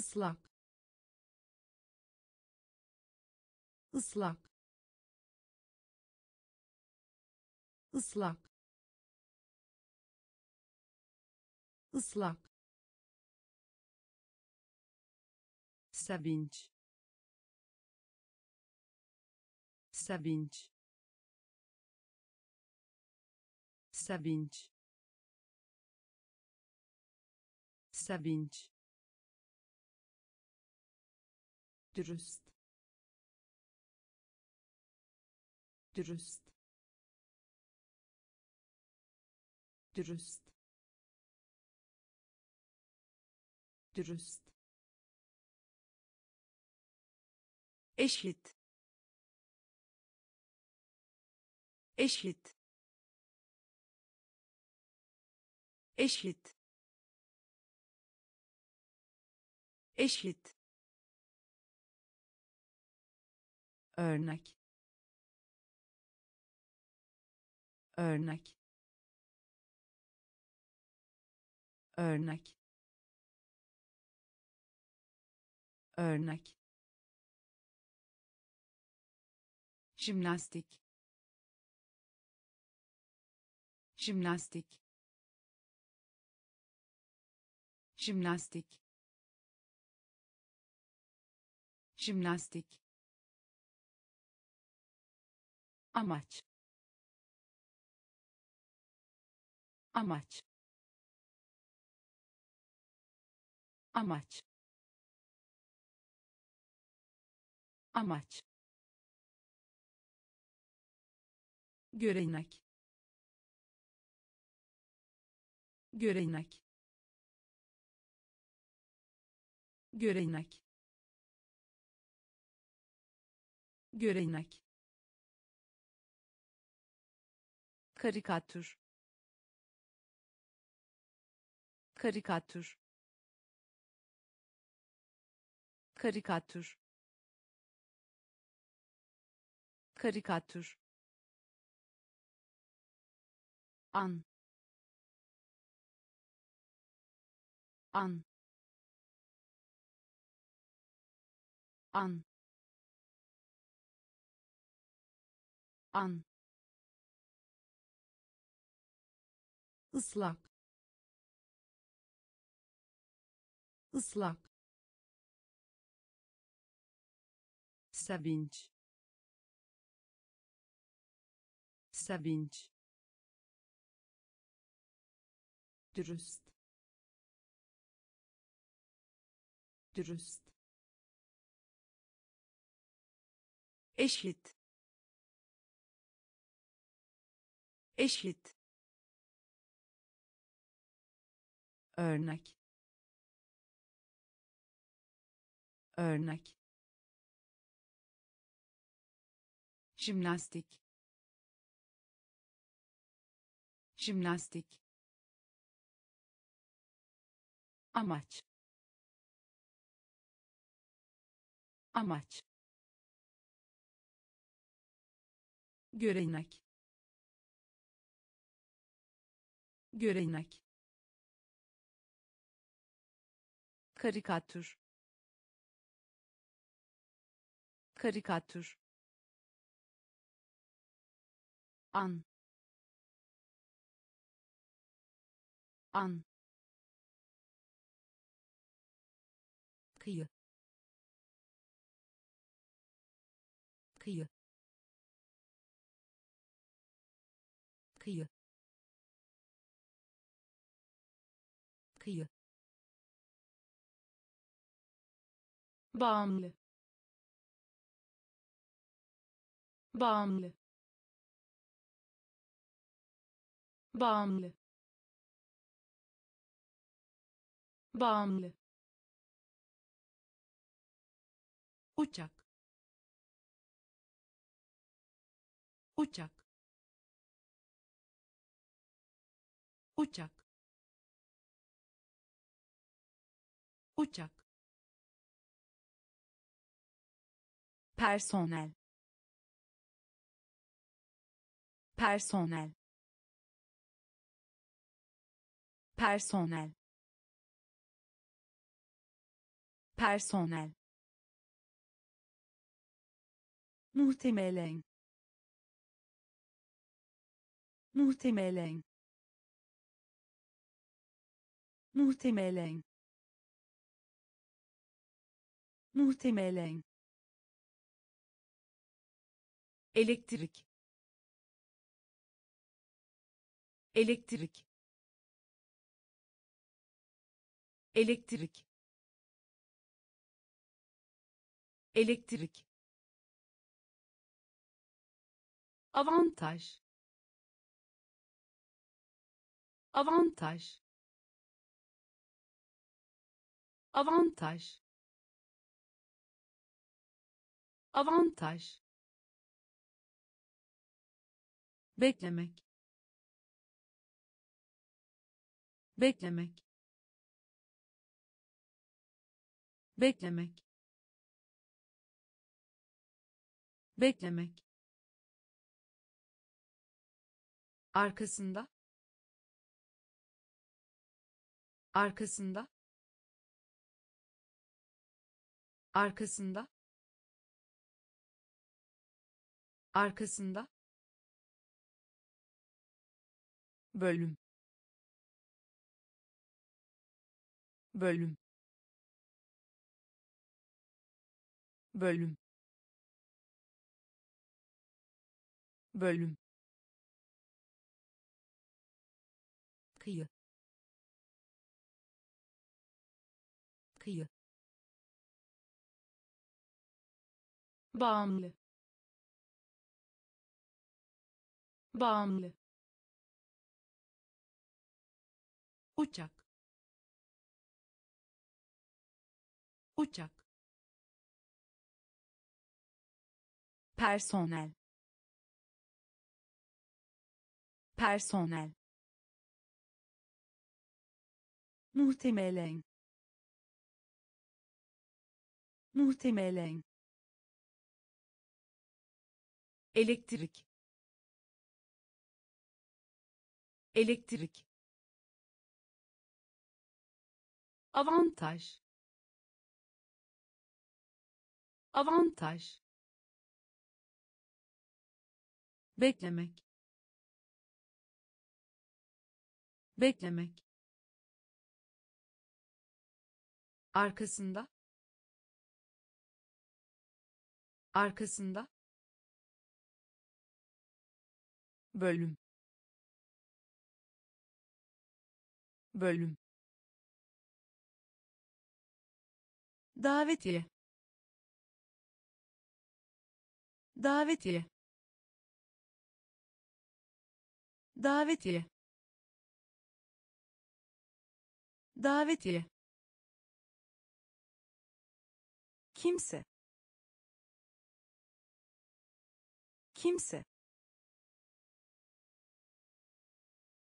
ıslak ıslak ıslak ıslak sevinç. Sevinç. Sevinç. Sevinç dürüst. Dürüst. Dürüst. Dürüst. Eşit. Eşit. Eşit. Eşit örnek. Örnek. Örnek. Örnek. Jimnastik. Jimnastik. Jimnastik. Jimnastik amaç. Amaç. Amaç. Amaç. Görenek. Görenek. Görenek. Görenek karikatür. Karikatür. Karikatür. Karikatür. An. An. An. An ıslak ıslak sevinç. Sevinç. Dürüst. Dürüst. Eşit. Eşit örnek. Örnek. Jimnastik. Jimnastik. Amaç. Amaç. Görenek. Görenek karikatür. Karikatür. An. An. Kıyı. Kıyı. Kıyı. Kıyı bağımlı. Bağımlı. Bağımlı. Bağımlı. Uçak. Uçak. Uçak. Uçak personel. Personel. Personel. Personel. Muhtemelen. Muhtemelen. Muhtemelen. Muhtemelen elektrik. Elektrik. Elektrik. Elektrik. Avantaj. Avantaj. Avantaj. Avantaj beklemek. Beklemek. Beklemek. Beklemek. Arkasında. Arkasında. Arkasında. Arkasında bölüm. Bölüm. Bölüm. Bölüm. Kıyı. Kıyı. Bağımlı. Bağımlı uçak uçak personel. Personel. Muhtemelen. Muhtemelen. Elektrik. Elektrik avantaj. Avantaj. Beklemek. Beklemek. Arkasında. Arkasında. Bölüm. Bölüm davetiye. Davetiye. Davetiye. Davetiye. Kimse. Kimse.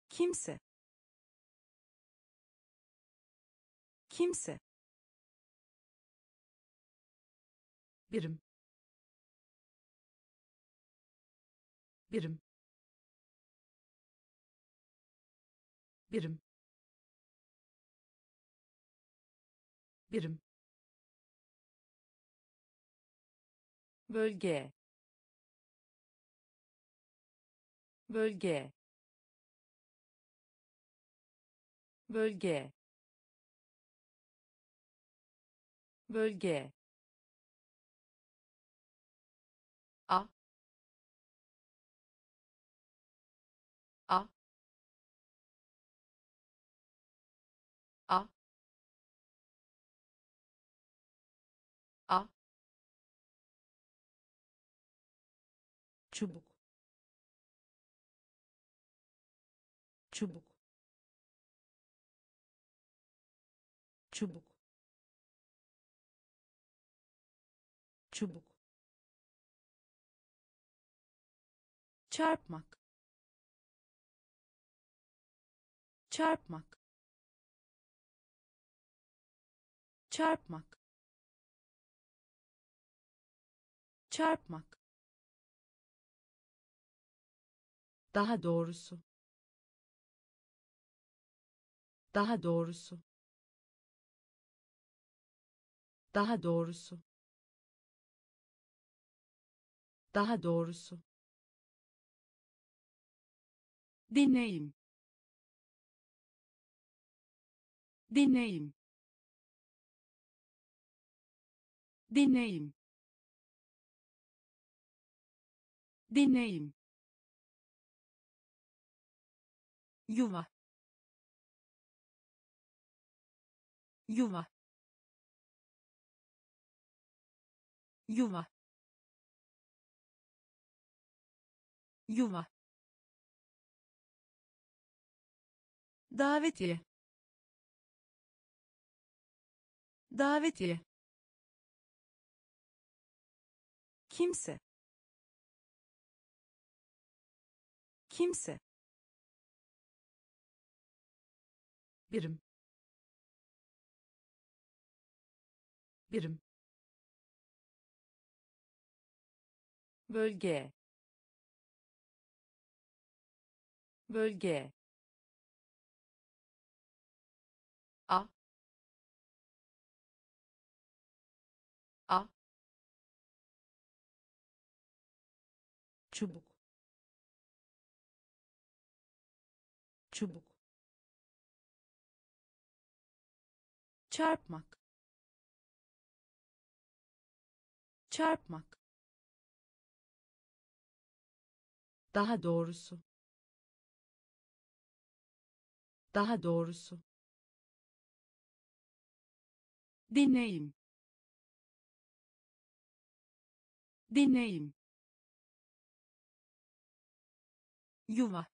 Kimse. Kimse birim. Birim. Birim. Birim. Bölge. Bölge. Bölge. Bölge çubuk. Çubuk. Çubuk. Çubuk. Çarpmak. Çarpmak. Çarpmak. Çarpmak daha doğrusu daha doğrusu Daha doğrusu. Daha doğrusu. Deneyim. Deneyim. Deneyim. Deneyim. Yuva. Yuva. Yuva. Yuva. Davetiye. Davetiye. Kimse. Kimse birim. Birim. Bölge. Bölge. A. A. Çubuk. Çubuk çarpmak. Çarpmak. Daha doğrusu. Daha doğrusu. Deneyim deneyim yuva.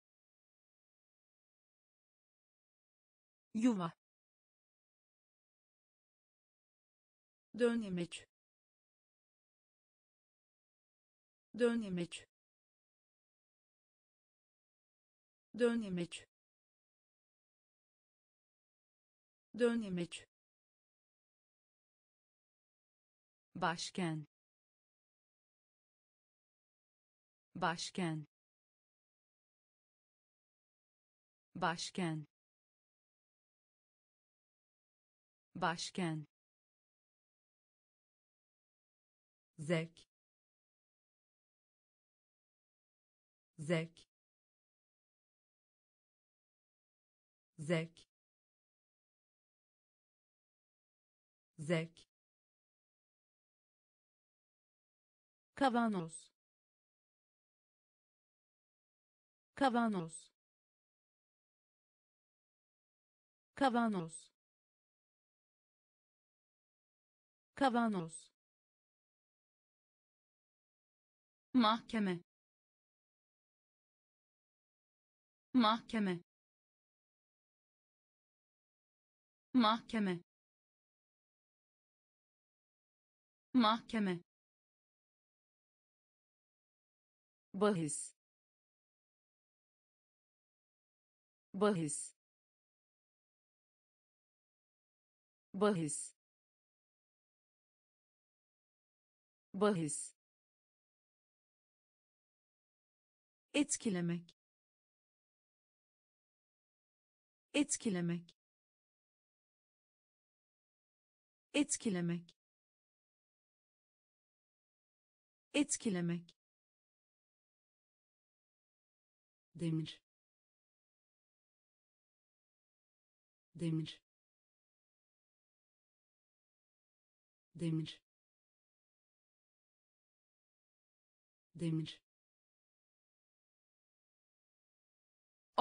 Yuva dönemek dönemek dönemek dönemek başken başken başken başken zevk zevk zevk zevk kavanoz. Kavanoz. Kavanoz. Kavanoz mahkeme. Mahkeme. Mahkeme. Mahkeme. Bahis. Bahis. Bahis. Bahis etkilemek. Etkilemek. Etkilemek. Etkilemek. Demir. Demir. Demir. Demir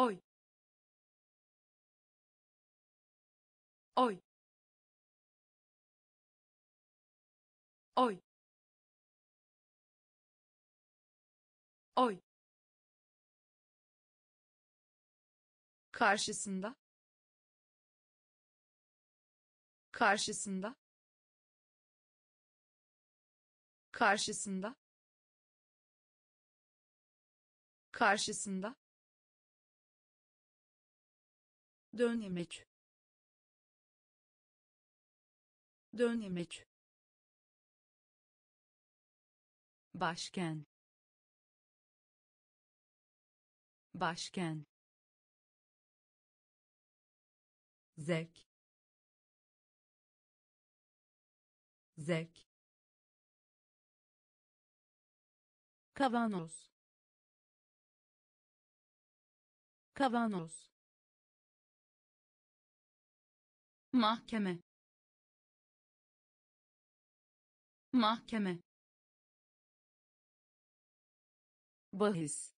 oy. Oy. Oy. Oy. Karşısında. Karşısında. Karşısında. Karşısında dönemek dönemek başken başken zevk zevk kavanoz. Kavanoz mahkeme. Mahkeme. Bahis.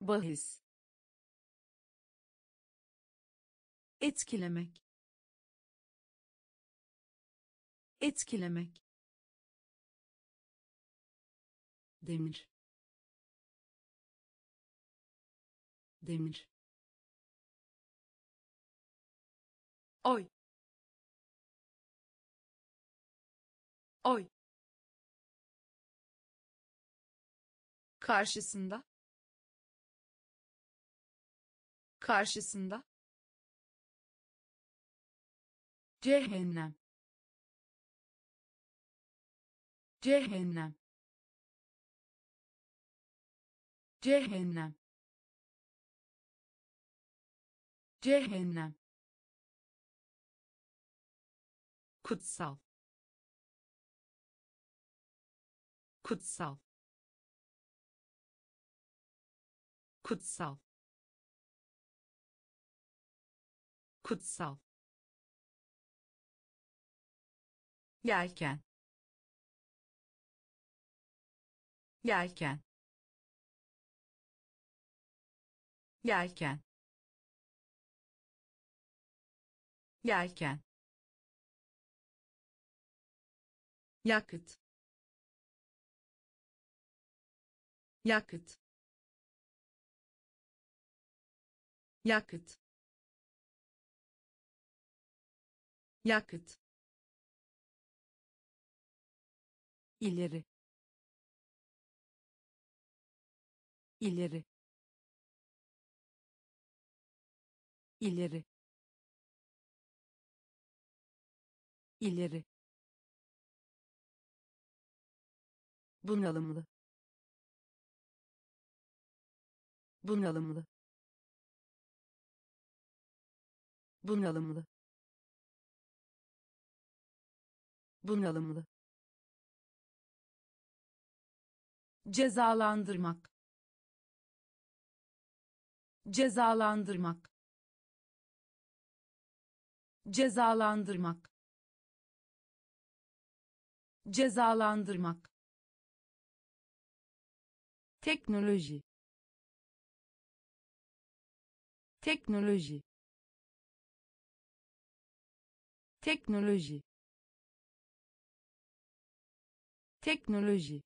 Bahis. Etkilemek. Etkilemek. Demir. Demir oy. Oy. Karşısında. Karşısında. Cehennem. Cehennem. Cehennem. Cehennem kutsal. Kutsal. Kutsal. Kutsal. Yelken. Yelken. Yelken. Yelken yakıt. Yakıt. Yakıt. Yakıt. İleri. İleri. İleri. İleri bunalımlı bunalımlı bunalımlı bunalımlı. Cezalandırmak cezalandırmak. Cezalandırmak cezalandırmak teknoloji teknoloji teknoloji teknoloji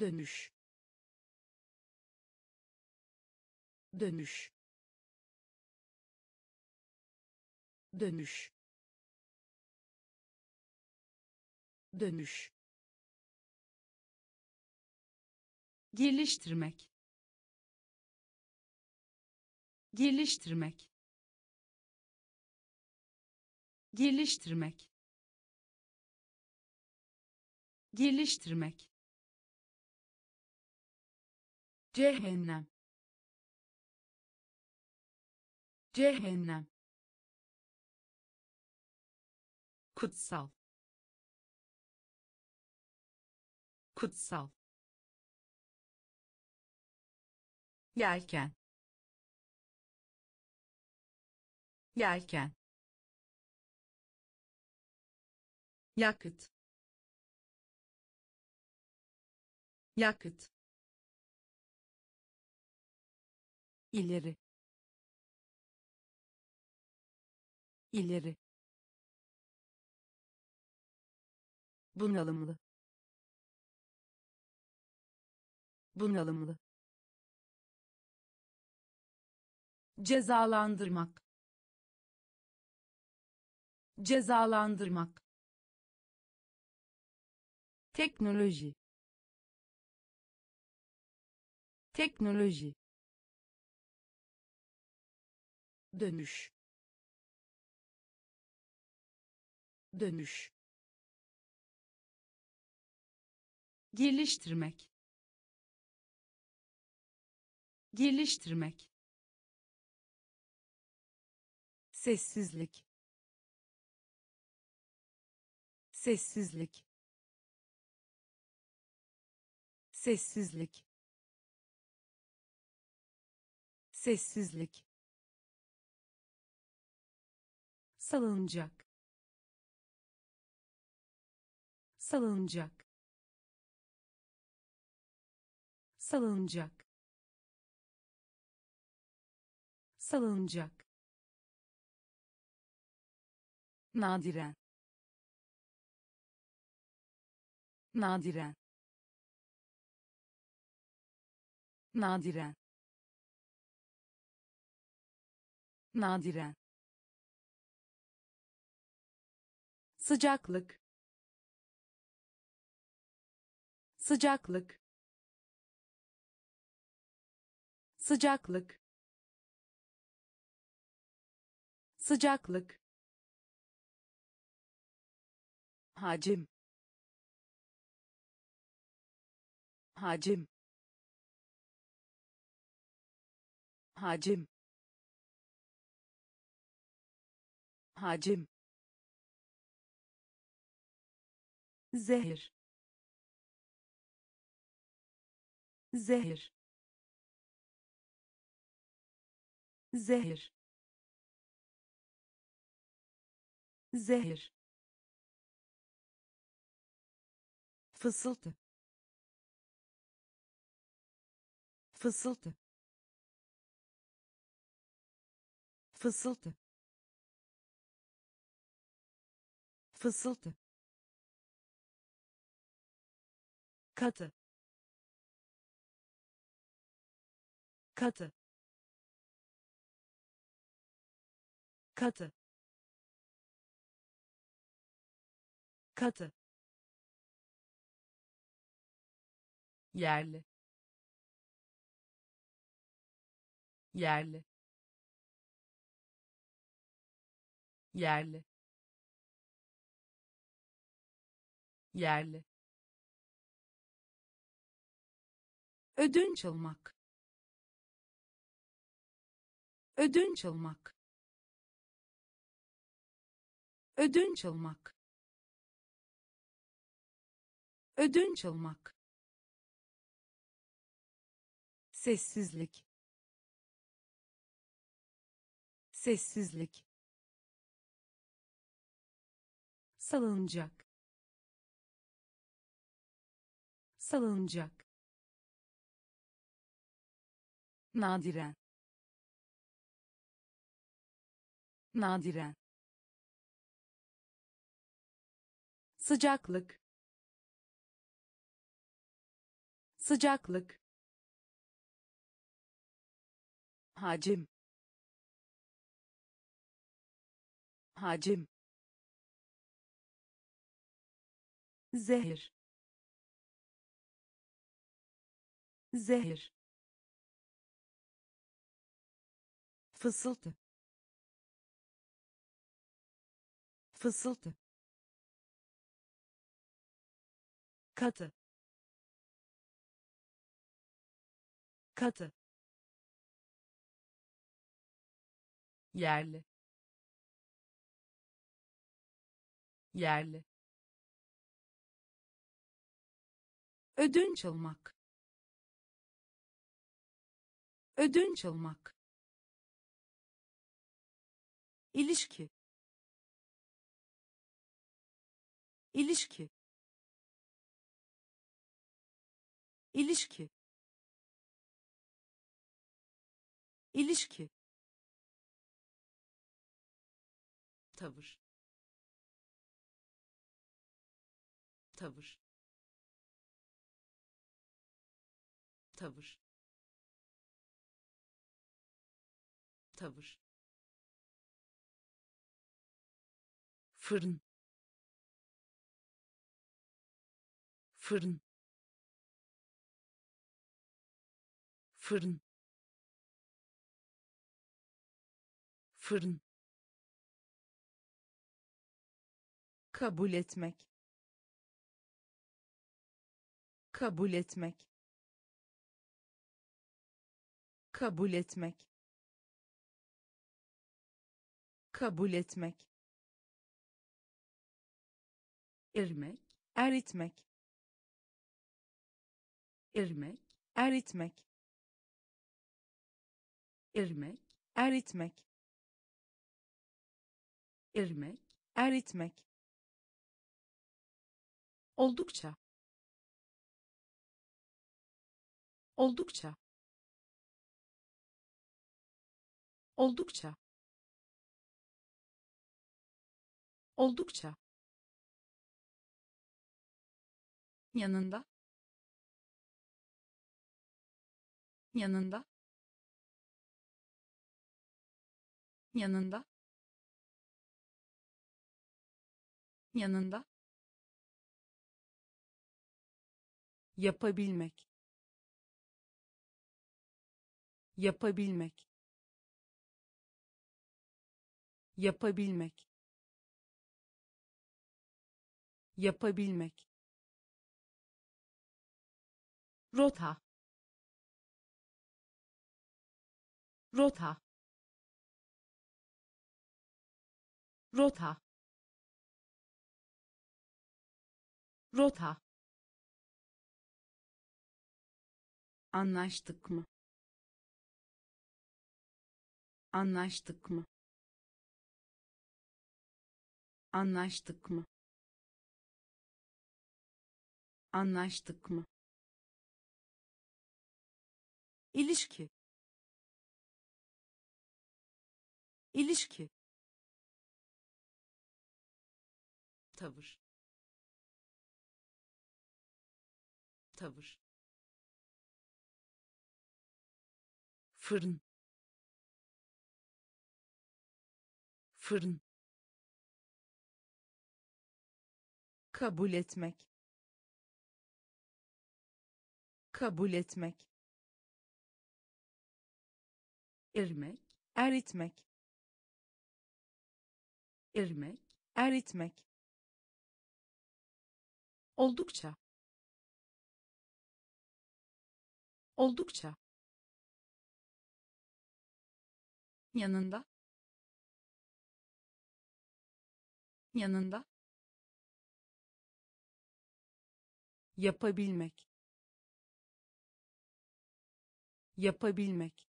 dönüş dönüş dönüş dönüş geliştirmek. Geliştirmek. Geliştirmek. Geliştirmek. Cehennem. Cehennem. Kutsal. Kutsal yelken. Yelken. Yakıt. Yakıt. İleri. İleri. Bunalımlı. Bunalımlı cezalandırmak. Cezalandırmak. Teknoloji. Teknoloji. Dönüş. Dönüş. Geliştirmek. Geliştirmek sessizlik. Sessizlik. Sessizlik. Sessizlik. Salınacak. Salınacak. Salınacak. Salınacak nadiren. Nadiren. Nadiren. Nadiren. Sıcaklık. Sıcaklık. Sıcaklık. Sıcaklık hacim. Hacim. Hacim. Hacim. Zehir. Zehir. Zehir. Zehir fısıltı. Fısıltı. Fısıltı. Fısıltı. Katı. Katı. Katı. Katı yerli. Yerli. Yerli. Yerli. Ödünç almak. Ödünç almak. Ödünç almak. Ödünç almak sessizlik. Sessizlik. Salınacak. Salınacak. Nadiren. Nadiren. Sıcaklık. Sıcaklık hacim. Hacim. Zehir. Zehir. Fısıltı. Fısıltı. Katı. Katı yerli. Yerli. Ödünç almak. Ödünç almak. İlişki. İlişki. İlişki. İlişki tavır. Tavır. Tavır. Tavır. Fırın. Fırın. Fırın. Fırın kabul etmek. Kabul etmek. Kabul etmek. Kabul etmek. Erimek eritmek. Erimek eritmek. Erimek eritmek. Erimek eritmek oldukça. Oldukça. Oldukça. Oldukça. Yanında. Yanında. Yanında. Yanında yapabilmek. Yapabilmek. Yapabilmek. Yapabilmek. Rota. Rota. Rota. Rota anlaştık mı? Anlaştık mı? Anlaştık mı? Anlaştık mı? İlişki. İlişki. Tavır. Tavır fırın. Fırın. Kabul etmek. Kabul etmek. Erimek eritmek. Erimek eritmek. Oldukça. Oldukça yanında? Yanında? Yapabilmek. Yapabilmek.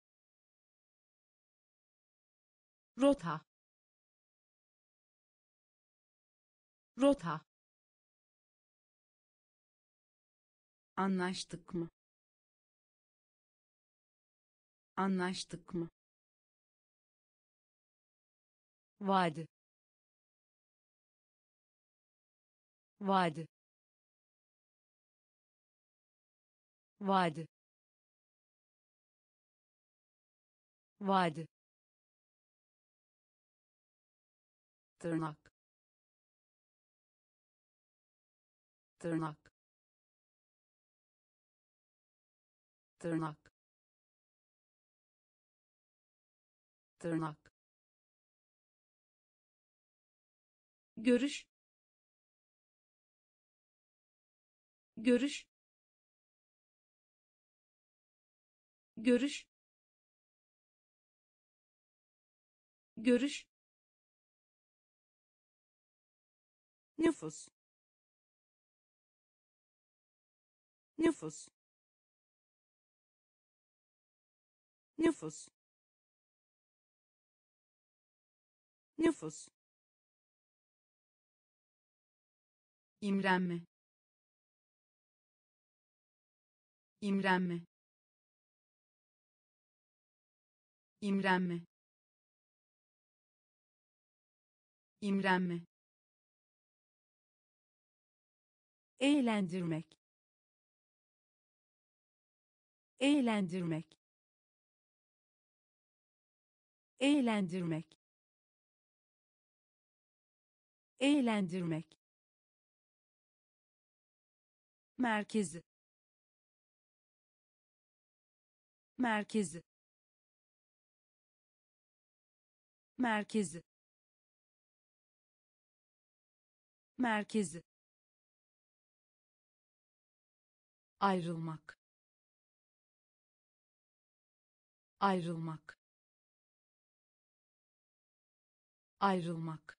Rota. Rota. Anlaştık mı? Anlaştık mı vadi vadi vadi vadi tırnak. Tırnak. Tırnak. Tırnak görüş. Görüş. Görüş. Görüş. Nüfus. Nüfus. Nüfus. Nüfus imrenme. İmrenme. İmrenme. İmrenme. Eğlendirmek. Eğlendirmek. Eğlendirmek. Eğlendirmek merkezi merkezi merkezi merkezi. Ayrılmak ayrılmak. Ayrılmak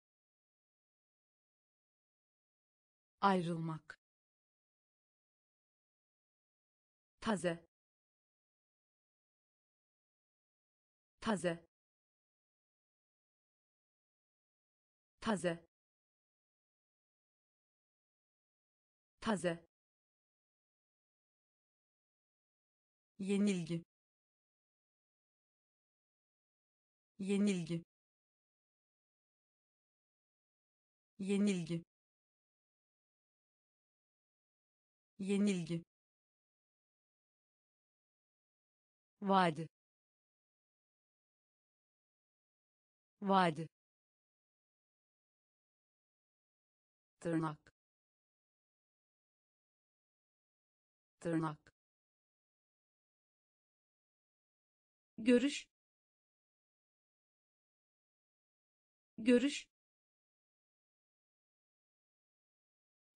ayrılmak taze. Taze. Taze. Taze. Yenilgi. Yenilgi. Yenilgi. Yenilgi Vadi. Vadi. tırnak. Tırnak. Görüş. Görüş.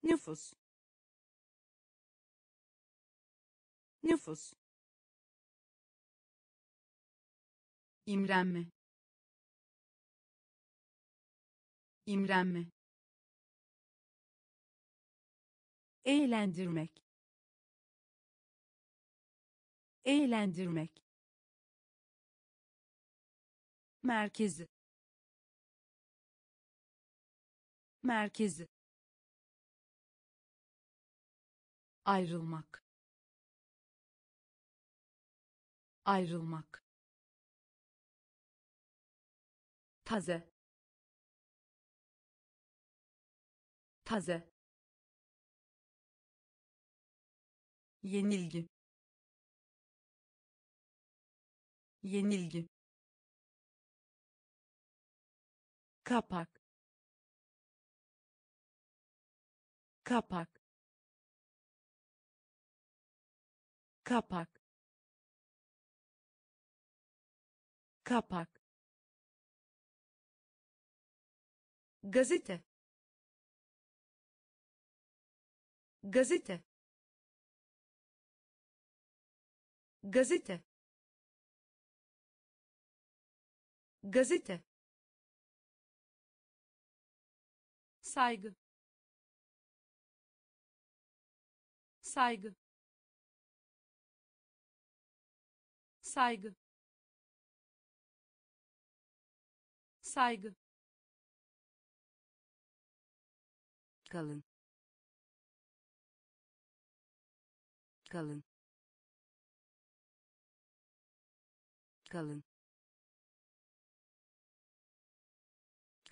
Nüfus. Nüfus imrenme. İmrenme. Eğlendirmek. Eğlendirmek. Merkezi. Merkezi. Ayrılmak. Ayrılmak taze. Taze. Yenilgi. Yenilgi. Kapak. Kapak. Kapak. Kapak gazete. Gazete. Gazete. Gazete. Saygı. Saygı. Saygı. Saygı kalın. Kalın. Kalın.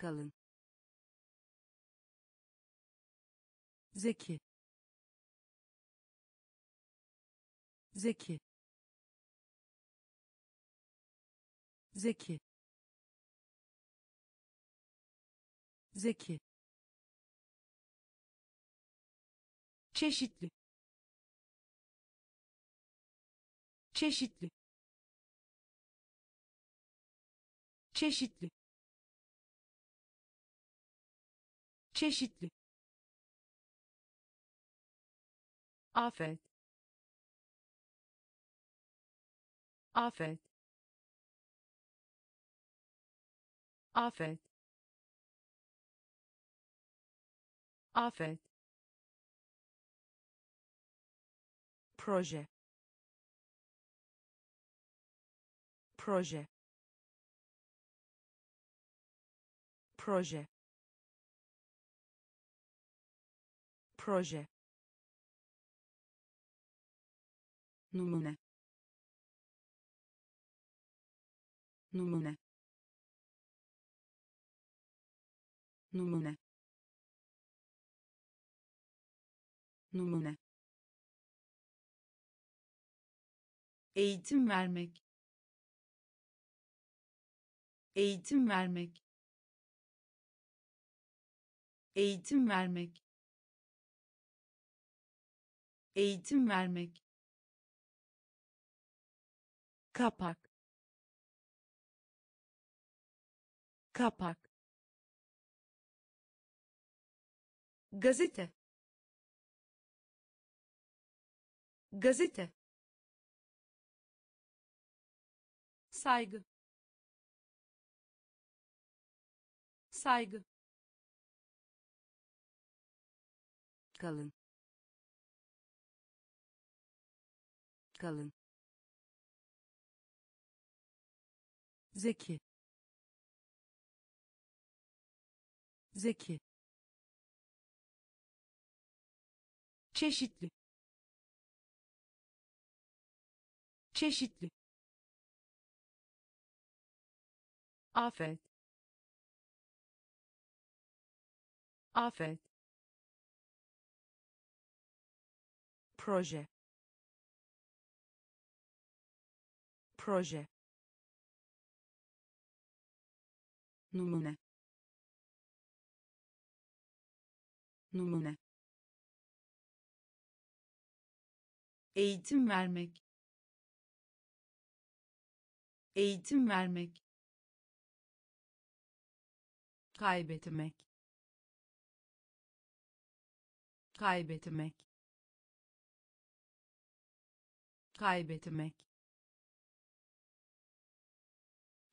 Kalın. Zeki. Zeki. Zeki. Zeki çeşitli. Çeşitli. Çeşitli. Çeşitli. Afet. Afet. Afet. Afet proje proje proje proje numune numune numune numune eğitim vermek. Eğitim vermek. Eğitim vermek. Eğitim vermek. Kapak. Kapak. Gazete. Gazete saygı. Saygı. Kalın. Kalın. Zeki. Zeki. Çeşitli. Çeşitli afet afet proje. Proje. Numune. Numune. Eğitim vermek. Eğitim vermek kaybetmek. Kaybetmek. Kaybetmek.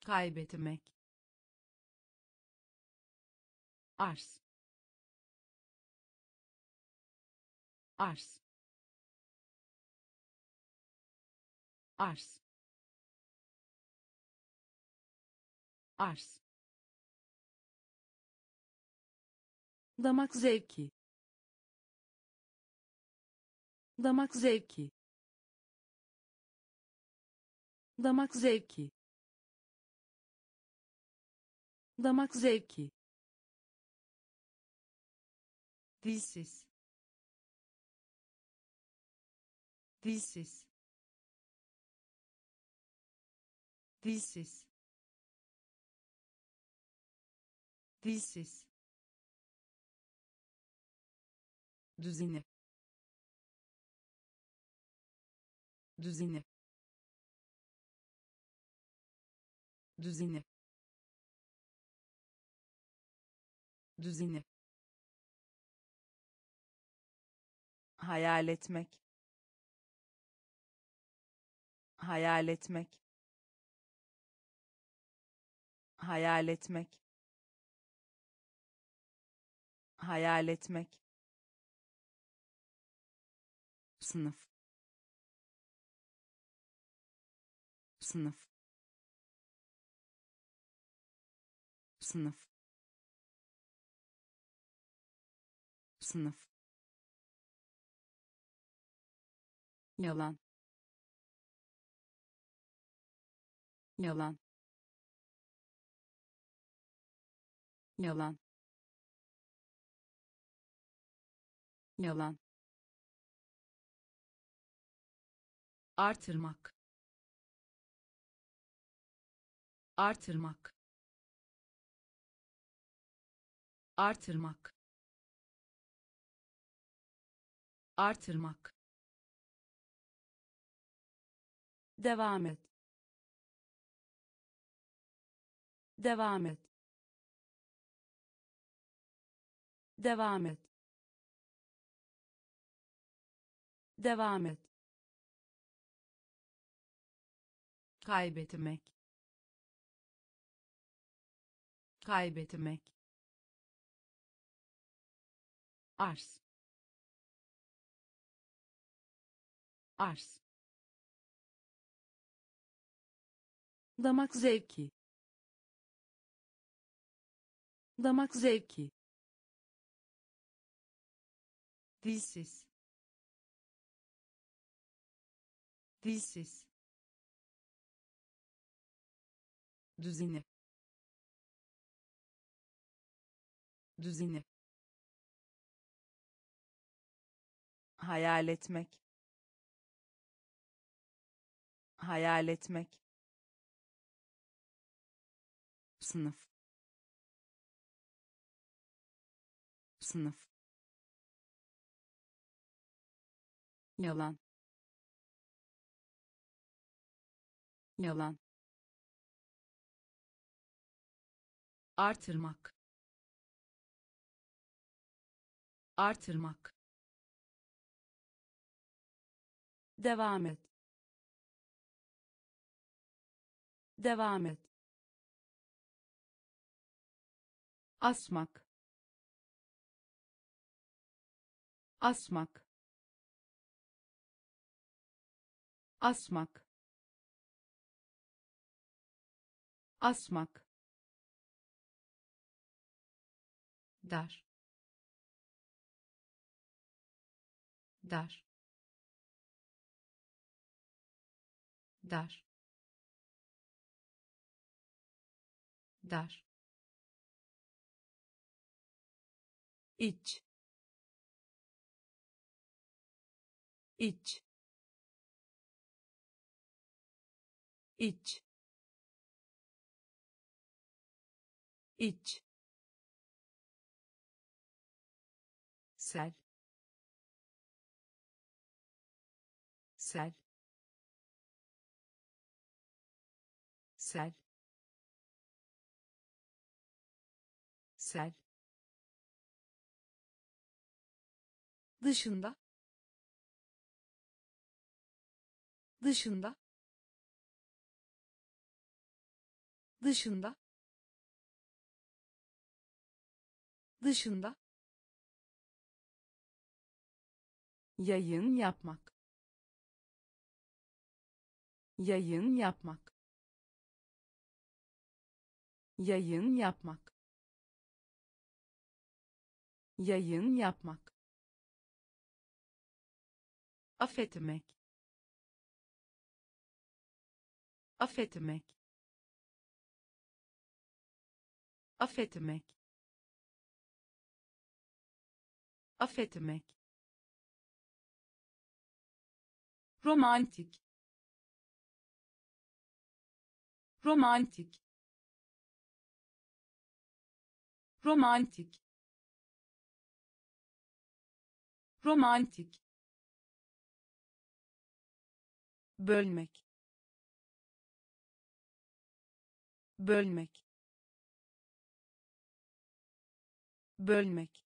Kaybetmek. Arz. Arz. Arz. Arz damak zevki. Damak zevki. Damak zevki. Damak zevki. Dilsiz. Dilsiz. Dilsiz. Dilsiz düzeni. Düzeni. Düzeni. Düzeni. Hayal etmek. Hayal etmek. Hayal etmek. Hayal etmek sınıf. Sınıf. Sınıf. Sınıf. Yalan. Yalan. Yalan. Yalan artırmak. Artırmak. Artırmak. Artırmak. Devam et. Devam et. Devam et. Devam et kaybetmek. Kaybetmek. Arz. Arz. Damak zevki. Damak zevki. Dilsiz. Dilsiz düzeni. Düzeni. Hayal etmek. Hayal etmek. Sınıf. Sınıf. Yalan. Yalan artırmak. Artırmak. Devam et. Devam et. Asmak. Asmak. Asmak. Asmak dar dar dar dar iç. İç. İç. İç sel. Sel. Sel. Sel. Dışında. Dışında. Dışında. Dışında yayın yapmak. Yayın yapmak. Yayın yapmak. Yayın yapmak. Affetmek. Affetmek. Affetmek. Affetmek romantik. Romantik. Romantik. Romantik. Bölmek. Bölmek. Bölmek.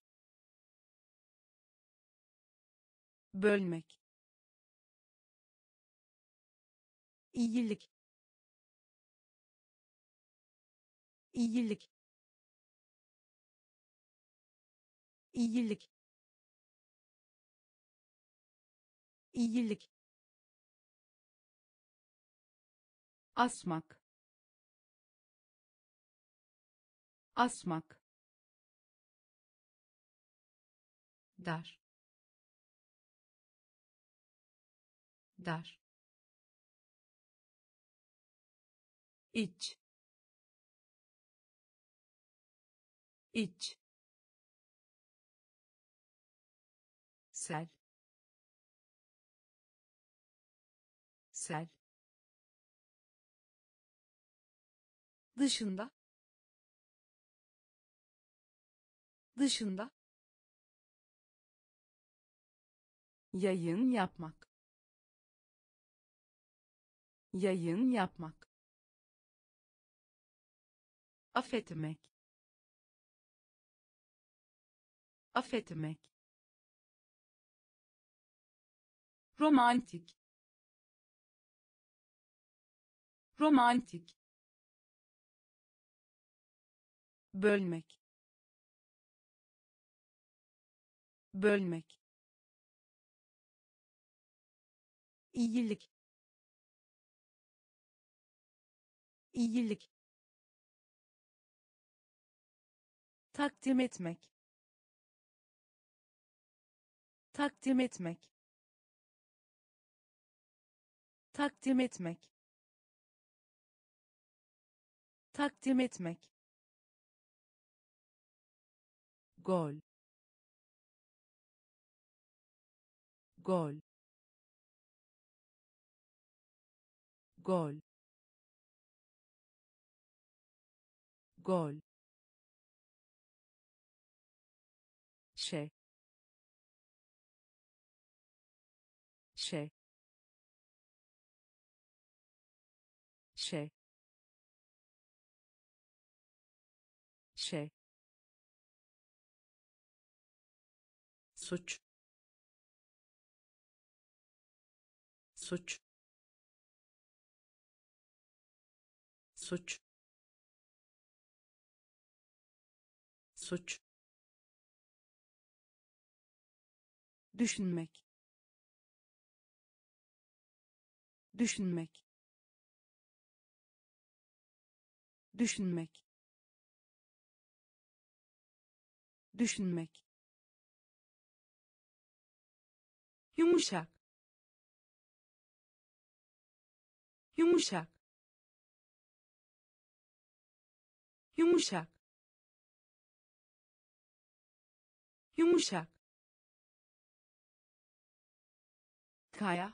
Bölmek iyilik iyilik iyilik iyilik asmak. Asmak. Dar. Dar iç. İç. Sel. Sel. Dışında. Dışında. Yayın yapmak. Yayın yapmak affetmek. Affetmek. Romantik. Romantik. Bölmek. Bölmek. İyilik. İyilik takdim etmek. Takdim etmek. Takdim etmek. Takdim etmek. Gol. Gol. Gol. Gol şey. Şey. Şey. Şey. Suç. Suç. Suç. Suç düşünmek. Düşünmek. Düşünmek. Düşünmek. Yumuşak. Yumuşak. Yumuşak. Yumuşak kaya?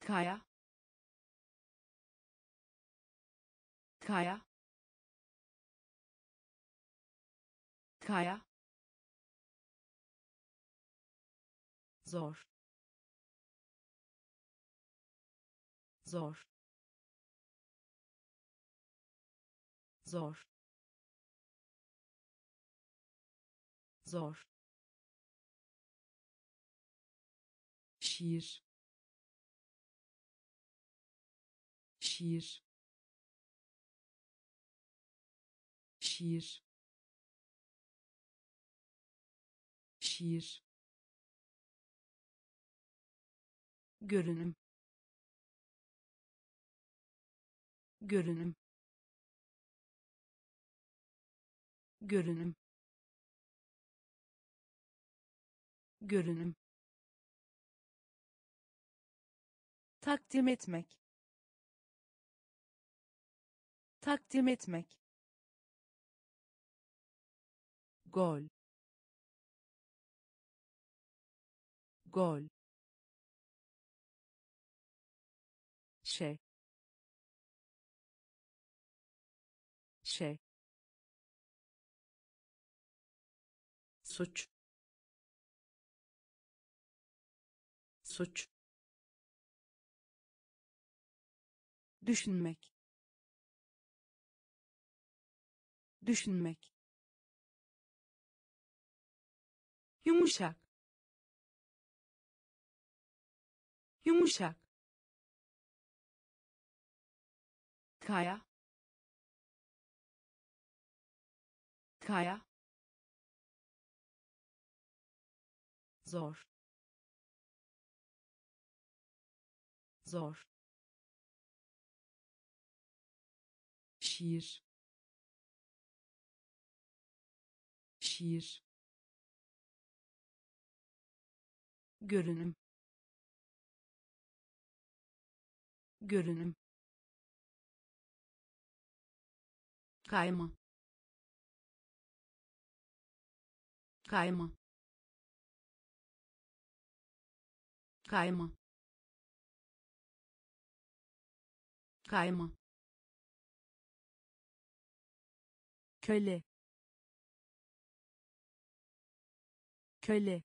Kaya? Kaya? Kaya? Zor. Zor. Zor. Zor şiir. Şiir. Şiir. Şiir. Görünüm. Görünüm. Görünüm. Görünüm takdim etmek. Takdim etmek. Gol. Gol. Şey şey suç. Suç düşünmek. Düşünmek. Yumuşak. Yumuşak. Kaya. Kaya. Zor. Zor şiir. Şiir. Görünüm. Görünüm. Kayma. Kayma. Kayma. Kayma köle köle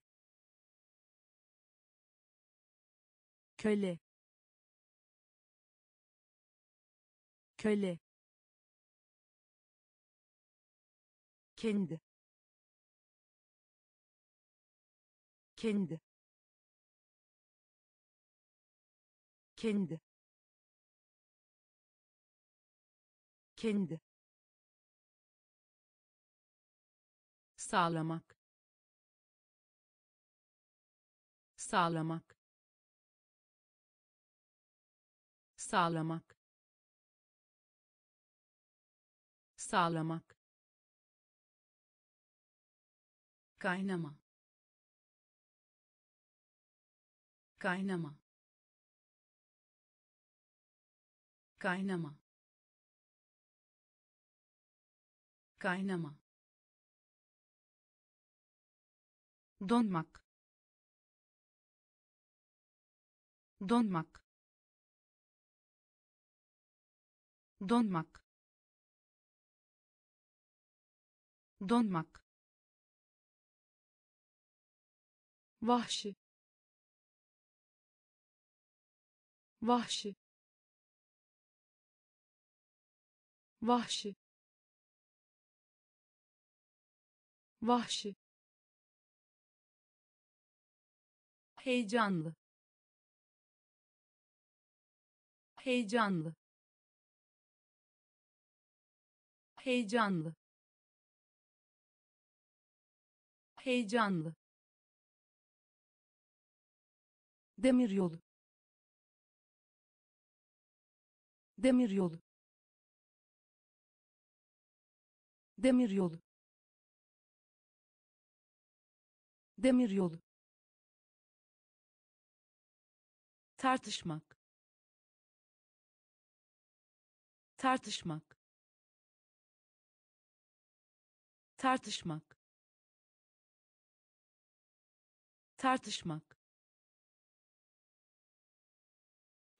köle köle kendi kendi kendi kendi sağlamak. Sağlamak. Sağlamak. Sağlamak. Kaynama. Kaynama. Kaynama. Kaynama donmak. Donmak. Donmak. Donmak. Vahşi. Vahşi. Vahşi. Vahşi heyecanlı. Heyecanlı. Heyecanlı. Heyecanlı. Demiryolu demiryolu demiryolu demiryolu tartışmak. Tartışmak. Tartışmak. Tartışmak.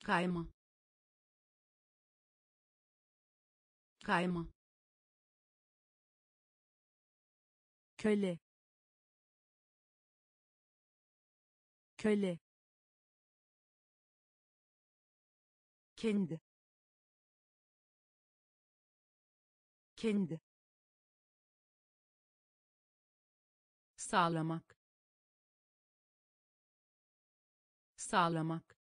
Kayma. Kayma. Köle. Köle kendi. Kendi. Sağlamak. Sağlamak.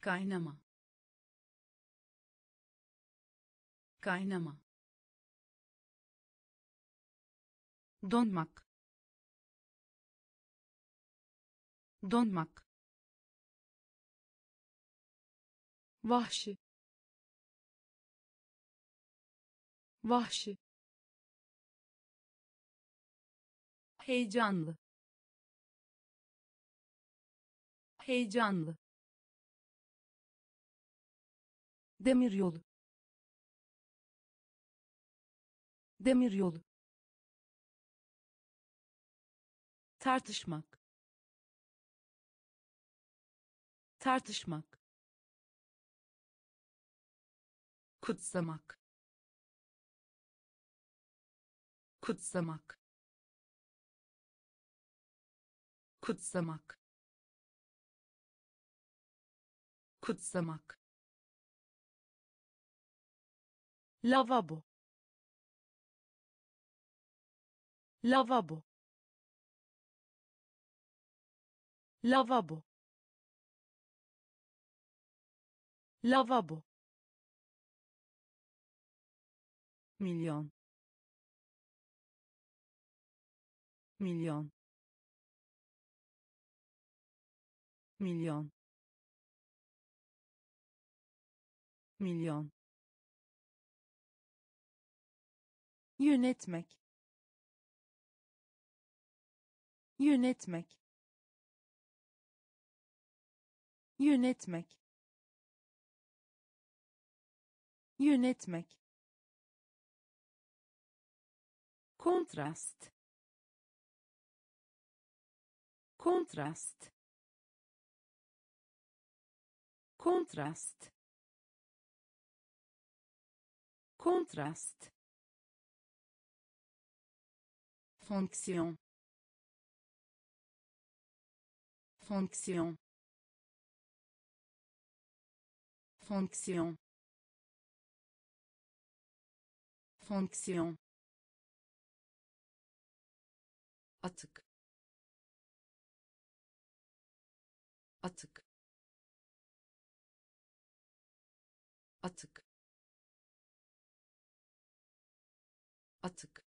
Kaynama. Kaynama. Donmak. Donmak vahşi. Vahşi. Heyecanlı. Heyecanlı. Demiryolu demiryolu tartışmak. Tartışmak kutsamak. Kutsamak. Kutsamak. Kutsamak. Lavabo. Lavabo. Lavabo. Lavabo milyon. Milyon. Milyon. Milyon. Yönetmek. Yönetmek. Yönetmek. Yönetmek kontrast. Kontrast. Kontrast. Kontrast. Fonksiyon fonksiyon fonksiyon fonksiyon atık. Atık. Atık. Atık.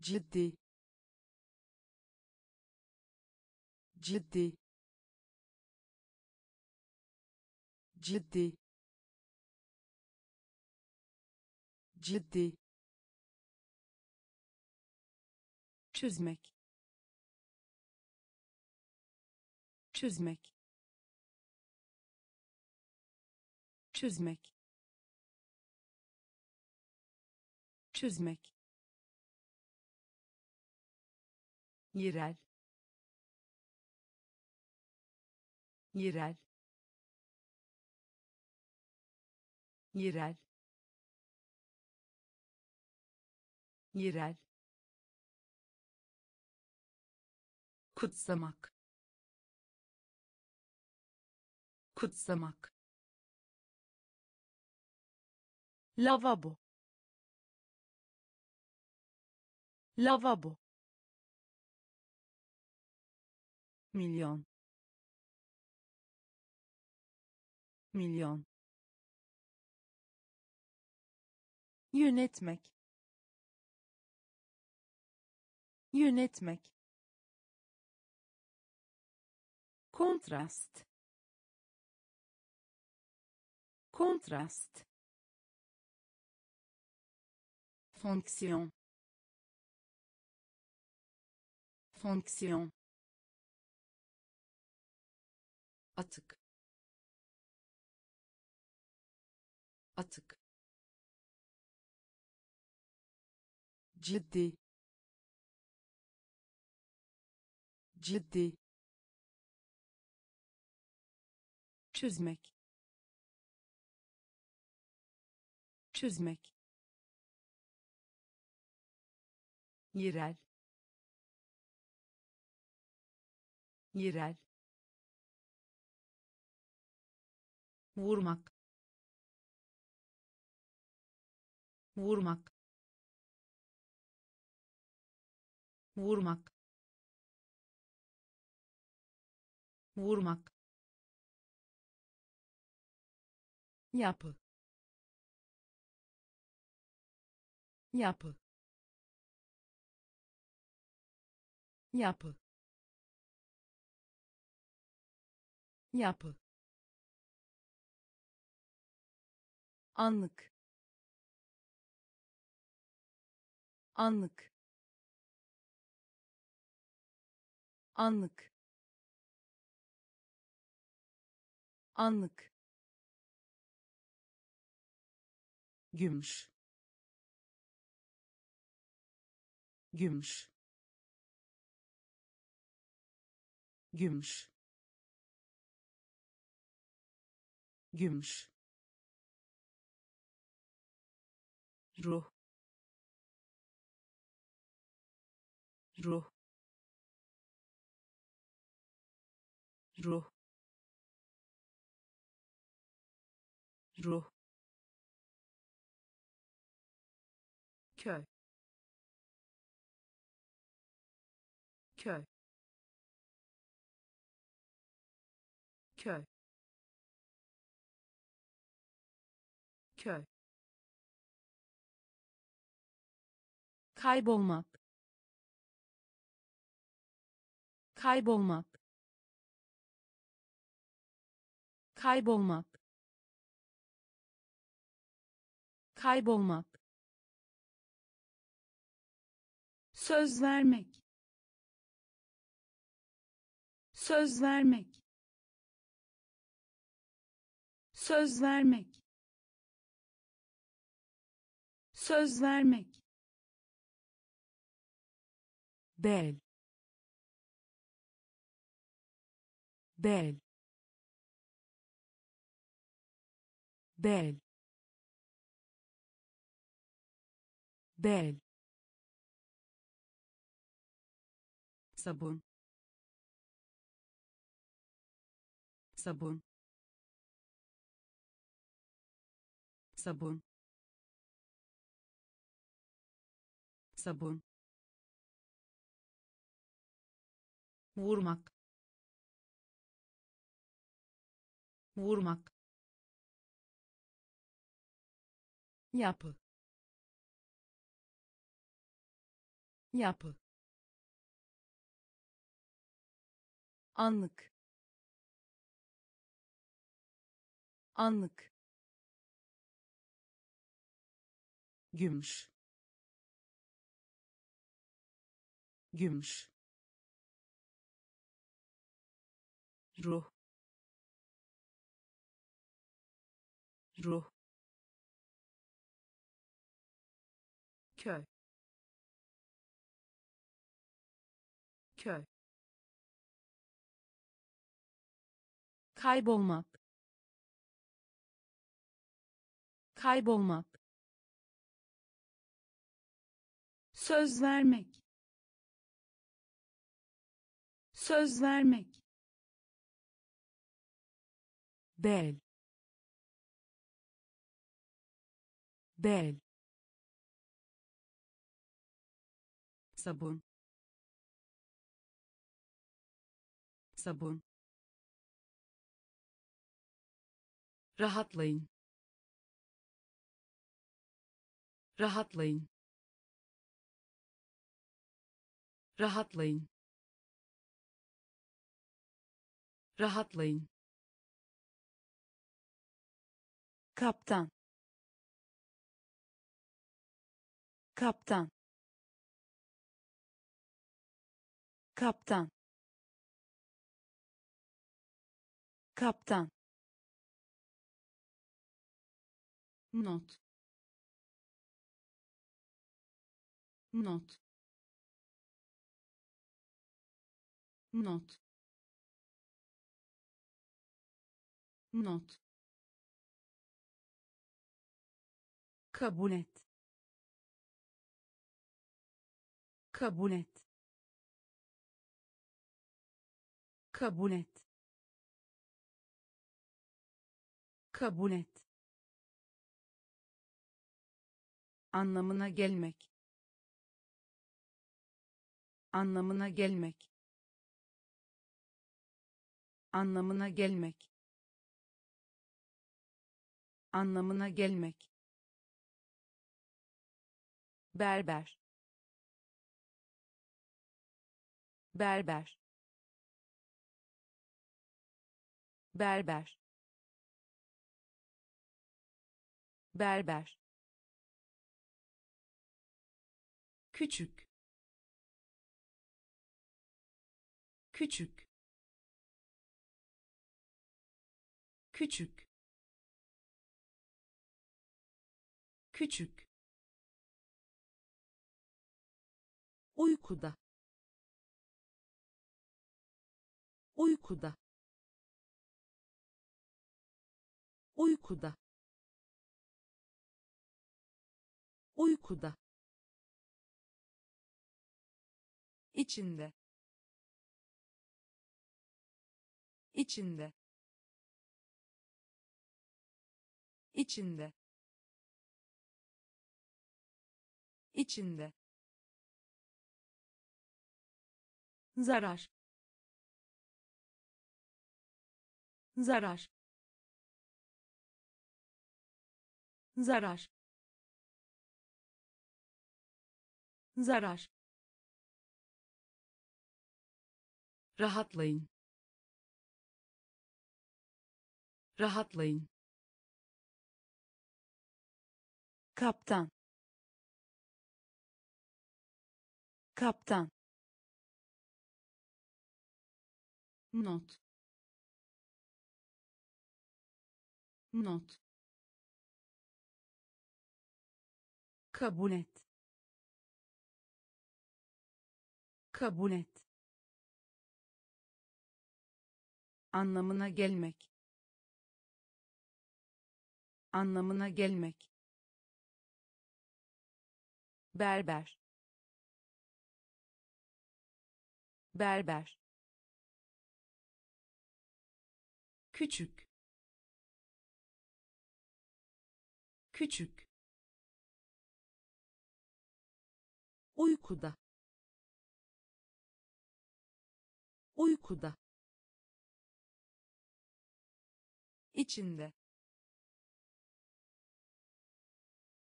Ciddi. Ciddi. Ciddi. Ciddi çözmek. Çözmek. Çözmek. Çözmek. Yerel. Yerel. Yerel. Yerel kutsamak. Kutsamak. Lavabo. Lavabo. Milyon. Milyon. Yönetmek. Yönetmek kontrast. Kontrast. Fonksiyon. Fonksiyon. Atık. Atık. Ciddi. Ciddi çözmek. Çözmek. Yerel. Yerel. Vurmak. Vurmak. Vurmak. Vurmak yapı. Yapı. Yapı. Yapı. Anlık. Anlık. Anlık. Anlık gümüş. Gümüş. Gümüş. Gümüş. Ruh. Ruh. Ruh. Ruh kaybolmak. Kaybolmak. Kaybolmak. Kaybolmak. Söz vermek. Söz vermek. Söz vermek. Söz vermek bel bel bel bel sabun. Sabun. Sabun. Sabun vurmak. Vurmak. Yapı. Yapı. Anlık. Anlık. Gümüş. Gümüş ruh. Ruh. Köy. Köy. Kaybolmak. Kaybolmak. Söz vermek. Söz vermek bel. Bel. Sabun. Sabun. Rahatlayın. Rahatlayın. Rahatlayın. Rahatlayın kaptan. Kaptan. Kaptan. Kaptan. Not. Not. Not. Not kabul et. Kabul et. Kabul et. Kabul et. Anlamına gelmek. Anlamına gelmek. Anlamına gelmek. Anlamına gelmek berber. Berber. Berber. Berber. Küçük. Küçük. Küçük. Küçük uykuda. Uykuda. Uykuda. Uykuda. İçinde. İçinde. İçinde. İçinde zarar. Zarar. Zarar. Zarar. Rahatlayın. Rahatlayın. Kaptan. Kaptan not. Not. Kabul et. Kabul et. Anlamına gelmek. Anlamına gelmek. Berber. Berber küçük küçük uykuda uykuda içinde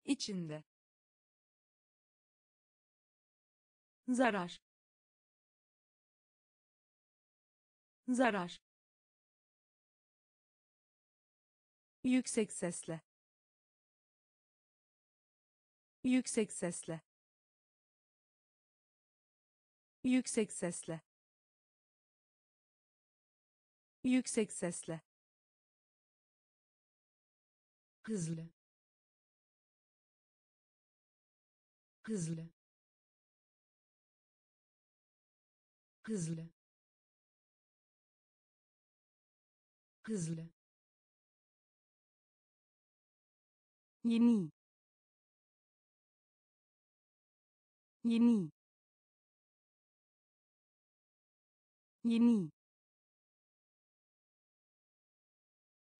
içinde zarar zarar yüksek sesle. Yüksek sesle. Yüksek sesle. Yüksek sesle. Hızlı. Hızlı. Hızlı. Hızlı yeni. Yeni. Yeni.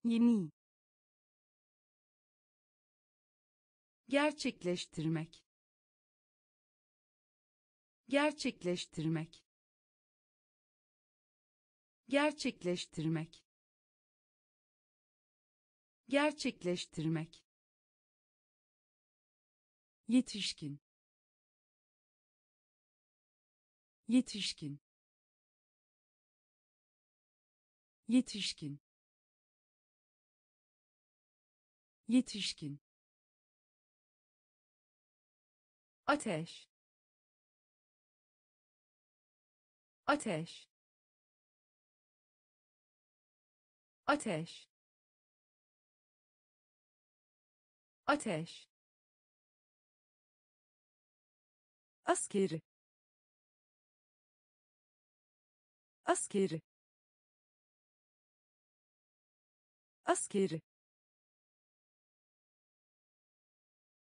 Yeni. Gerçekleştirmek. Gerçekleştirmek. Gerçekleştirmek. Gerçekleştirmek yetişkin. Yetişkin. Yetişkin. Yetişkin. Ateş. Ateş. Ateş. Ateş askeri. Askeri. Askeri.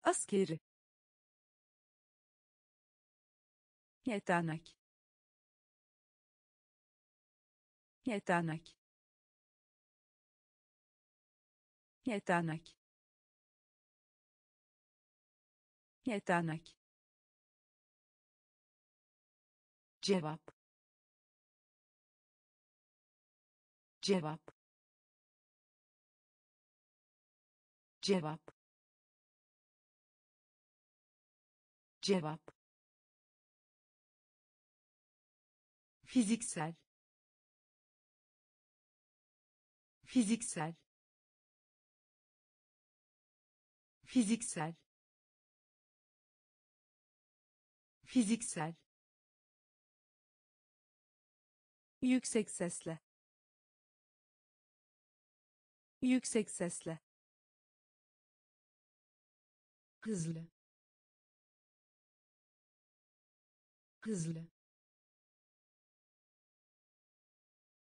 Askeri. Yetenek. Yetenek. Yetenek. Yetenek cevap. Cevap. Cevap. Cevap. Fiziksel. Fiziksel. Fiziksel. Fiziksel yüksek sesle. Yüksek sesle. Hızlı. Hızlı.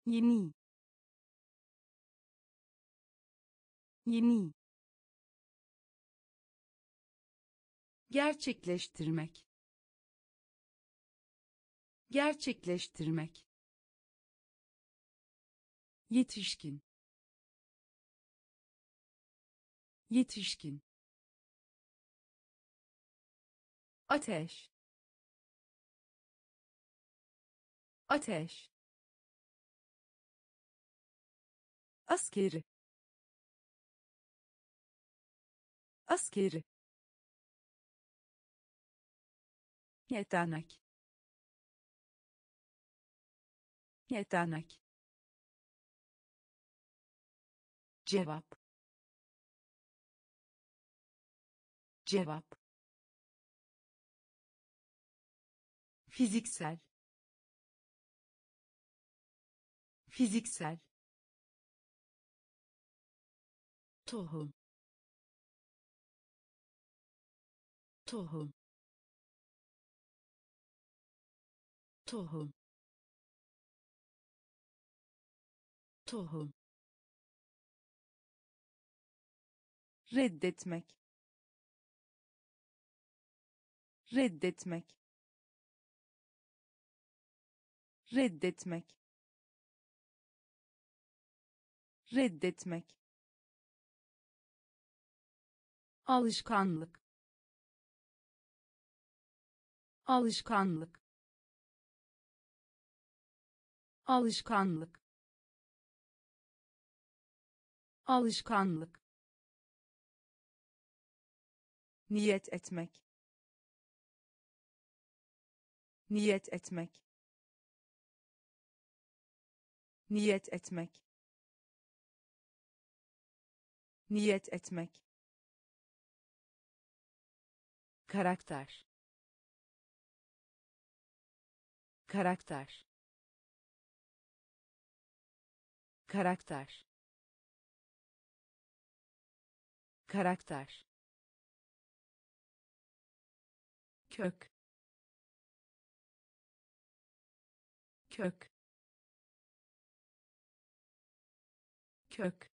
Yeni. Yeni. Gerçekleştirmek. Gerçekleştirmek yetişkin. Yetişkin. Ateş. Ateş. Askeri. Askeri. Yetenek. Yetenek cevap. Cevap. Fiziksel. Fiziksel. Tohum. Tohum. Tohum. Tohum reddetmek. Reddetmek. Reddetmek. Reddetmek. Alışkanlık. Alışkanlık. Alışkanlık. Alışkanlık niyet etmek. Niyet etmek. Niyet etmek. Niyet etmek. Karakter. Karakter. Karakter. Karakter kök kök kök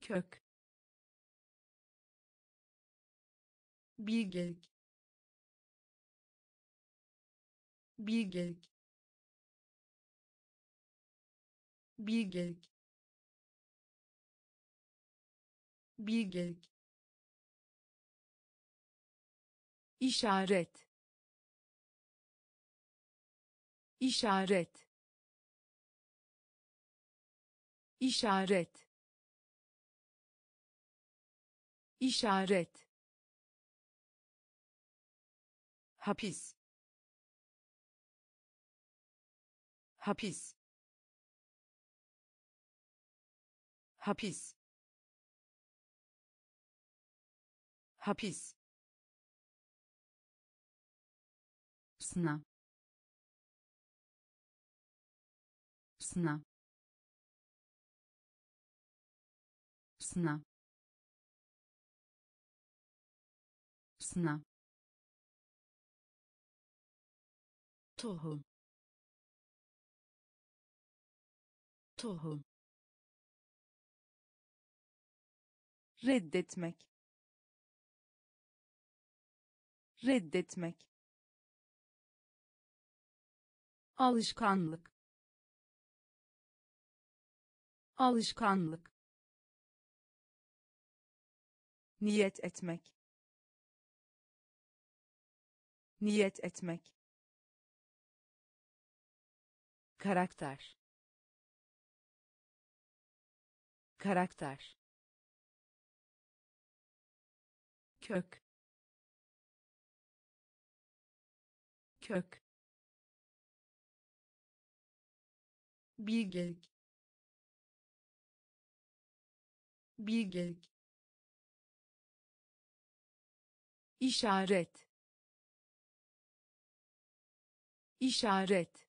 kök. Bilgelik bilgelik bilgelik. Bilgelik işaret. İşaret. İşaret. İşaret. Hapis. Hapis. Hapis. Hapis sınav. Sınav. Sınav. Sınav. Tohum. Tohum. Reddetmek. Reddetmek alışkanlık. Alışkanlık. Niyet etmek. Niyet etmek. Karakter. Karakter. Kök. Kök bilgelik. Bilgelik. İşaret. İşaret.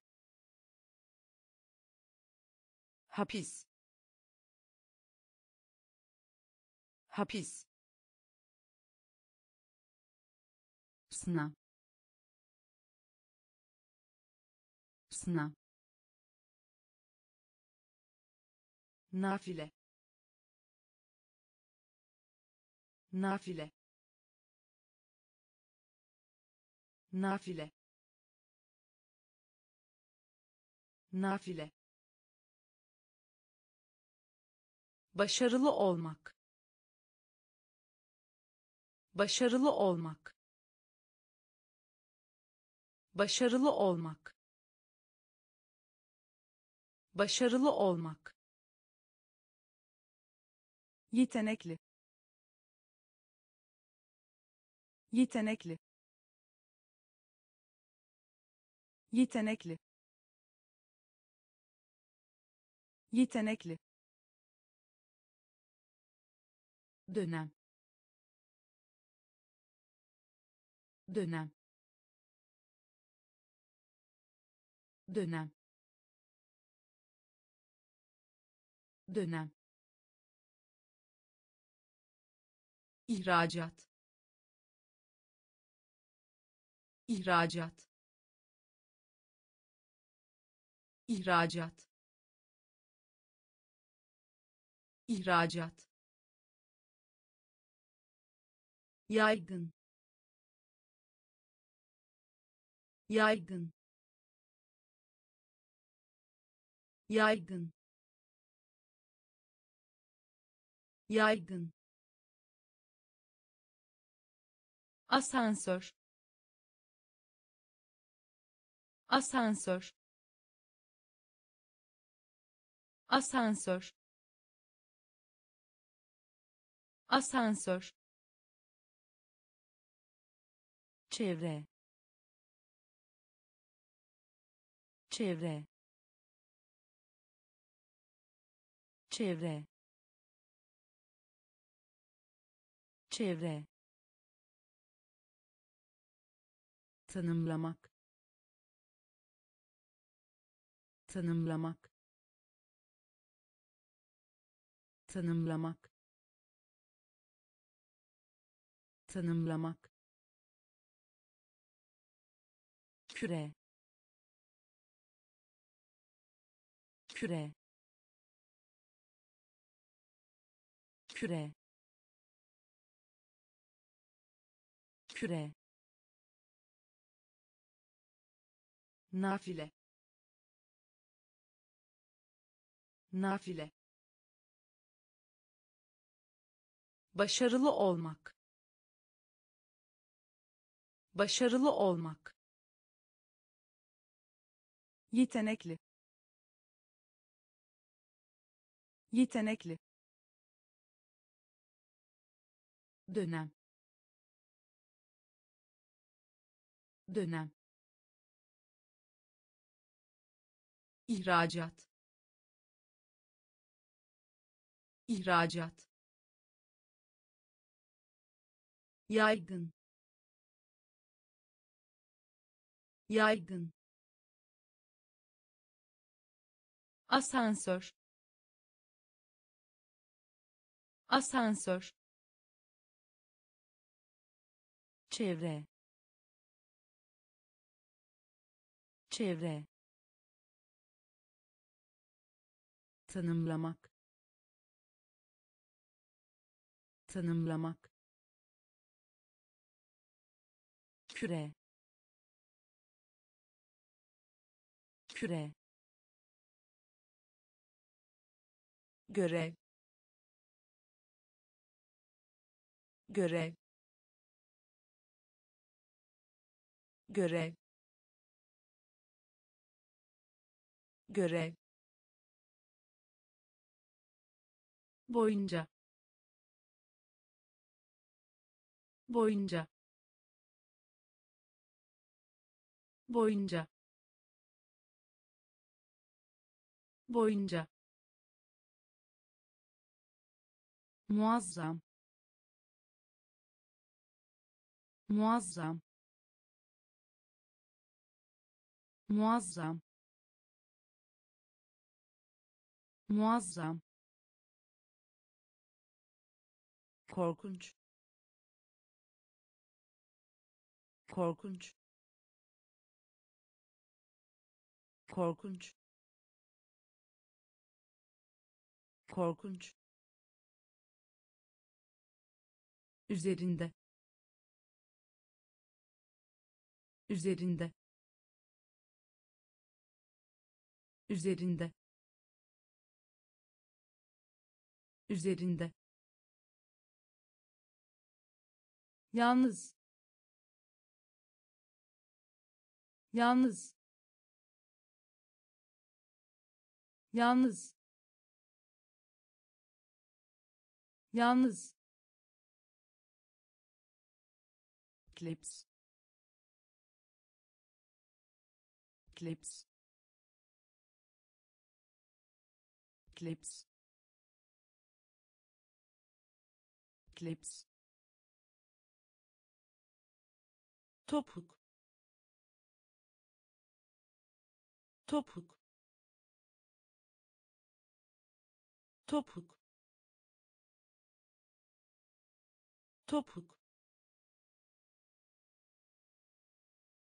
Hapis. Hapis. Sınav. Sınav nafile. Nafile. Nafile. Nafile. Başarılı olmak. Başarılı olmak. Başarılı olmak. Başarılı olmak yetenekli. Yetenekli. Yetenekli. Yetenekli. Dönem. Dönem. Dönem. Dönem ihracat. İhracat. İhracat. İhracat. Yaygın. Yaygın. Yaygın. Yaygın asansör. Asansör. Asansör. Asansör. Çevre. Çevre. Çevre. Çevre tanımlamak. Tanımlamak. Tanımlamak. Tanımlamak. Küre. Küre. Küre. Küre nafile. Nafile. Başarılı olmak. Başarılı olmak. Yetenekli. Yetenekli. Dönem. Dönem ihracat. İhracat. Yaygın. Yaygın. Asansör. Asansör. Çevre. Çevre tanımlamak. Tanımlamak. Küre. Küre. Görev görev görev görev boyunca boyunca boyunca boyunca. Muazzam muazzam muazzam muazzam korkunç. Korkunç. Korkunç. Korkunç. Üzerinde. Üzerinde. Üzerinde. Üzerinde yalnız. Yalnız. Yalnız. Yalnız. Clips. Clips. Clips. Clips topuk. Topuk. Topuk. Topuk.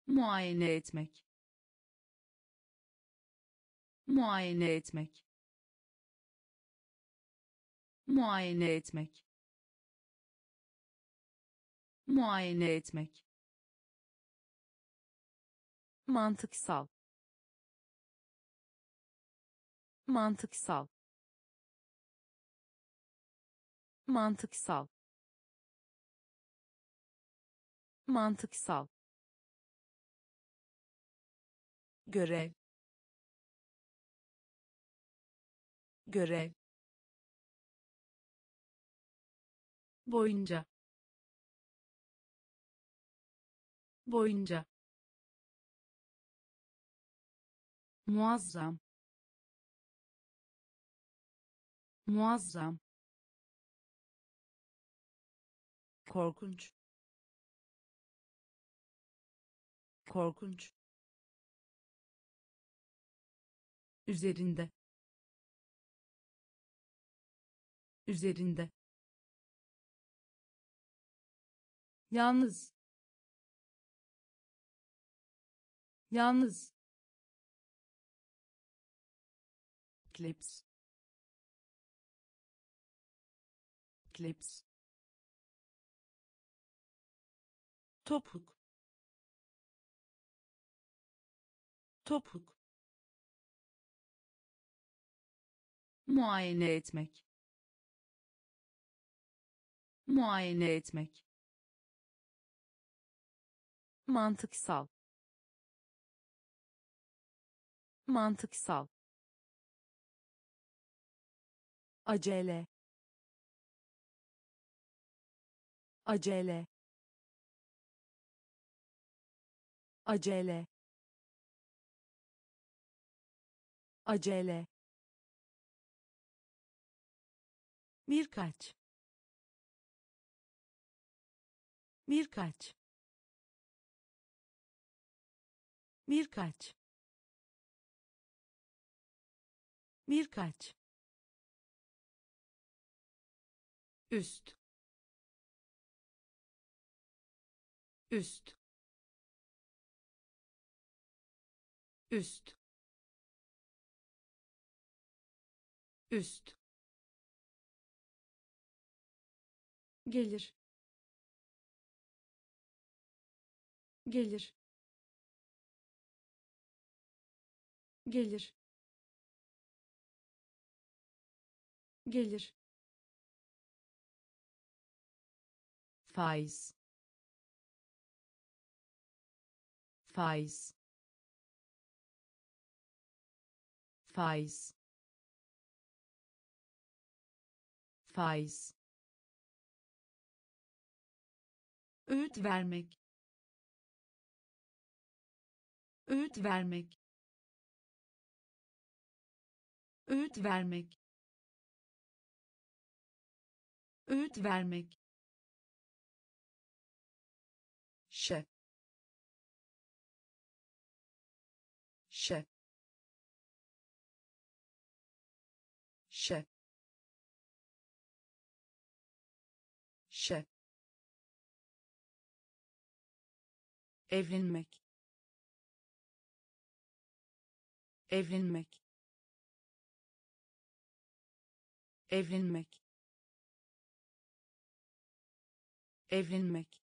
Muayene etmek. Muayene etmek. Muayene etmek. Muayene etmek mantıksal. Mantıksal. Mantıksal. Mantıksal. Görev. Görev. Boyunca. Boyunca muazzam. Muazzam. Korkunç. Korkunç. Üzerinde. Üzerinde. Yalnız. Yalnız clips. Clips. Topuk. Topuk. Muayene etmek. Muayene etmek. Mantıksal. Mantıksal acele. Acele. Acele. Acele. Birkaç. Birkaç. Birkaç. Birkaç üst. Üst. Üst. Üst. Gelir. Gelir. Gelir. Gelir faiz. Faiz. Faiz. Faiz. Öğüt vermek. Öğüt vermek. Öğüt vermek. Öğüt vermek şef. Şef. Şef. Şef. Evlenmek. Evlenmek. Evlenmek. Evlenmek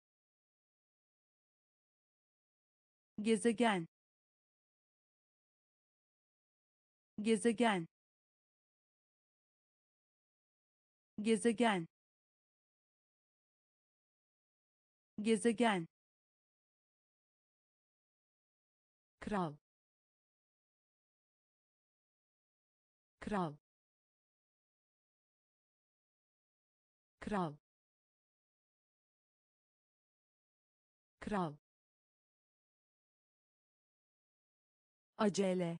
gezegen. Gezegen. Gezegen. Gezegen. Kral. Kral. Kral. Kral acele.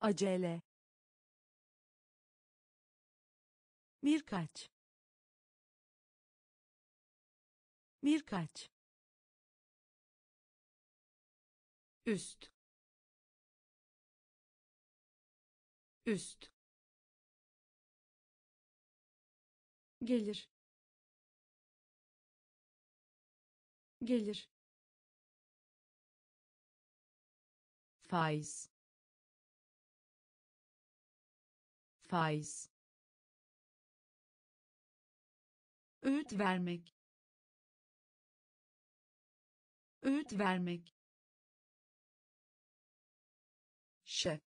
Acele. Birkaç. Birkaç. Üst. Üst. Gelir. Gelir faiz. Faiz. Öğüt vermek. Öğüt vermek. Şef.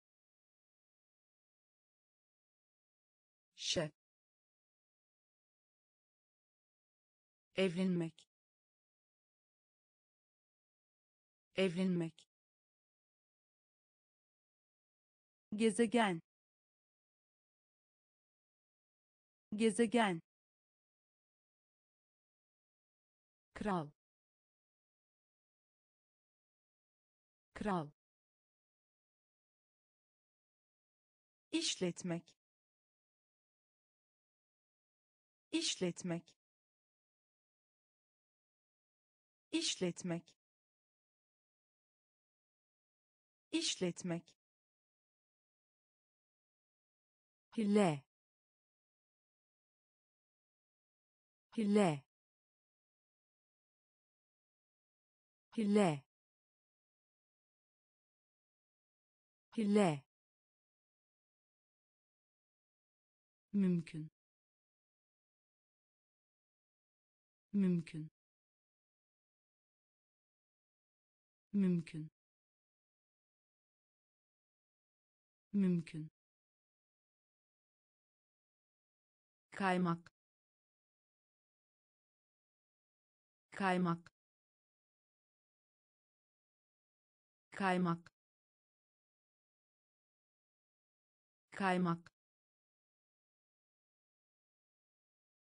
Şef. Evlenmek. Evlenmek gezegen. Gezegen. Kral. Kral. İşletmek. İşletmek. İşletmek. İşletmek hile hile hile hile mümkün. Mümkün. Mümkün. Mümkün kaymak. Kaymak. Kaymak. Kaymak.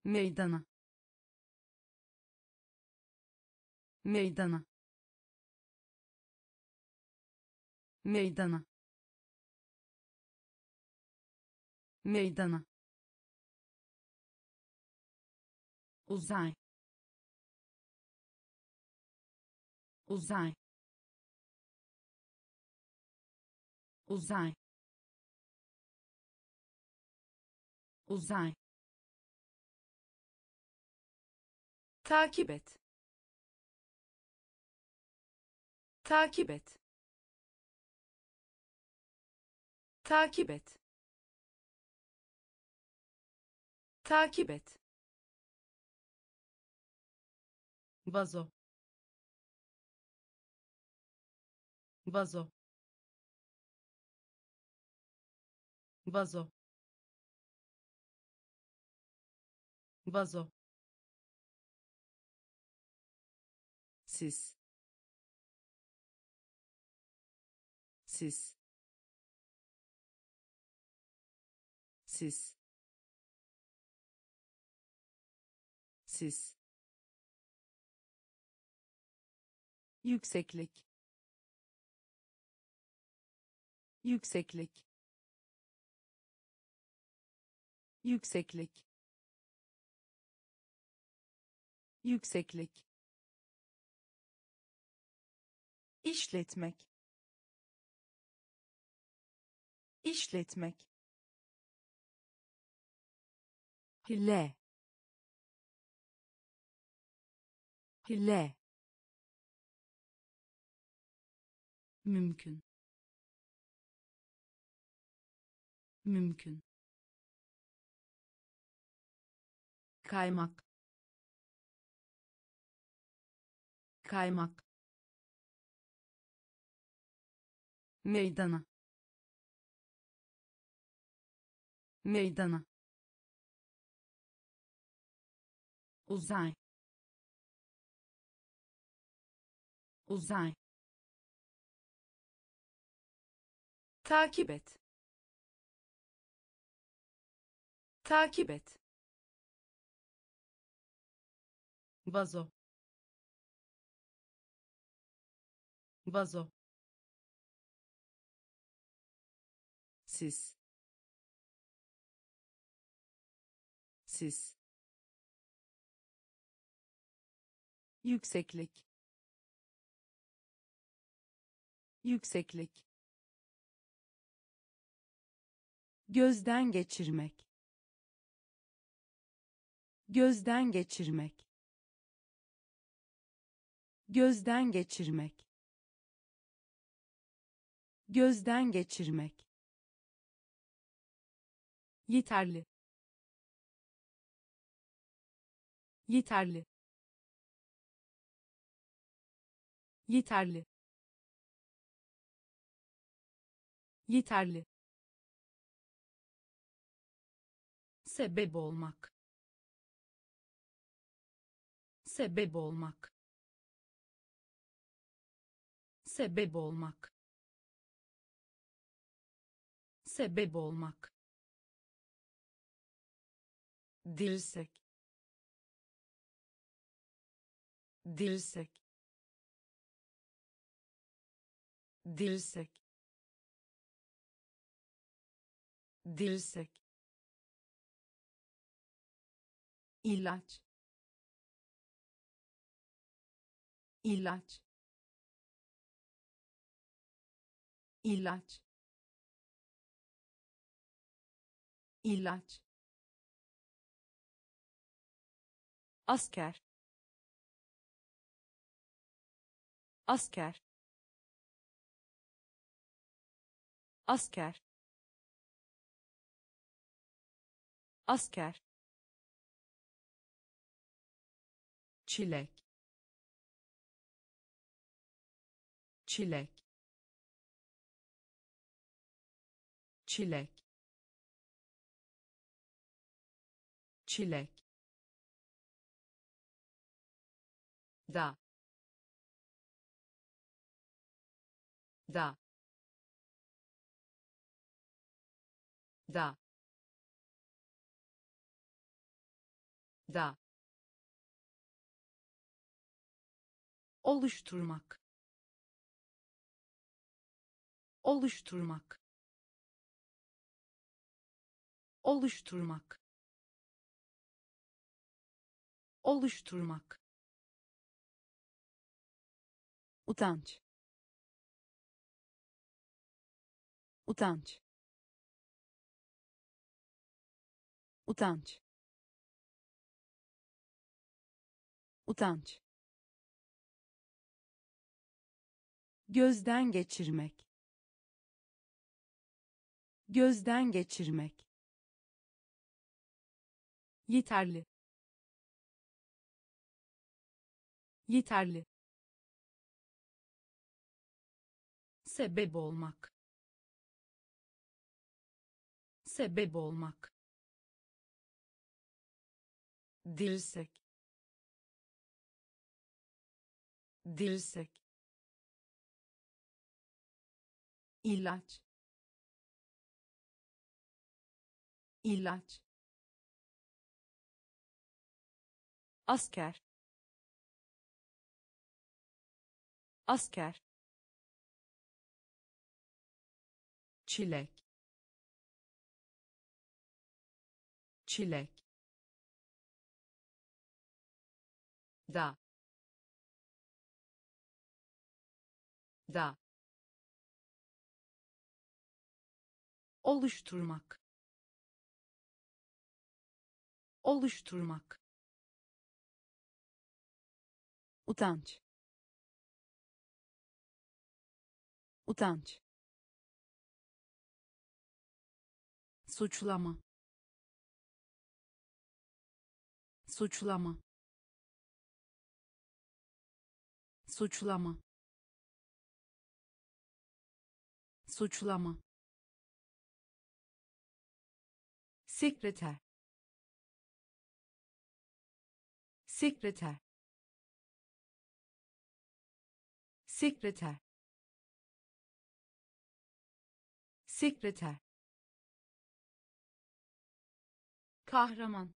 Meydana. Meydana. Meydana. Meydana uzay. Uzay. Uzay. Uzay. Takip et. Takip et. Takip et. Takip et vazo. Vazo. Vazo. Vazo. Siz siz siz siz yükseklik. Yükseklik. Yükseklik. Yükseklik. İşletmek. İşletmek. Hile hile mümkün. Mümkün. Kaymak. Kaymak. Meydana. Meydana. Uzay. Uzay takip et. Takip et. Vazo. Vazo. Siz siz yükseklik. Yükseklik gözden geçirmek. Gözden geçirmek. Gözden geçirmek. Gözden geçirmek. Yeterli. Yeterli. Yeterli. Yeterli sebep olmak. Sebep olmak. Sebep olmak. Sebep olmak. Dirsek dirsek dirsek dirsek ilaç. İlaç. İlaç. İlaç. Asker. Asker. Asker. Asker çilek. Çilek. Çilek. Çilek. Da. Da. Da. Da oluşturmak. Oluşturmak. Oluşturmak. Oluşturmak. Utanç. Utanç. Utanç. Utanç gözden geçirmek. Gözden geçirmek. Yeterli. Yeterli. Sebep olmak. Sebep olmak. Dirsek dirsek ilaç. İlaç. Asker. Asker. Çilek. Çilek. Da. Da oluşturmak. Oluşturmak. Utanç. Utanç. Suçlama. Suçlama. Suçlama. Suçlama sekreter. Sekreter. Sekreter. Sekreter. Kahraman.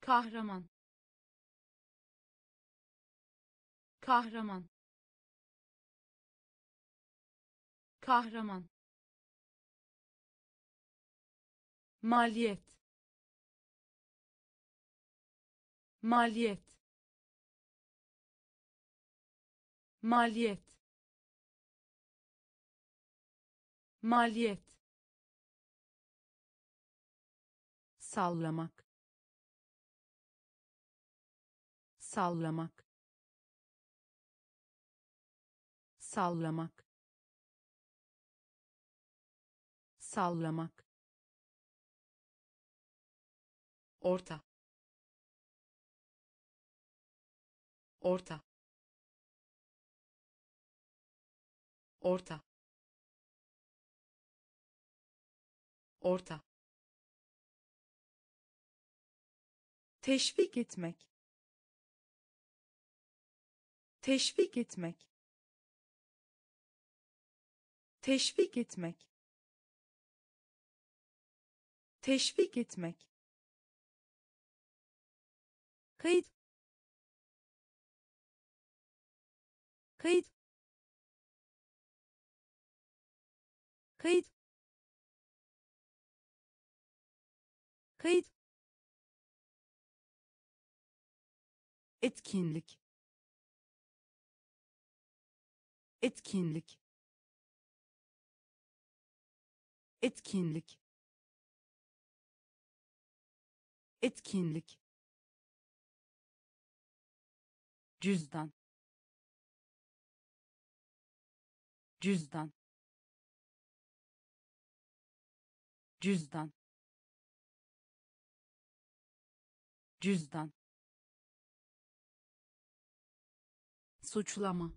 Kahraman. Kahraman. Kahraman maliyet. Maliyet. Maliyet. Maliyet. Sallamak. Sallamak. Sallamak. Sallamak orta. Orta. Orta. Orta. Teşvik etmek. Teşvik etmek. Teşvik etmek. Teşvik etmek kayıt. Kayıt. Kayıt. Kayıt. Etkinlik. Etkinlik. Etkinlik. Etkinlik cüzdan. Cüzdan. Cüzdan. Cüzdan. Suçlama.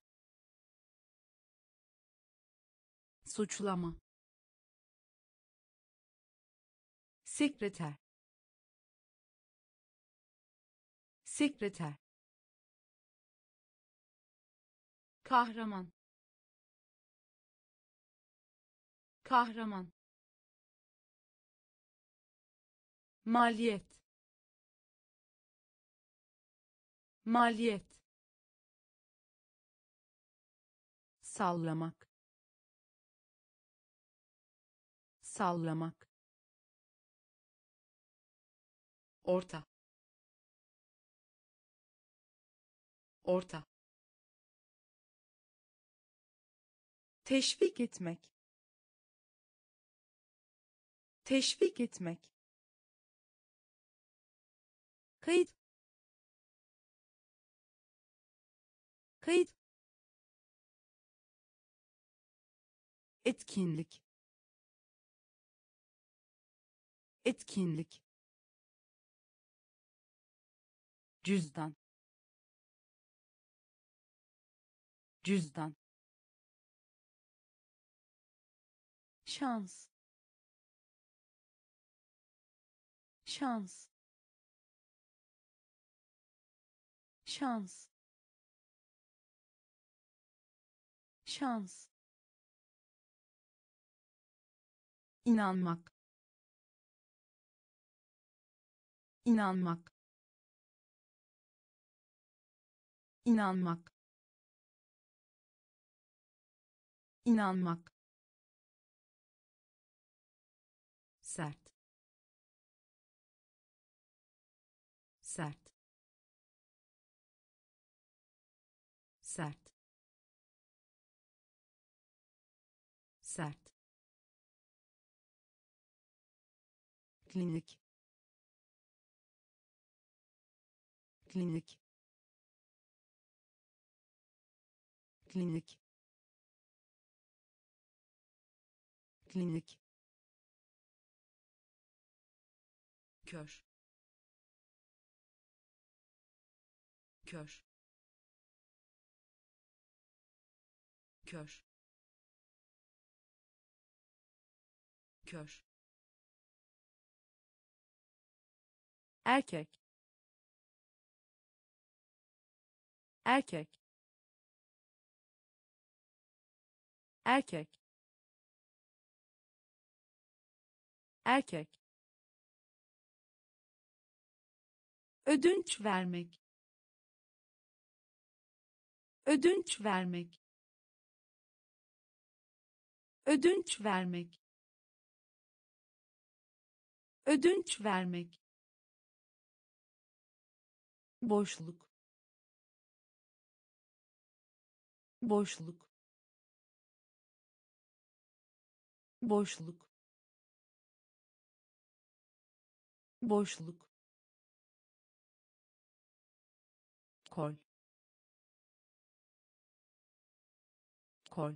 Suçlama. Sekreter. Sekreter kahraman. Kahraman. Maliyet. Maliyet. Sallamak. Sallamak. Orta. Orta teşvik etmek. Teşvik etmek. Kayıt. Kayıt. Etkinlik. Etkinlik. Cüzdan. Cüzdan şans. Şans. Şans. Şans. İnanmak. İnanmak. İnanmak. İnanmak sert. Sert. Sert. Sert. Klinik. Klinik. Klinik. Klinik kör. Kör. Kör. Kör. Erkek. Erkek. Erkek. Erkek ödünç vermek. Ödünç vermek. Ödünç vermek. Ödünç vermek. Boşluk. Boşluk. Boşluk. Boşluk kol. Kol.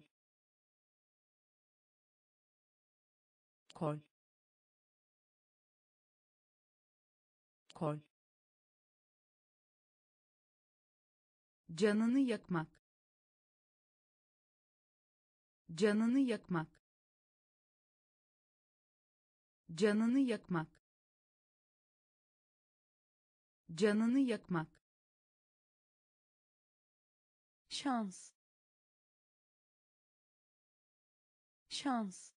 Kol. Kol. Canını yakmak. Canını yakmak. Canını yakmak. Canını yakmak şans. Şans.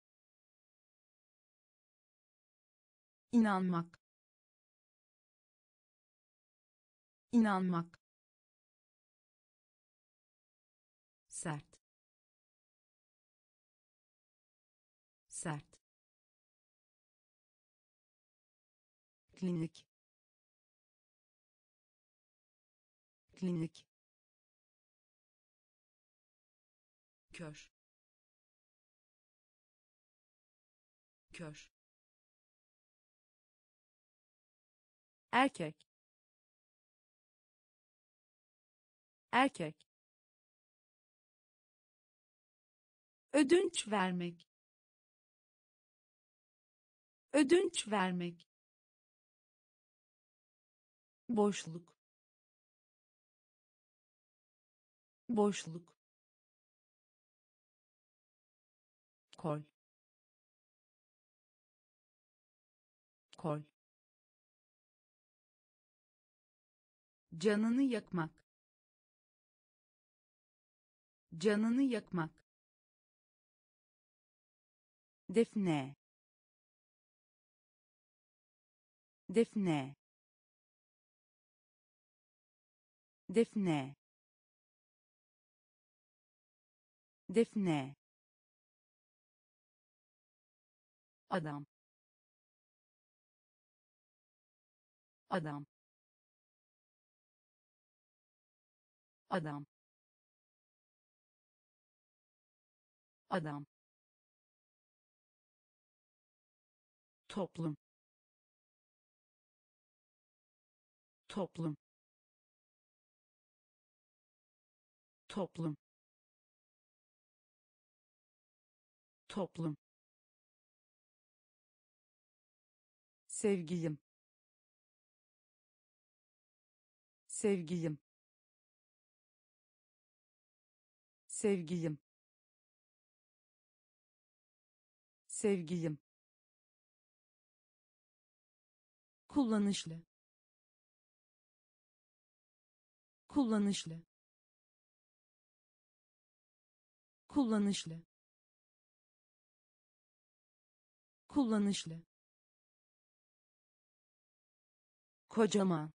İnanmak. İnanmak. Sert. Sert. Klinik. Klinik kör. Kör. Erkek. Erkek. Ödünç vermek. Ödünç vermek. Boşluk. Boşluk kol kol canını yakmak canını yakmak Defne. Defne. Defne. Defne. Adam. Adam. Adam. Adam. Toplum. Toplum. Toplum. Toplum sevgilim sevgilim sevgilim sevgilim kullanışlı. Kullanışlı. Kullanışlı. Kullanışlı kocaman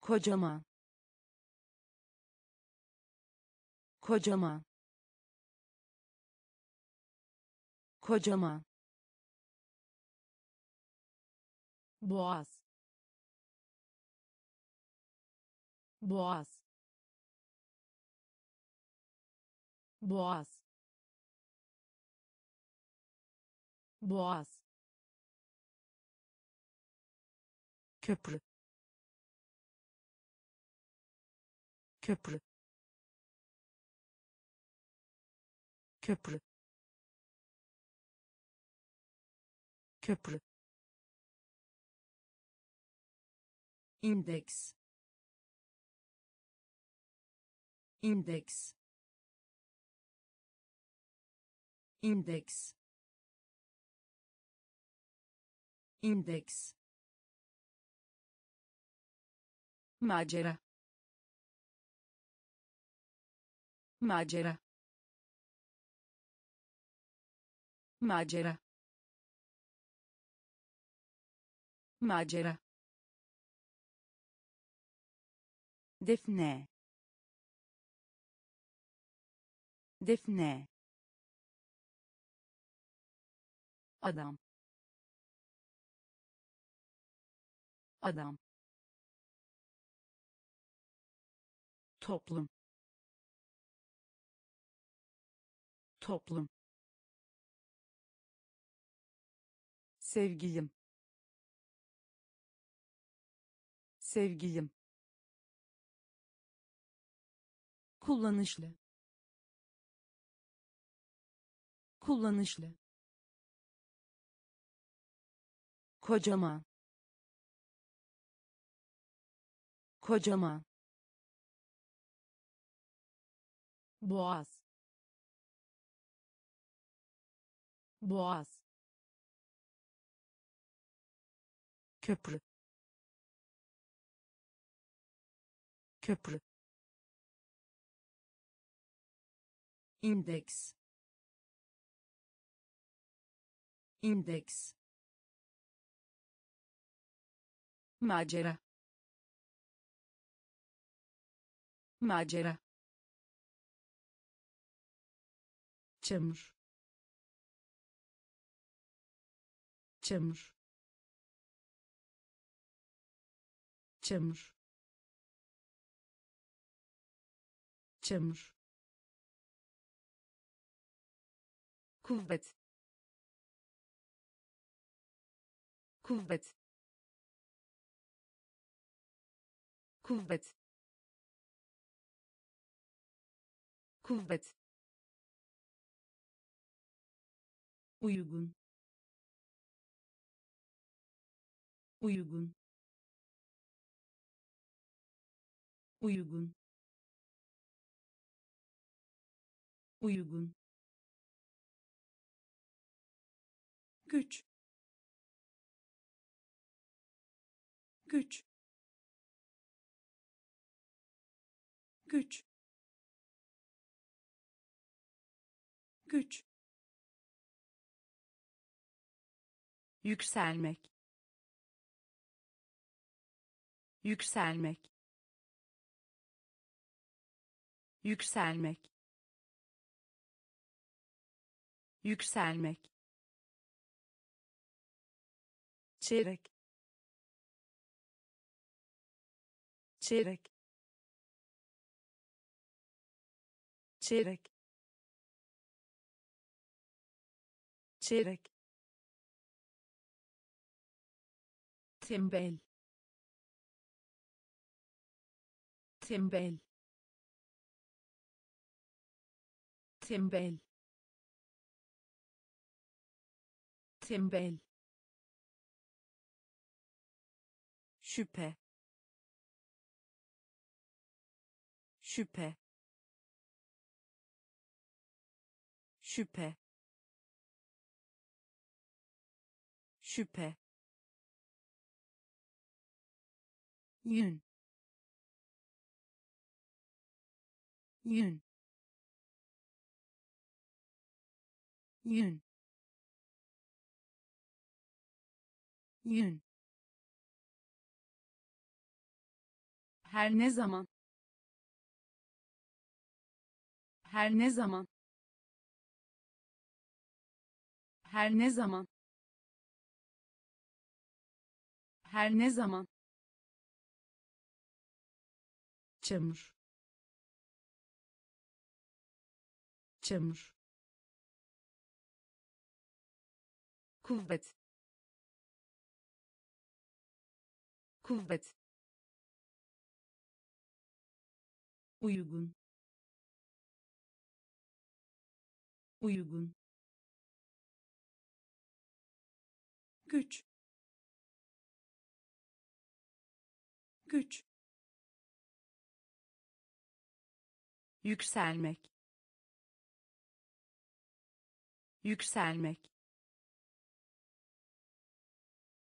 kocaman kocaman kocaman boğaz. Boğaz. Boğaz. Boğaz köprü köprü köprü köprü. İndeks indeks indeks indeks macera. Macera. Macera. Macera. Defne. Defne. adam. Adam toplum. Toplum. Sevgilim sevgilim kullanışlı. Kullanışlı. Kocaman kocaman boğaz. Boğaz. Köprü. Köprü. İndeks. İndeks. Macera. Macera çamur. Çamur. Çamur. Çamur. Kuvvet. Kuvvet. Kuvvet. Kuvvet uygun uygun uygun uygun. Güç güç güç. Güç yükselmek. Yükselmek. Yükselmek. Yükselmek. Çeyrek. Çeyrek. Çeyrek. Çeyrek tembel. Tembel. Tembel. Tembel. Şüphe. Şüphe. Şüphe. Şüphe yün. Yün. Yün. Yün. Her ne zaman. Her ne zaman. Her ne zaman. Her ne zaman çamur. Çamur. Kuvvet. Kuvvet. Uygun. Uygun. Güç. Güç yükselmek. Yükselmek.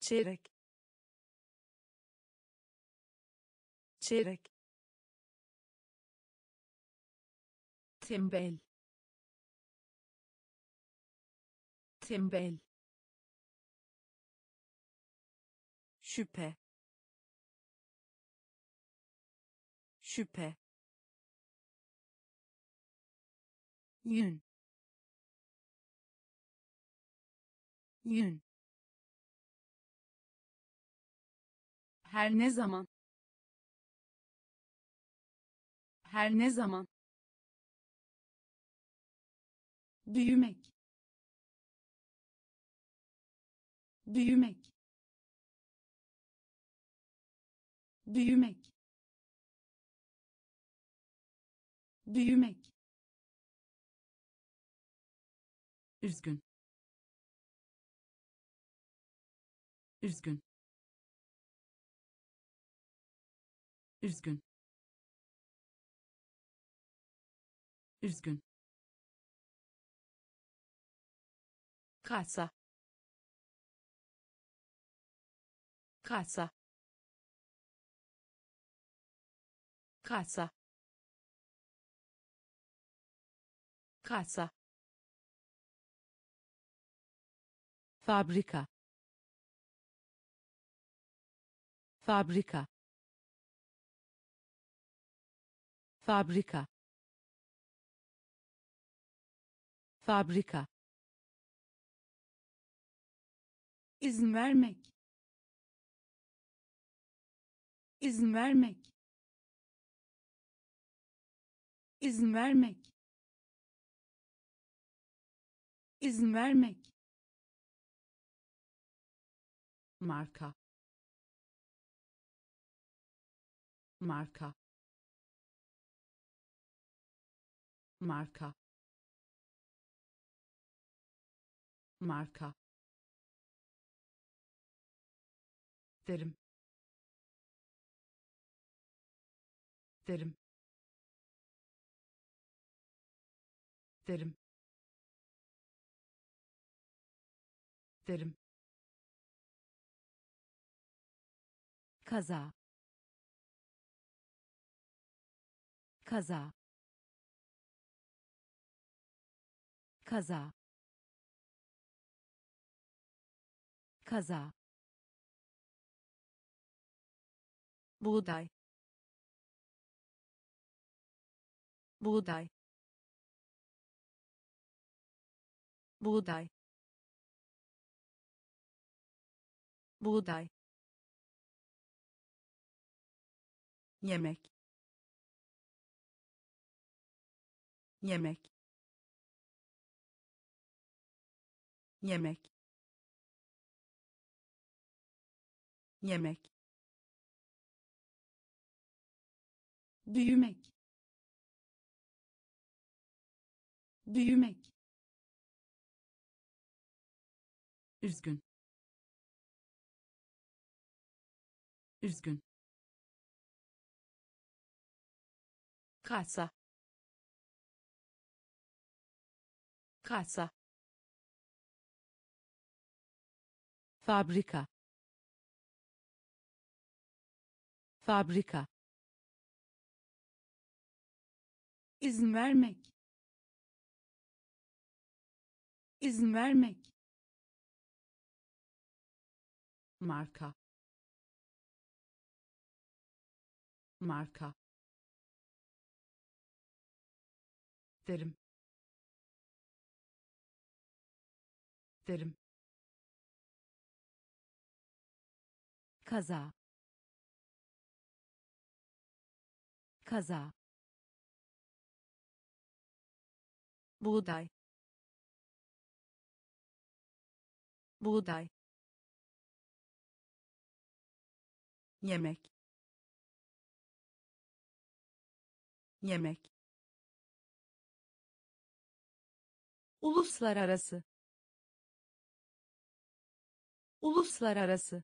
Çeyrek. Çeyrek. Tembel. Tembel. Şüphe. Şüphe yün. Yün. Her ne zaman. Her ne zaman. Büyümek. Büyümek. Büyümek. Büyümek üzgün. Üzgün. Üzgün. Üzgün. Kasa kasa kasa kasa fabrika. Fabrika. Fabrika. Fabrika. İzin vermek. İzin vermek. İzin vermek. İzin vermek marka. Marka. Marka. Marka. Derim. Derim. Derim. Derim kaza. Kaza. Kaza. Kaza. Buğday. Buğday. Buğday. Buğday yemek. Yemek. Yemek. Yemek. Büyümek. Büyümek. Üzgün. Üzgün kasa. Kasa. Fabrika. Fabrika. İzin vermek. İzin vermek. Marka. Marka derim. Derim. Kaza. Kaza. Buğday. Buğday. Yemek. Yemek uluslararası. Uluslararası.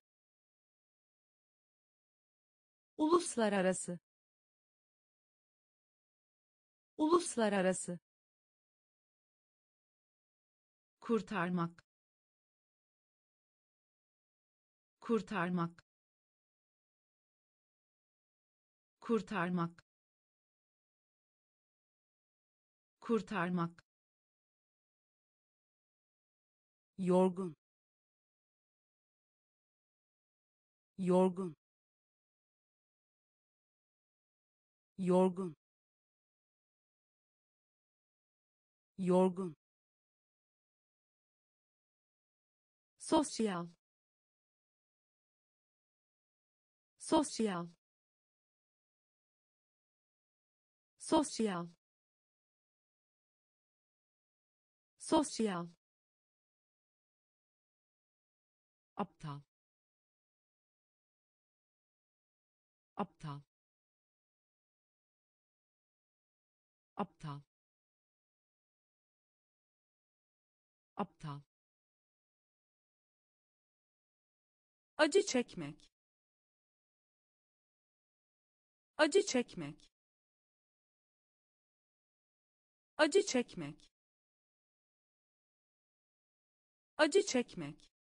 Uluslararası. Uluslararası. Kurtarmak. Kurtarmak. Kurtarmak. Kurtarmak yorgun. Yorgun. Yorgun. Yorgun. Sosyal. Sosyal. Sosyal. Sosyal aptal. Aptal. Aptal. Aptal. Acı çekmek. Acı çekmek. Acı çekmek. Acı çekmek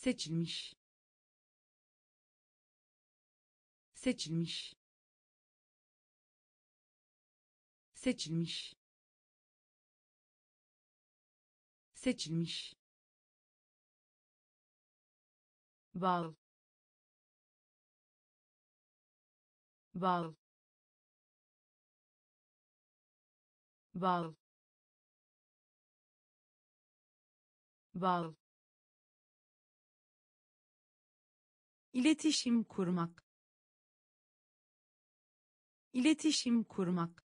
seçilmiş seçilmiş seçilmiş seçilmiş. Bağ bağ bağ bağ iletişim kurmak. İletişim kurmak.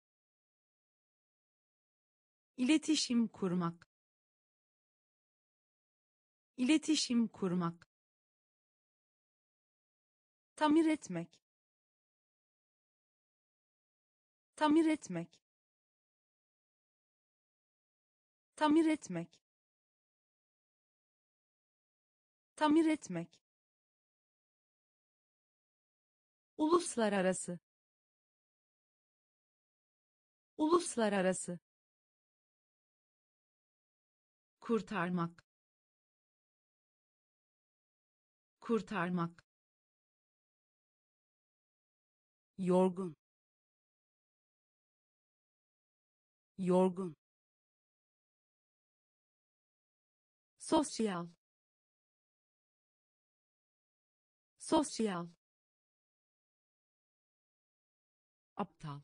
İletişim kurmak. İletişim kurmak. Tamir etmek. Tamir etmek. Tamir etmek. Tamir etmek uluslararası. Uluslararası. Kurtarmak. Kurtarmak. Yorgun. Yorgun. Sosyal. Sosyal aptal.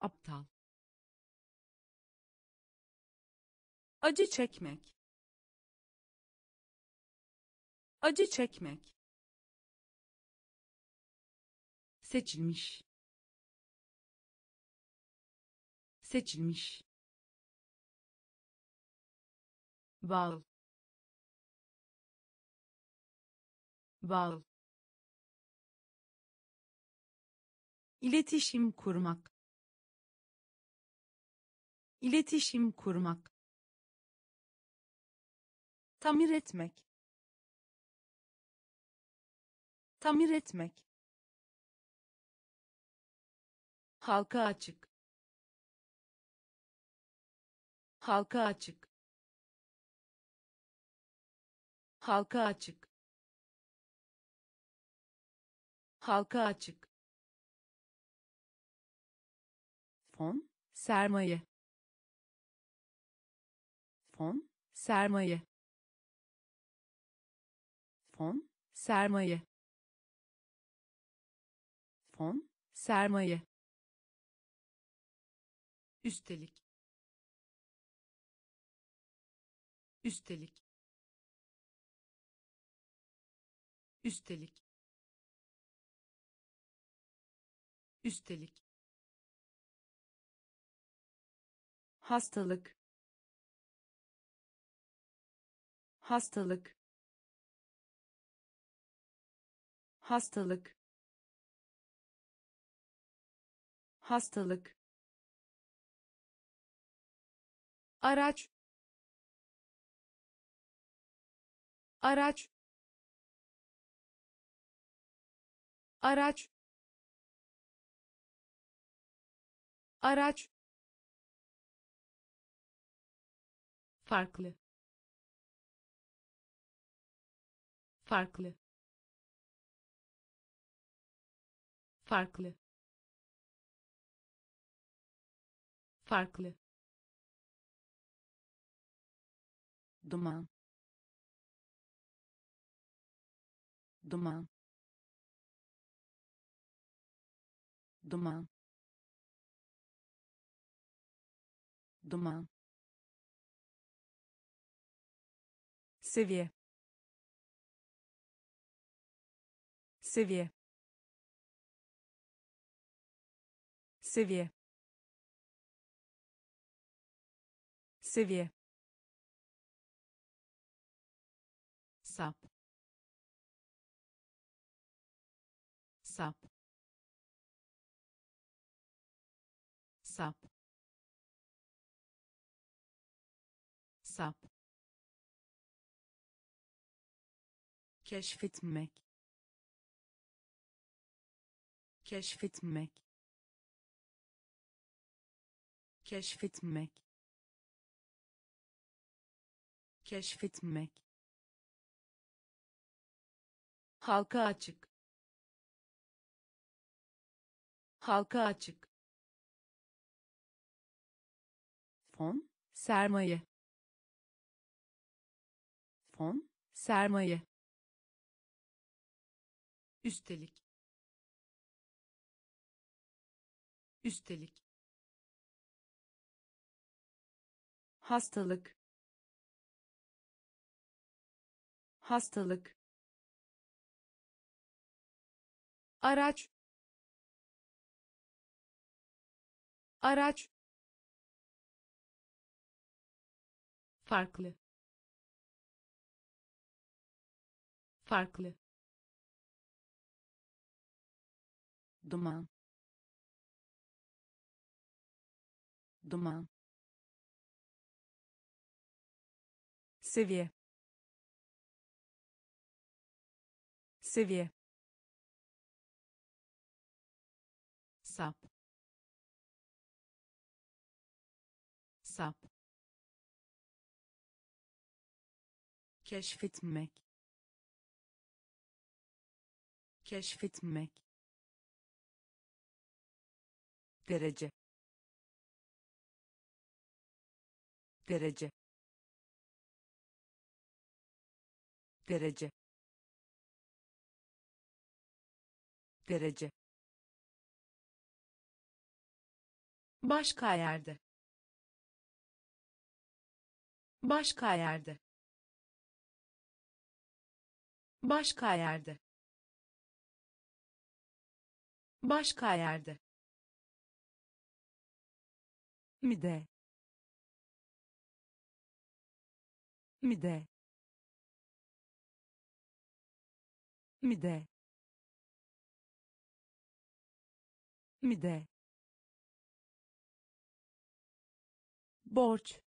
Aptal. Acı çekmek. Acı çekmek. Seçilmiş. Seçilmiş. Bağ. Bağ iletişim kurmak. İletişim kurmak. Tamir etmek. Tamir etmek. Halka açık. Halka açık. Halka açık. Halka açık fon sermaye. Fon sermaye. Fon sermaye. Fon sermaye. Üstelik. Üstelik. Üstelik. Üstelik hastalık. Hastalık. Hastalık. Hastalık. Araç. Araç. Araç. Araç farklı. Farklı. Farklı. Farklı. Duman. Duman. Duman. Duman seviye seviye seviye seviye keşfetmek keşfetmek keşfetmek keşfetmek. Halka açık. Halka açık. Fon sermaye. Fon sermaye üstelik. Üstelik. Hastalık. Hastalık. Araç. Araç. Farklı. Farklı duman. Duman. Seviye. Seviye. Sap. Sap. Keşfetmek. Keşfetmek derece. Derece. Derece. Derece. Başka yerde. Başka yerde. Başka yerde. Başka yerde mide mide mide mide borç.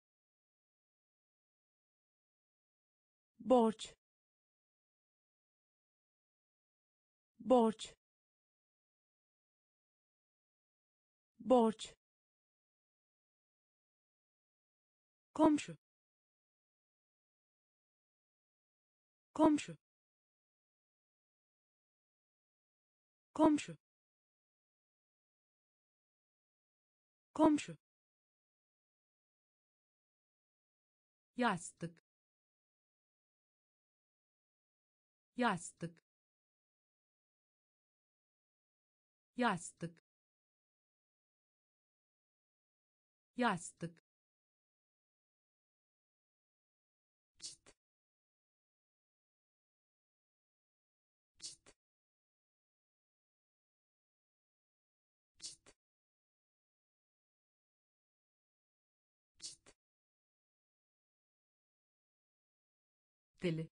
Borç. Borç. Borç komşu. Komşu. Komşu. Komşu. Yastık. Yastık. Yastık. Yastık deli.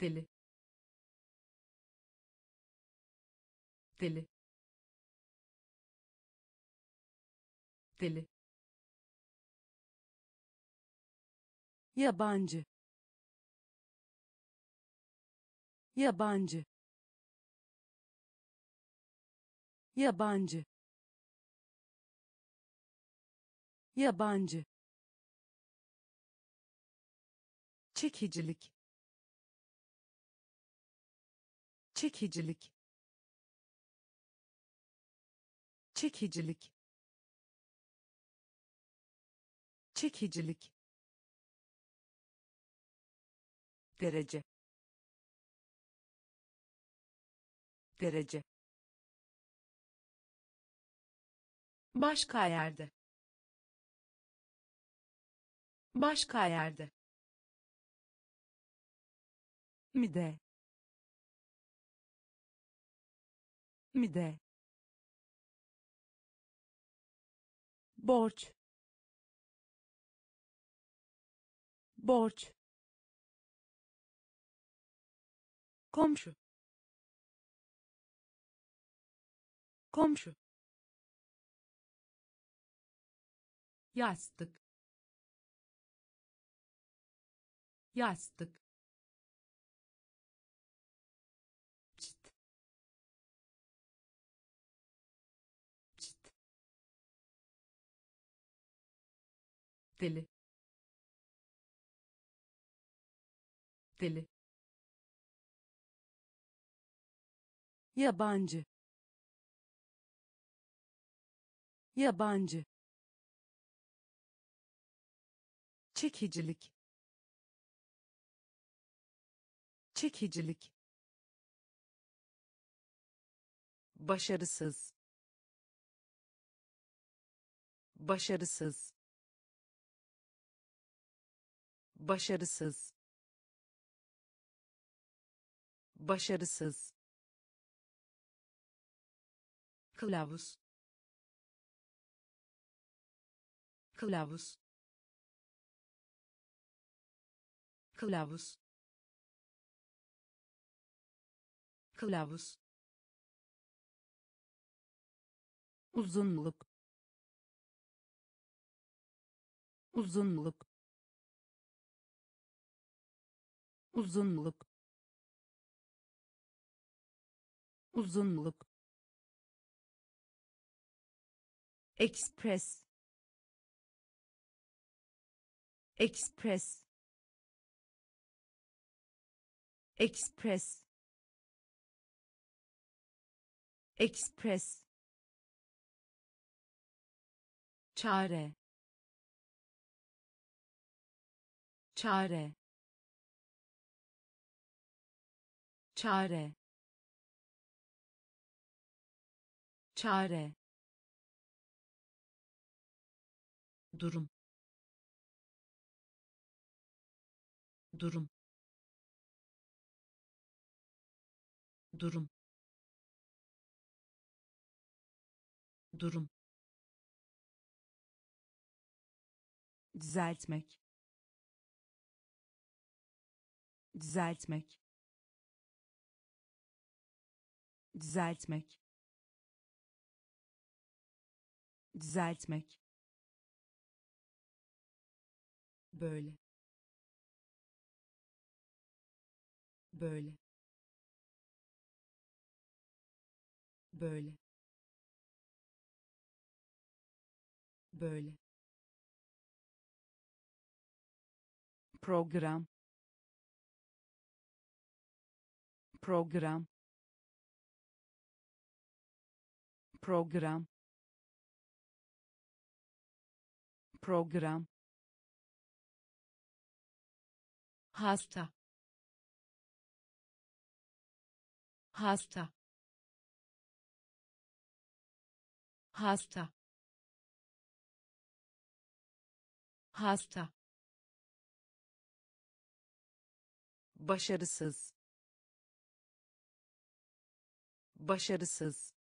Deli. Deli. Deli. Yabancı. Yabancı. Yabancı. Yabancı çekicilik. Çekicilik. Çekicilik. Çekicilik. Derece. Derece. Başka yerde. Başka yerde mide mide borç. Borç. Komşu. Komşu. Yastık. Yastık deli. Deli. Yabancı. Yabancı. Çekicilik. Çekicilik. Başarısız. Başarısız başarısız başarısız kılavuz kılavuz kılavuz kılavuz uzunluk uzunluk uzunluk uzunluk Express Express Express Ekspres. Çare. Çare. Çare. Çare. durum. Durum. Durum. Durum. Düzeltmek. Düzeltmek düzeltmek. Düzeltmek. Böyle. Böyle. Böyle. Böyle. Program. Program program. Program. Hasta. Hasta. Hasta. Hasta. Başarısız. Başarısız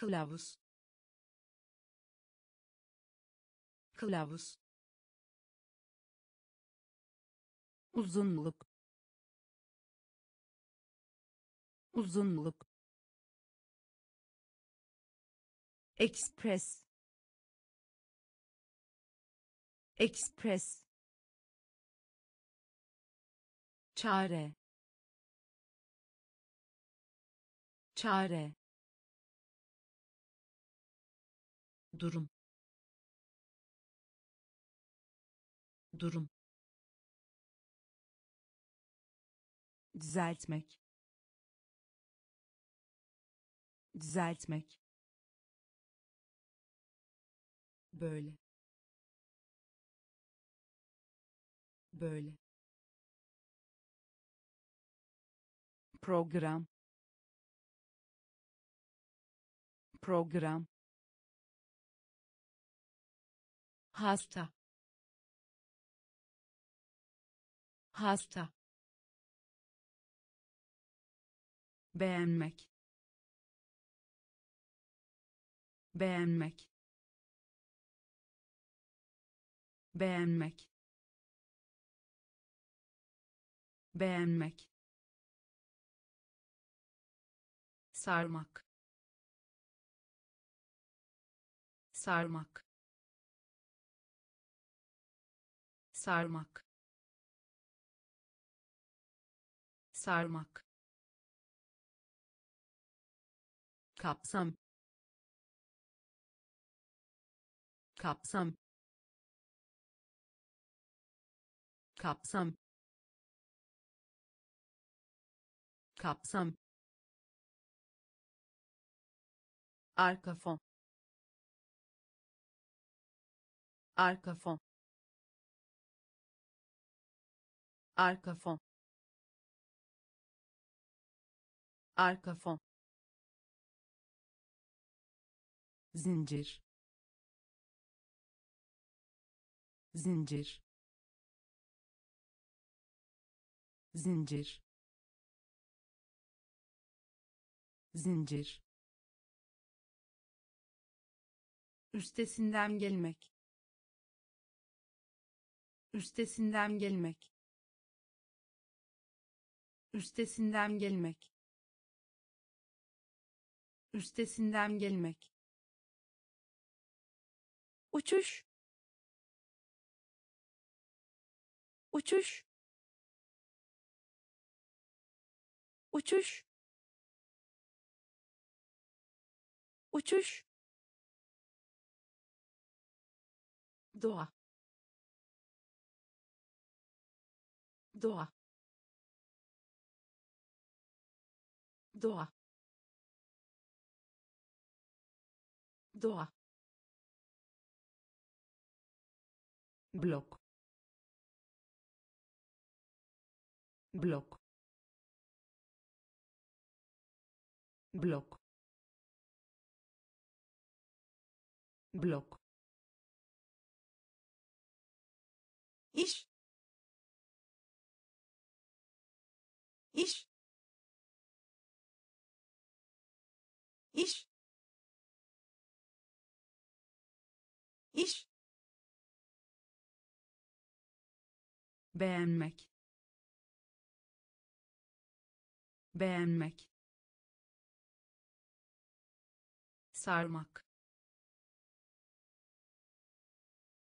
kılavuz. Kılavuz. Uzunluk. Uzunluk. Ekspres. Ekspres. Çare. Çare durum. Durum. Düzeltmek. Düzeltmek. Böyle. Böyle. Program. Program hasta. Hasta. Beğenmek. Beğenmek. Beğenmek. Beğenmek. Sarmak. Sarmak sarmak. Sarmak. Kapsam. Kapsam. Kapsam. Kapsam. Arka fon. Arka fon arka fon. Arka fon. Zincir. Zincir. Zincir. Zincir. Üstesinden gelmek. Üstesinden gelmek üstesinden gelmek. Üstesinden gelmek. Uçuş. Uçuş. Uçuş. Uçuş. Doğa. Doğa doğa doğa blok. Blok. Blok. Blok. Iş iş iş. İş. Beğenmek. Beğenmek. Sarmak.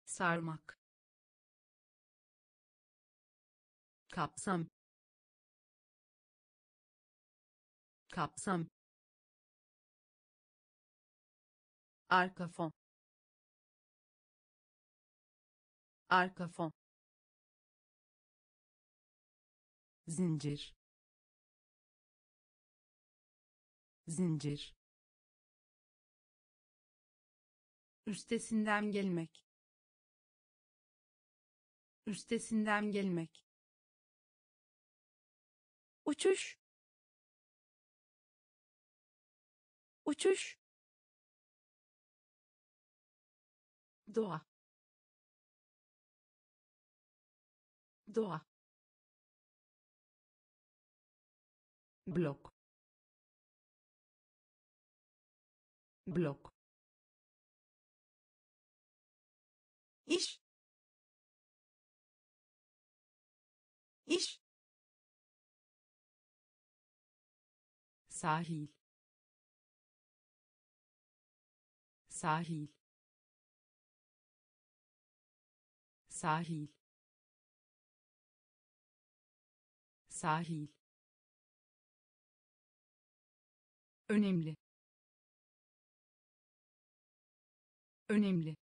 Sarmak. Kapsam. Kapsam arka fon. Arka fon. Zincir. Zincir. Üstesinden gelmek. Üstesinden gelmek. Uçuş. Uçuş doğa. Doğa. Blok. Blok. İş. İş. Sahil. Sahil sahil. Sahil. Önemli. Önemli.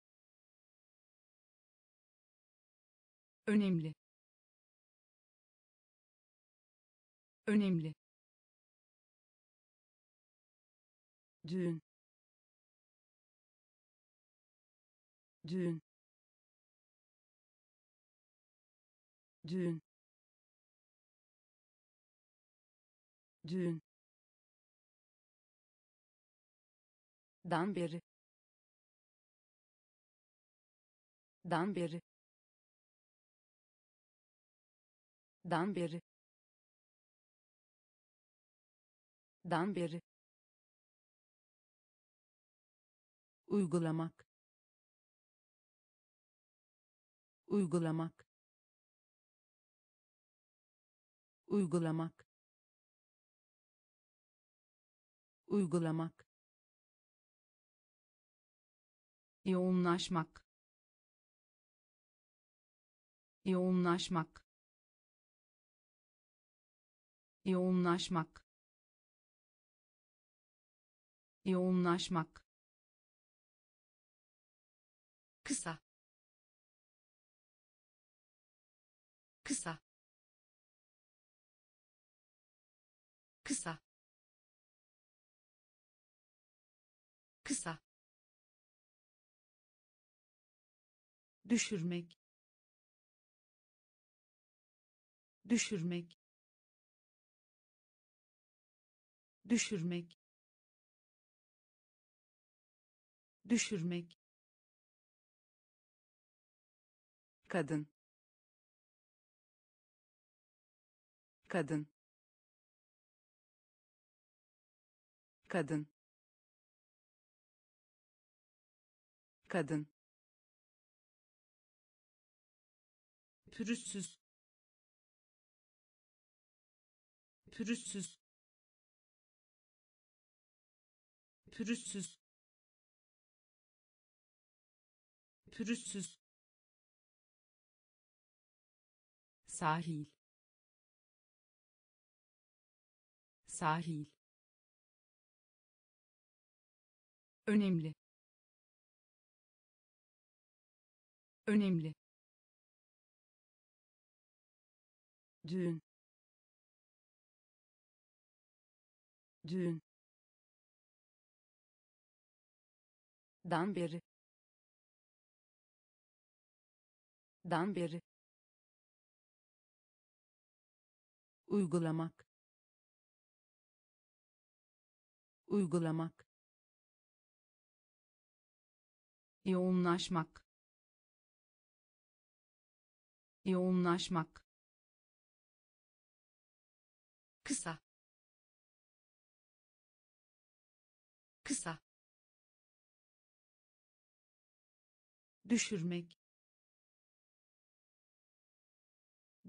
Önemli. Önemli. Düğün. Düğün düğün. Düğün. Dan beri. Dan beri. Dan beri. Dan beri. Uygulamak. Uygulamak uygulamak. Uygulamak. Yoğunlaşmak. Yoğunlaşmak. Yoğunlaşmak. Yoğunlaşmak. Kısa. Kısa kısa. Kısa. Düşürmek. Düşürmek. Düşürmek. Düşürmek. Kadın. Kadın kadın. Kadın. Pürüzsüz. Pürüzsüz. Pürüzsüz. Pürüzsüz. Sahil. Sahil önemli. Önemli. Düğün. Düğün. Dan beri. Dan beri. Uygulamak. Uygulamak yoğunlaşmak. Yoğunlaşmak. Kısa. Kısa. Düşürmek.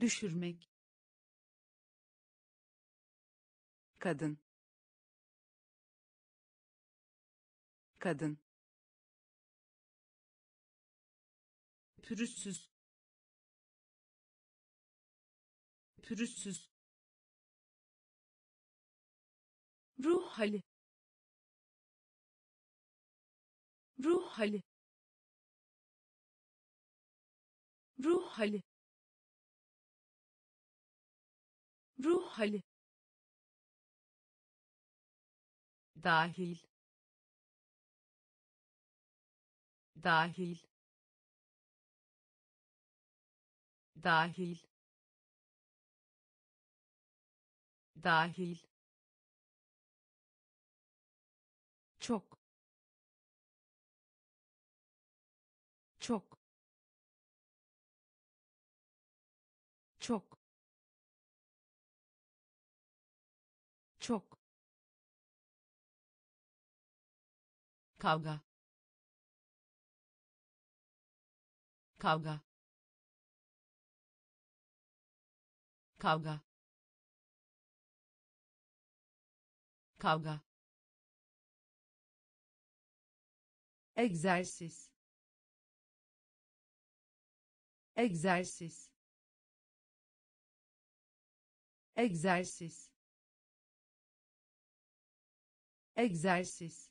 Düşürmek. Kadın. Kadın pürüzsüz. Pürüzsüz. Ruh hali. Ruh hali. Ruh hali. Ruh hali. Dahil. Dahil dahil. Dahil. Çok. Çok. Çok. Çok. Kavga. Kavga kavga. Kavga. Egzersiz. Egzersiz. Egzersiz. Egzersiz.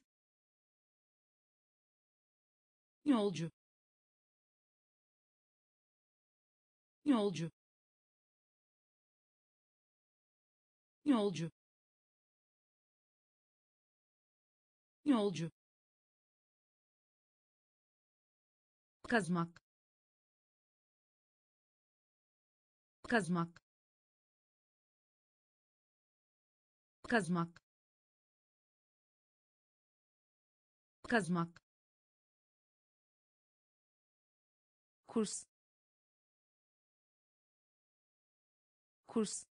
Yolcu. Yolcu yolcu. Yolcu. Kazmak. Kazmak. Kazmak. Kazmak. Kurs. Kurs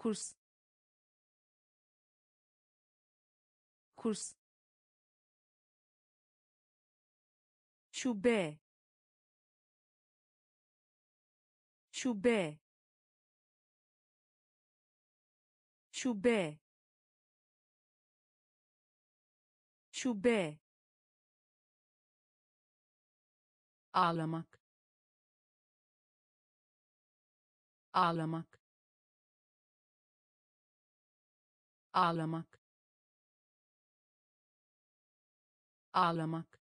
kurs. Kurs. Şube. Şube. Şube. Şube. Ağlamak. Ağlamak ağlamak. Ağlamak.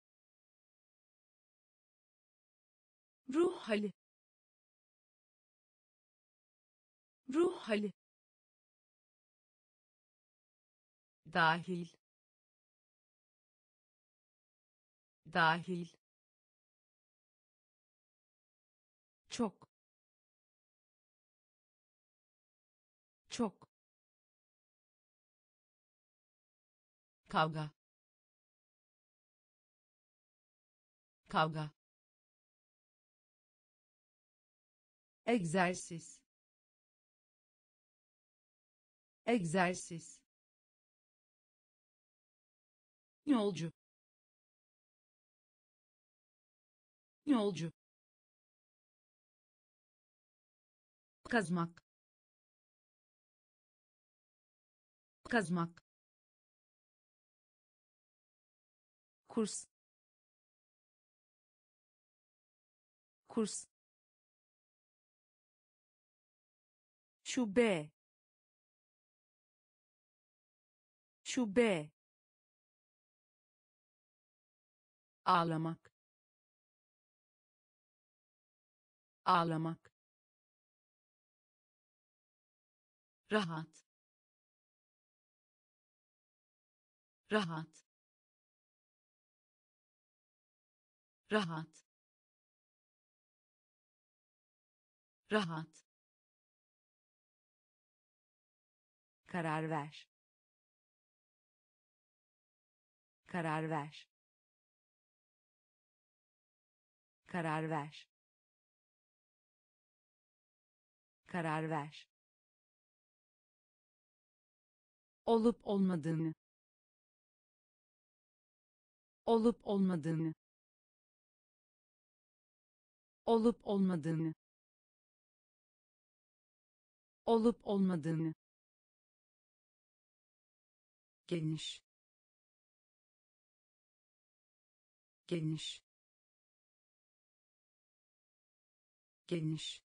Ruh hali. Ruh hali. Dahil. Dahil kavga. Kavga. Egzersiz. Egzersiz. Yolcu. Yolcu. Kazmak. Kazmak kurs. Kurs. Şube. Şube. Ağlamak. Ağlamak. Rahat. Rahat rahat. Rahat. Karar ver. Karar ver. Karar ver. Karar ver. Olup olmadığını. Olup olmadığını olup olmadığını. Olup olmadığını. Geniş. Geniş. Geniş.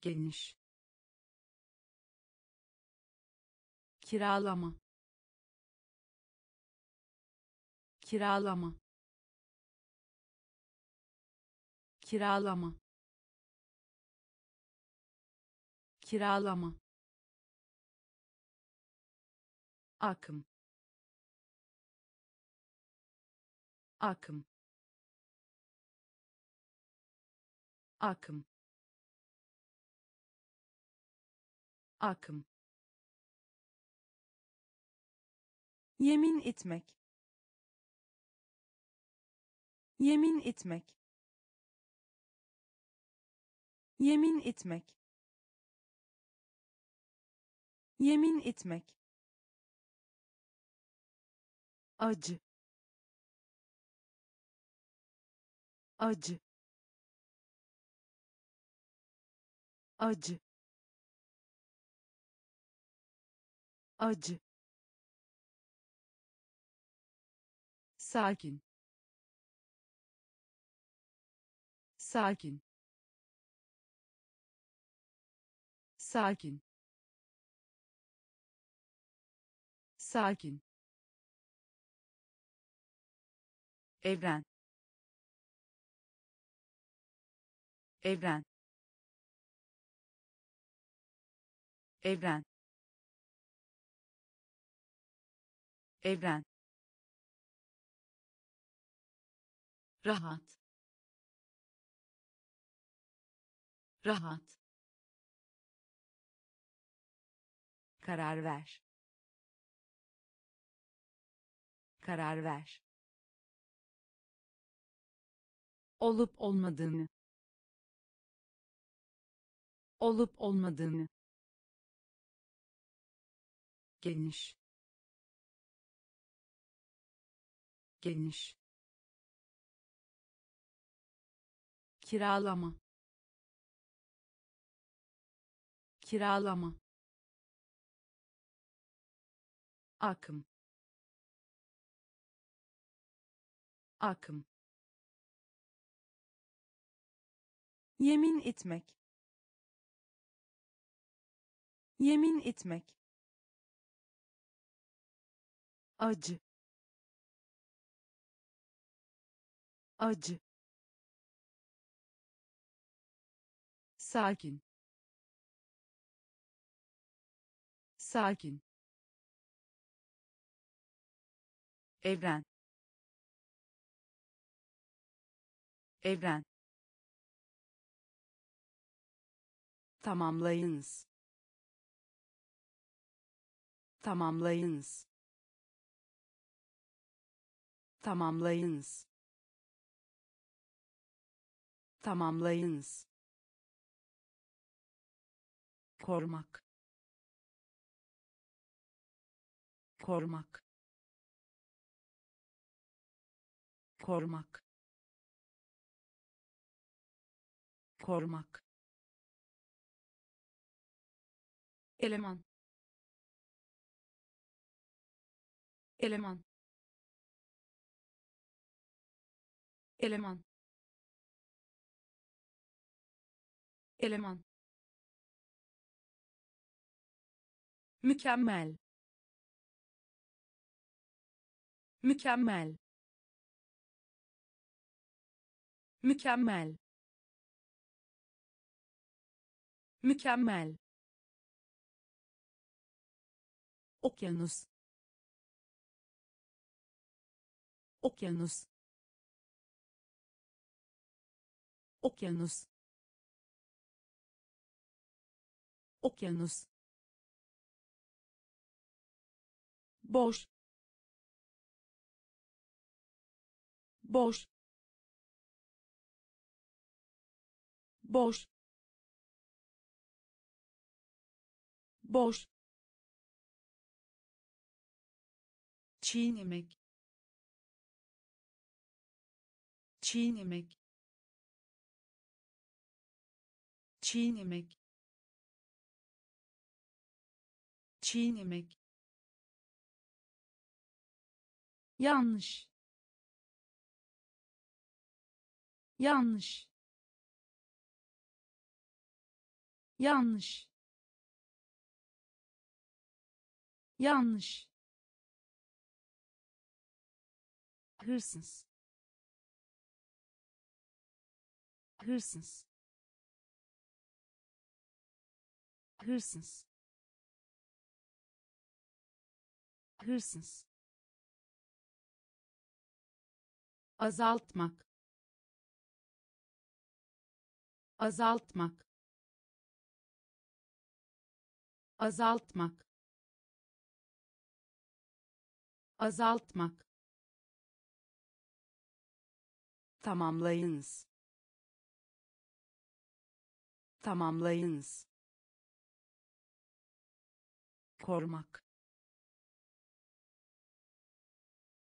Geniş. Kiralama. Kiralama kiralama. Kiralama. Akım. Akım. Akım. Akım. Yemin etmek. Yemin etmek yemin etmek. Yemin etmek. Acı. Acı. Acı. Acı. Sakin. Sakin sakin. Sakin. Evren. Evren. Evren. Evren. Rahat. Rahat karar ver. Karar ver. Olup olmadığını. Olup olmadığını. Geniş. Geniş. Kiralama. Kiralama akım. Akım. Yemin etmek. Yemin etmek. Acı. Acı. Sakin. Sakin evren. Evren. Tamamlayınız. Tamamlayınız. Tamamlayınız. Tamamlayınız. Korumak. Korumak korumak korumak eleman. Eleman. Eleman. Eleman. Mükemmel. Mükemmel mükemmel. Mükemmel. Okyanus. Okyanus. Okyanus. Okyanus. Boş. Boş boş. Boş. Çiğnemek çiğnemek çiğnemek çiğnemek yanlış. Yanlış yanlış. Yanlış. Hırsız. Hırsız. Hırsız. Hırsız. Azaltmak. Azaltmak azaltmak. Azaltmak. Tamamlayınız. Tamamlayınız. Korumak.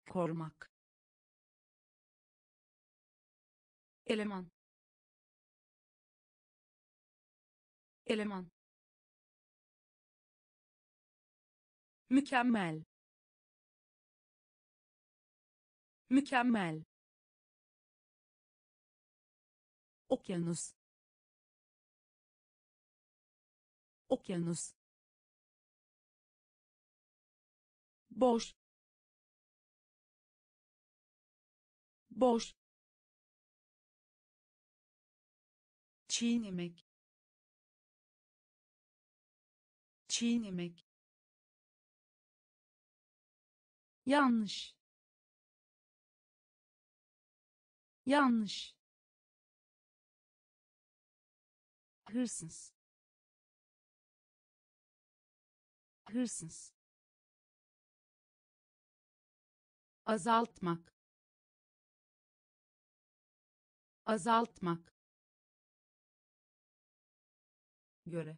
Korumak. Eleman. Eleman mükemmel. Mükemmel. Okyanus. Okyanus. Boş. Boş. Çiğnemek. Çiğnemek yanlış. Yanlış. Hırsız. Hırsız. Azaltmak. Azaltmak. Göre.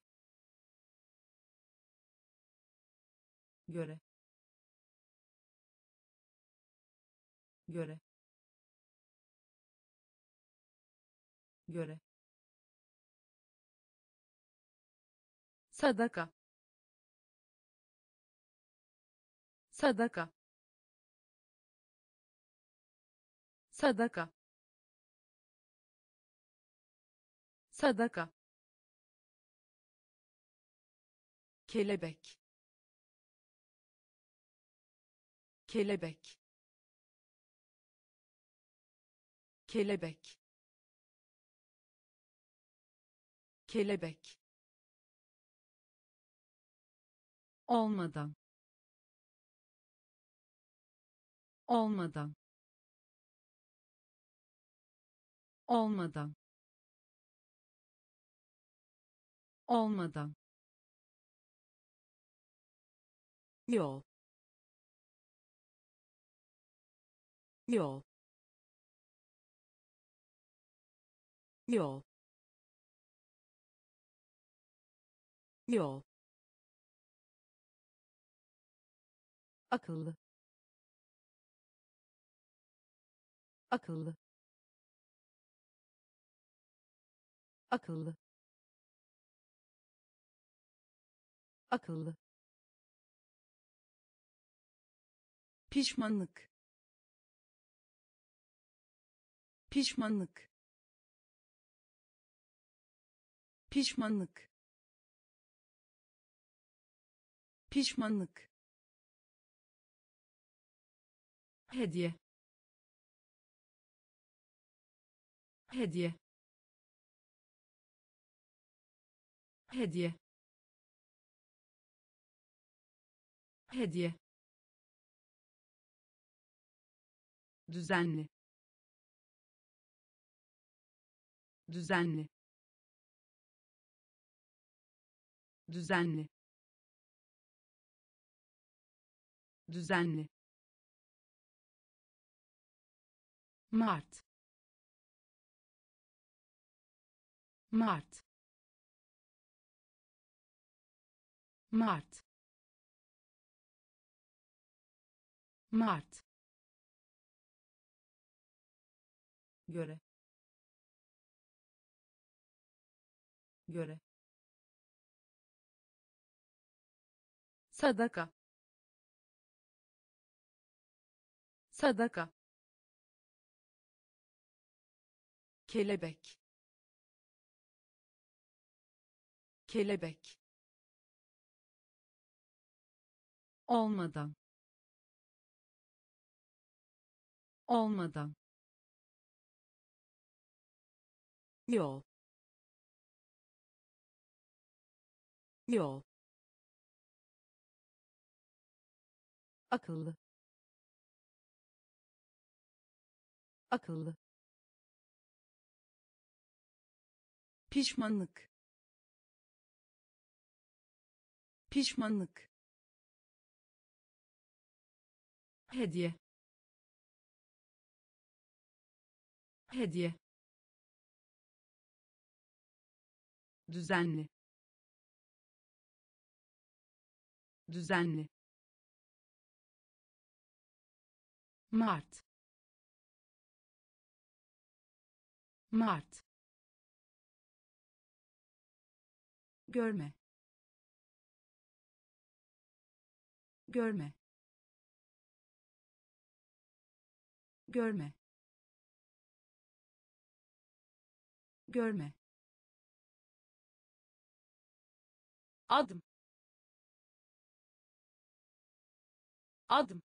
Göre göre. Göre. Sadaka. Sadaka. Sadaka. Sadaka. Kelebek. Kelebek kelebek. Kelebek. Olmadan. Olmadan. Olmadan. Olmadan. Yol. Yol yol. Yol. Akıllı. Akıllı. Akıllı. Akıllı. Pişmanlık. Pişmanlık pişmanlık. Pişmanlık. Hediye. Hediye. Hediye. Hediye. Düzenli. Düzenli düzenli. Düzenli. Mart. Mart. Mart. Mart. Göre. Göre sadaka. Sadaka. Kelebek. Kelebek. Olmadan. Olmadan. Yol. Yol akıllı. Akıllı. Pişmanlık. Pişmanlık. Hediye. Hediye. Düzenli. Düzenli Mart. Mart. Görme. Görme. Görme. Görme. Adım. Adım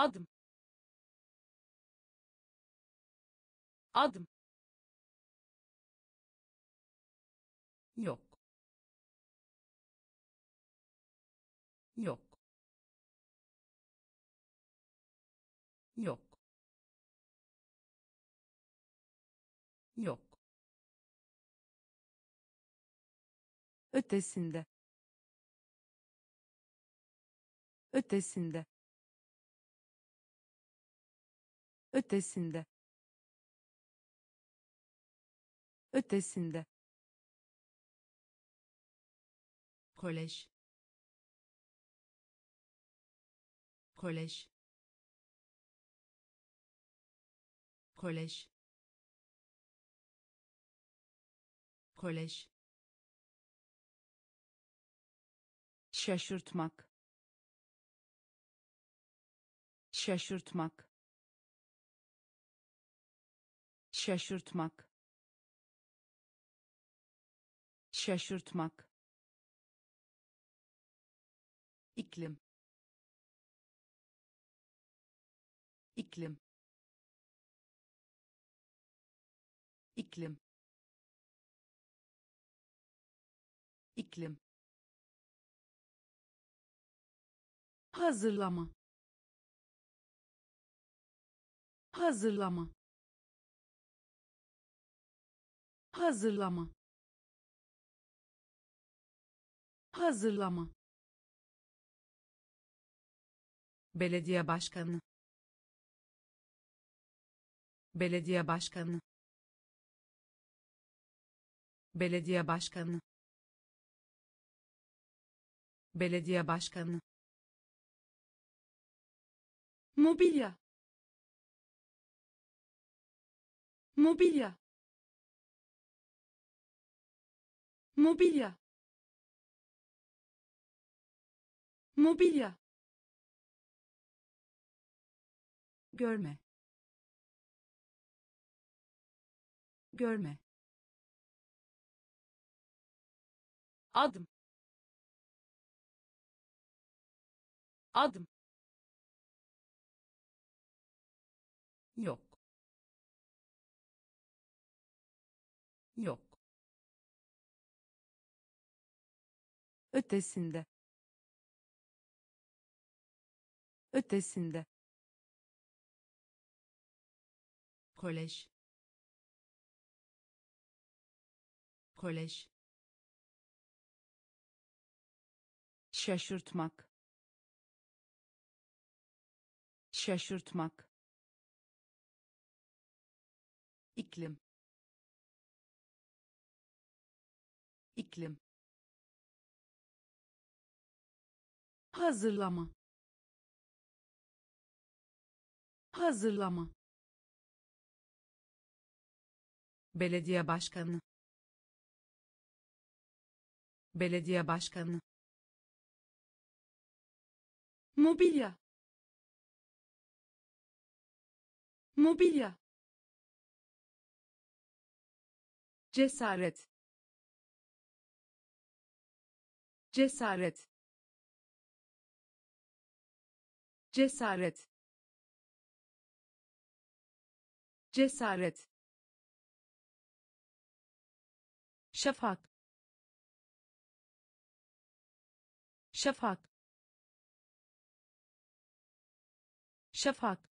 adım. Adım. Yok. Yok. Yok. Yok. Ötesinde. Ötesinde ötesinde. Ötesinde. Kolej. Kolej. Kolej. Kolej. Şaşırtmak. Şaşırtmak şaşırtmak. Şaşırtmak. İklim. İklim. İklim. İklim. Hazırlama. Hazırlama hazırlama. Hazırlama. Belediye başkanı. Belediye başkanı. Belediye başkanı. Belediye başkanı. Mobilya. Mobilya mobilya. Mobilya. Görme. Görme. Adım. Adım. Yok. Yok ötesinde. Ötesinde. Kolej. Kolej. Şaşırtmak. Şaşırtmak. İklim. İklim hazırlama. Hazırlama. Belediye başkanı. Belediye başkanı. Mobilya. Mobilya. Cesaret. Cesaret cesaret. Cesaret. Şafak. Şafak. Şafak.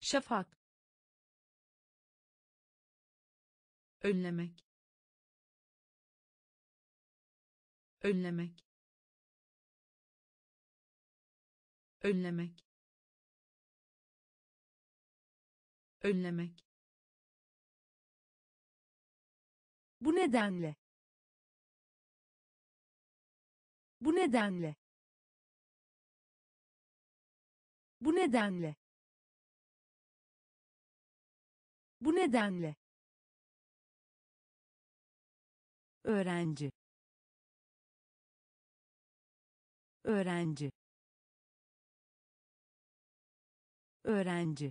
Şafak. Önlemek. Önlemek önlemek. Önlemek. Bu nedenle. Bu nedenle. Bu nedenle. Bu nedenle. Öğrenci. Öğrenci öğrenci.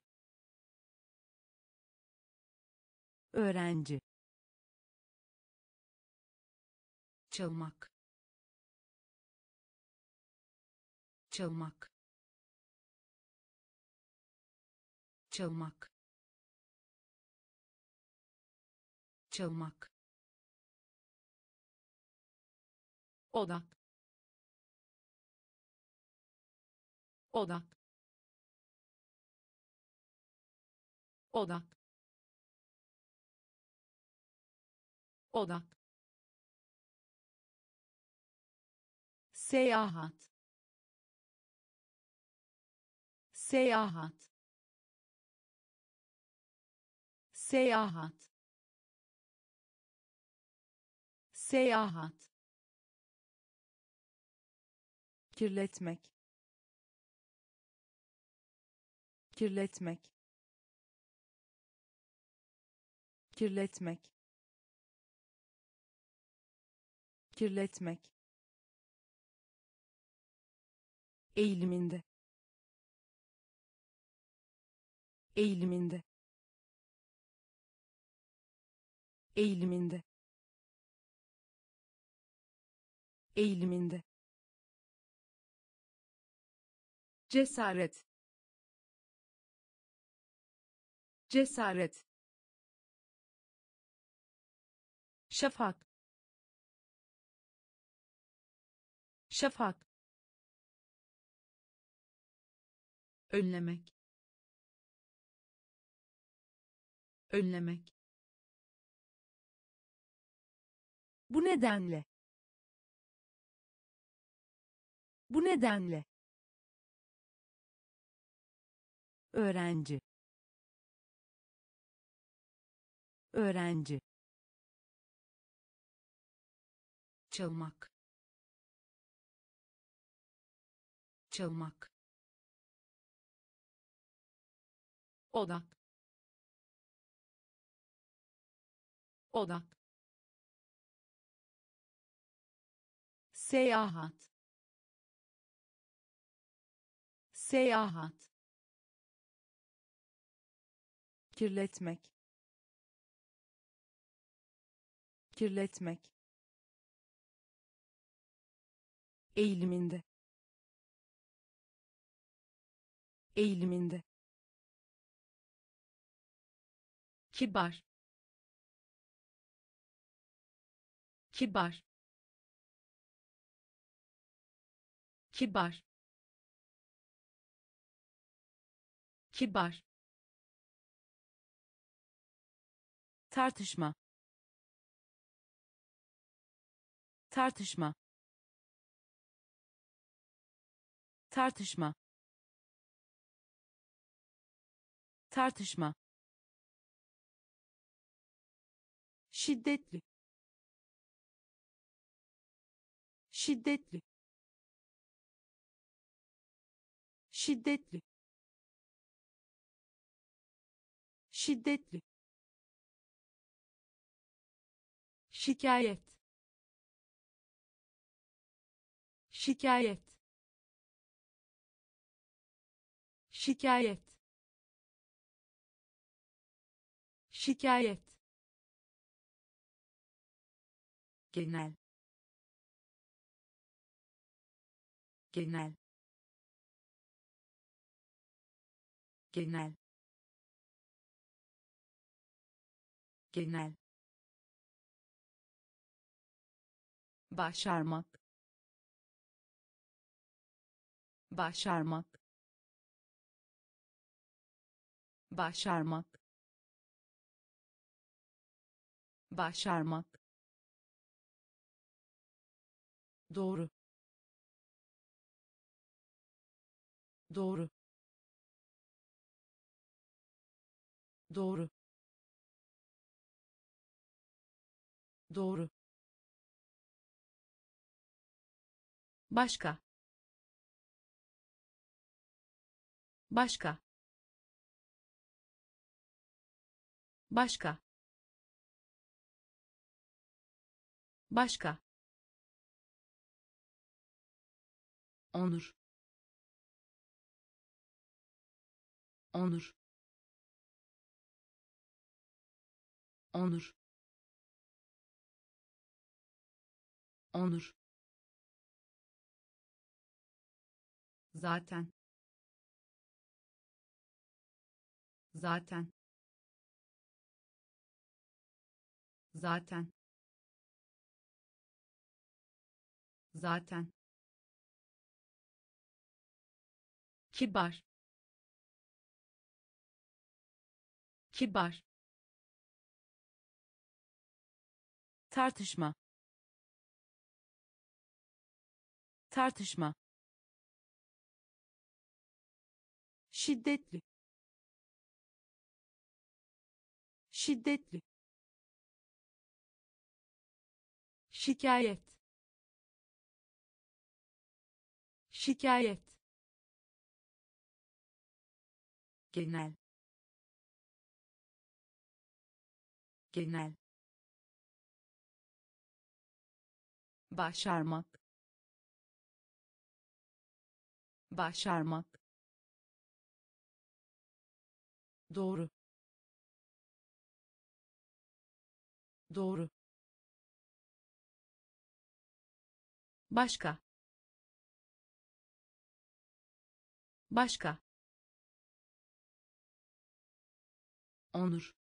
Öğrenci. Çalmak. Çalmak. Çalmak. Çalmak. Odak. Odak odak. Odak. Seyahat. Seyahat. Seyahat. Seyahat. Kirletmek. Kirletmek kirletmek. Kirletmek. Eğiliminde. Eğiliminde. Eğiliminde. Eğiliminde. Cesaret. Cesaret şafak. Şafak. Önlemek. Önlemek. Bu nedenle. Bu nedenle. Öğrenci. Öğrenci çalmak. Çalmak. Odak. Odak. Seyahat. Seyahat. Kirletmek. Kirletmek eğiliminde. Eğiliminde. Kibar. Kibar. Kibar. Kibar. Tartışma. Tartışma tartışma. Tartışma. Şiddetli. Şiddetli. Şiddetli. Şiddetli. Şikayet. Şikayet şikayet. Şikayet. Genel. Genel. Genel. Genel. Başarmak. Başarmak başarmak. Başarmak. Doğru. Doğru. Doğru. Doğru. Başka. Başka başka. Başka. Onur. Onur. Onur. Onur. Zaten. Zaten zaten. Zaten. Kibar. Kibar. Tartışma. Tartışma. Şiddetli. Şiddetli şikayet. Şikayet. Genel. Genel. Başarmak. Başarmak. Doğru. Doğru başka. Başka. Onur.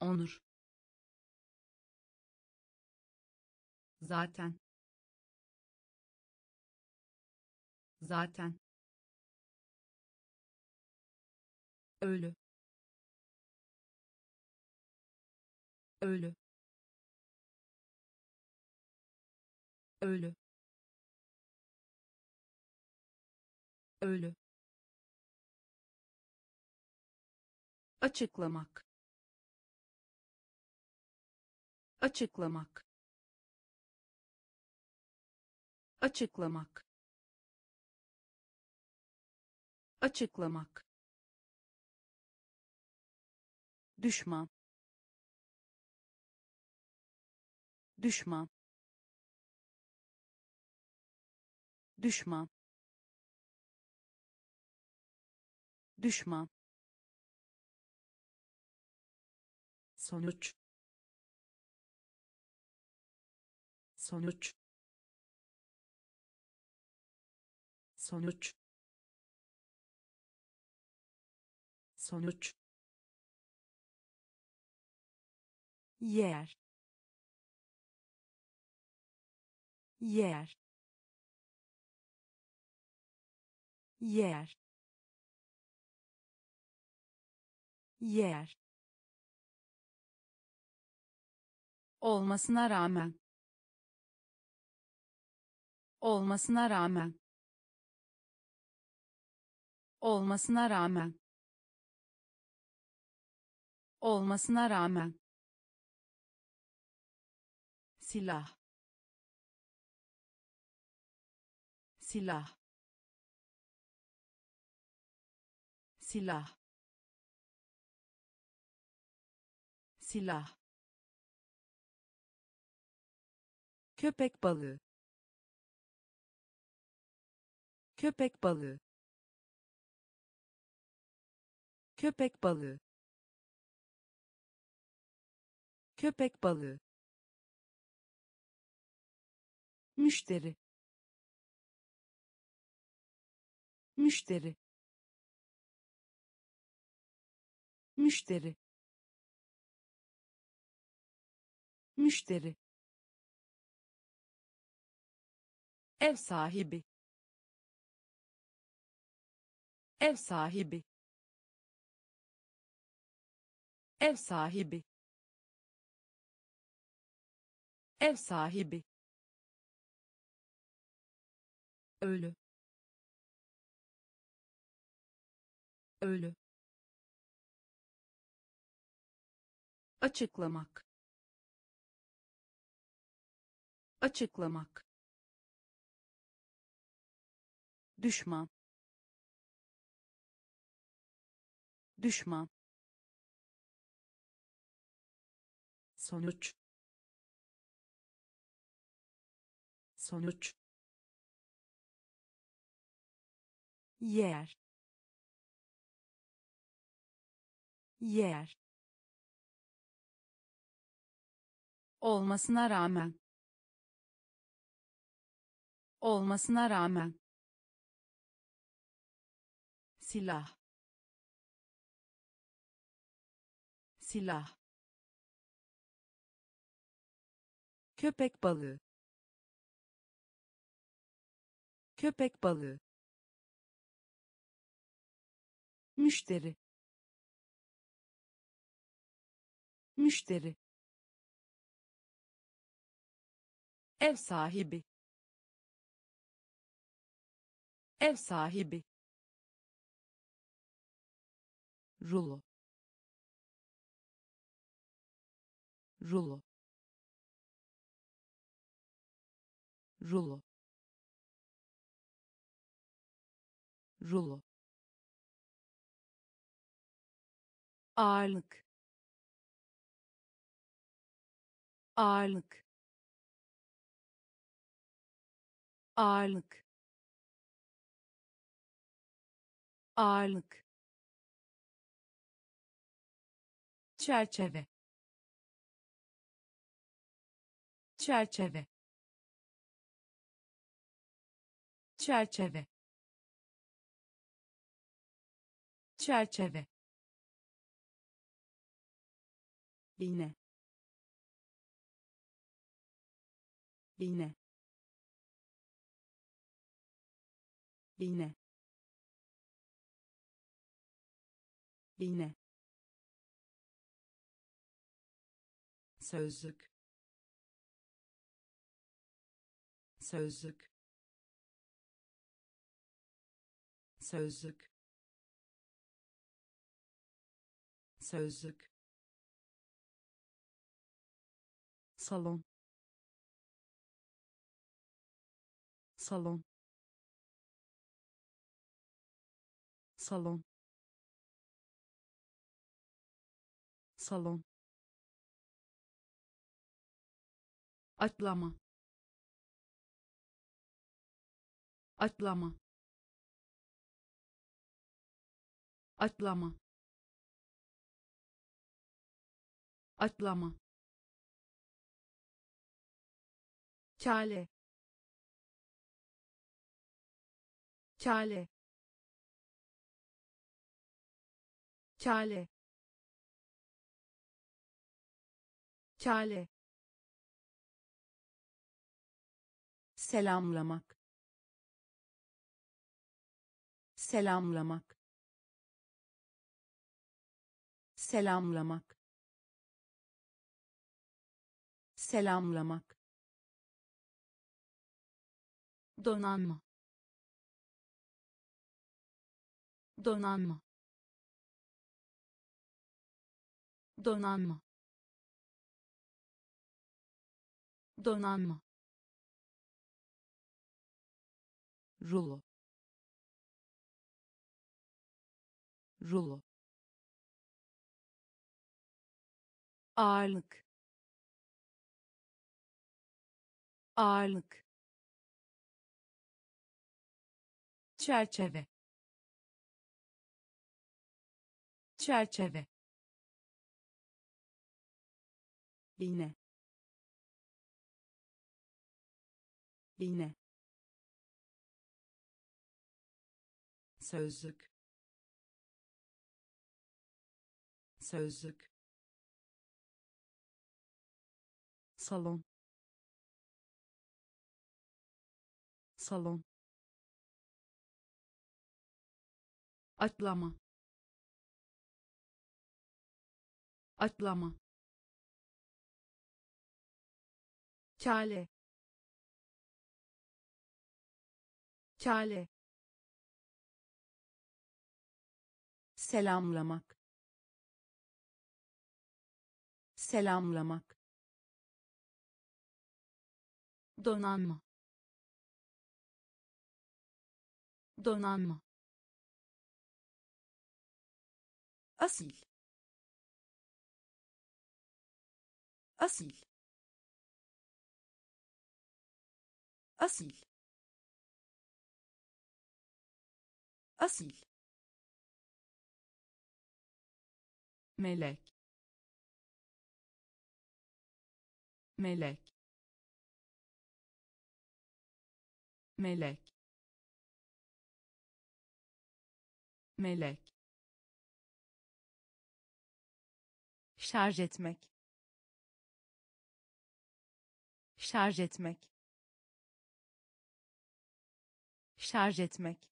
Onur. Zaten. Zaten. Ölü. Ölü ölü. Ölü. Açıklamak. Açıklamak. Açıklamak. Açıklamak. Düşman. Düşman düşman. Düşman. Sonuç. Sonuç. Sonuç. Sonuç. Yer. Yer yer. Yer. Olmasına rağmen. Olmasına rağmen. Olmasına rağmen. Olmasına rağmen. Silah. Silah silah. Silah. Köpek balığı. Köpek balığı. Köpek balığı. Köpek balığı. Müşteri. Müşteri müşteri. Müşteri. Ev sahibi. Ev sahibi. Ev sahibi. Ev sahibi. Ölü. Ölü açıklamak. Açıklamak. Düşman. Düşman. Sonuç. Sonuç. Yer. Yer olmasına rağmen. Olmasına rağmen. Silah. Silah. Köpek balığı. Köpek balığı. Müşteri. Müşteri ev sahibi. Ev sahibi. Rulo. Rulo. Rulo. Rulo. Ağırlık. Ağırlık ağırlık. Ağırlık. Çerçeve. Çerçeve. Çerçeve. Çerçeve. İğne. İğne iğne iğne sözlük. Sözlük. Sözlük. Sözlük. Salon. Salon salon. Salon. Atlama atlama atlama atlama Kale. Kale. Kale. Kale. selamlamak. Selamlamak. Selamlamak. Selamlamak. Donanma. Donanma donanma. Donanma. Rulo. Rulo. Ağırlık. Ağırlık. Çerçeve. Çerçeve iğne iğne sözlük. Sözlük. Salon. Salon. Atlama atlama kale kale selamlamak. Selamlamak. Donanma. Donanma. Asil. Asil asil asil melek. Melek. Melek. Melek. Şarj etmek. Şarj etmek şarj etmek.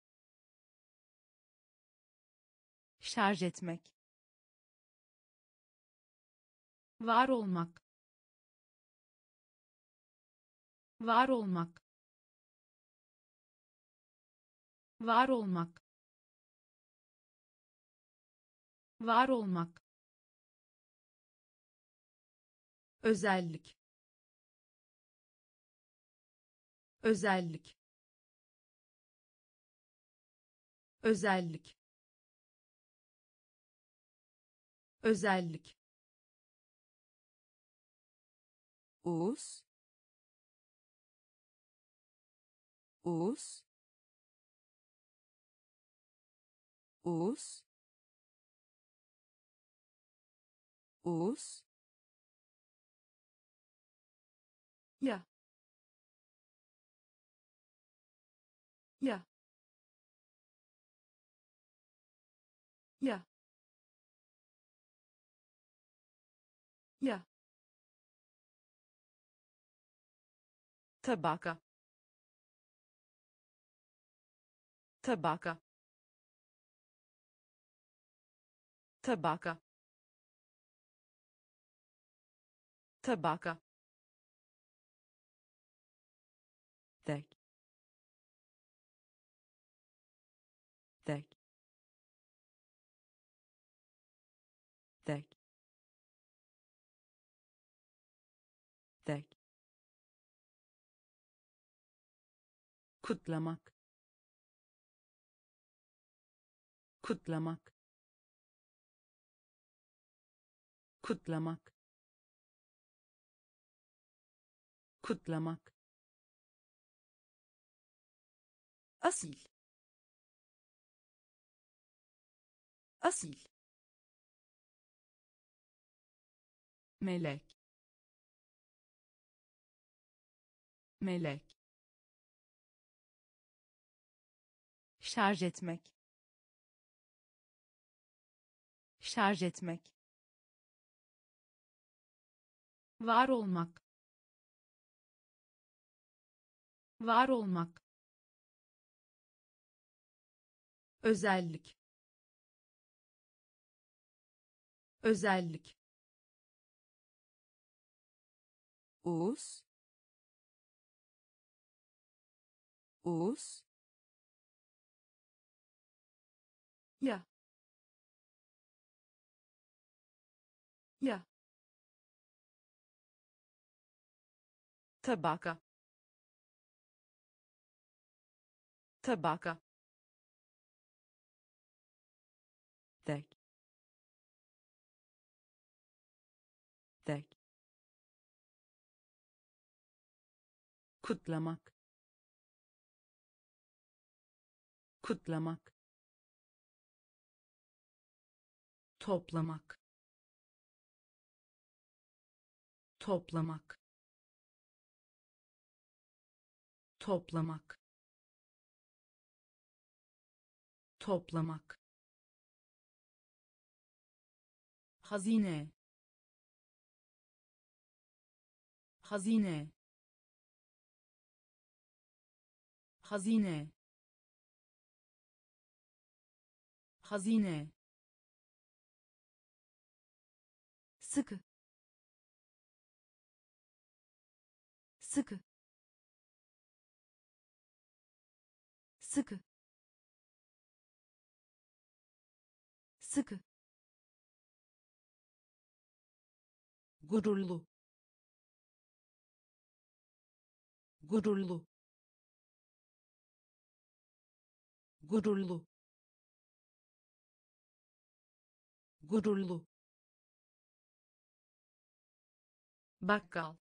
Şarj etmek. Var olmak. Var olmak. Var olmak. Var olmak. Özellik. Özellik özellik. Özellik. Us. Us. Us. Us. Ya tabaka tabaka tabaka tabaka tek tek tek kutlamak. Kutlamak. Kutlamak. Kutlamak. Asil. Asil. Melek. Melek şarj etmek. Şarj etmek. Var olmak. Var olmak. Özellik. Özellik. Us. Us. Ya. Ya. tabaka. Tabaka. Tek. Tek. Kutlamak. Kutlamak toplamak. Toplamak. Toplamak. Toplamak. Hazine. Hazine. Hazine. Hazine すぐ。すぐ。すぐ。すぐ。グルルグルルグルルグルル bakkal.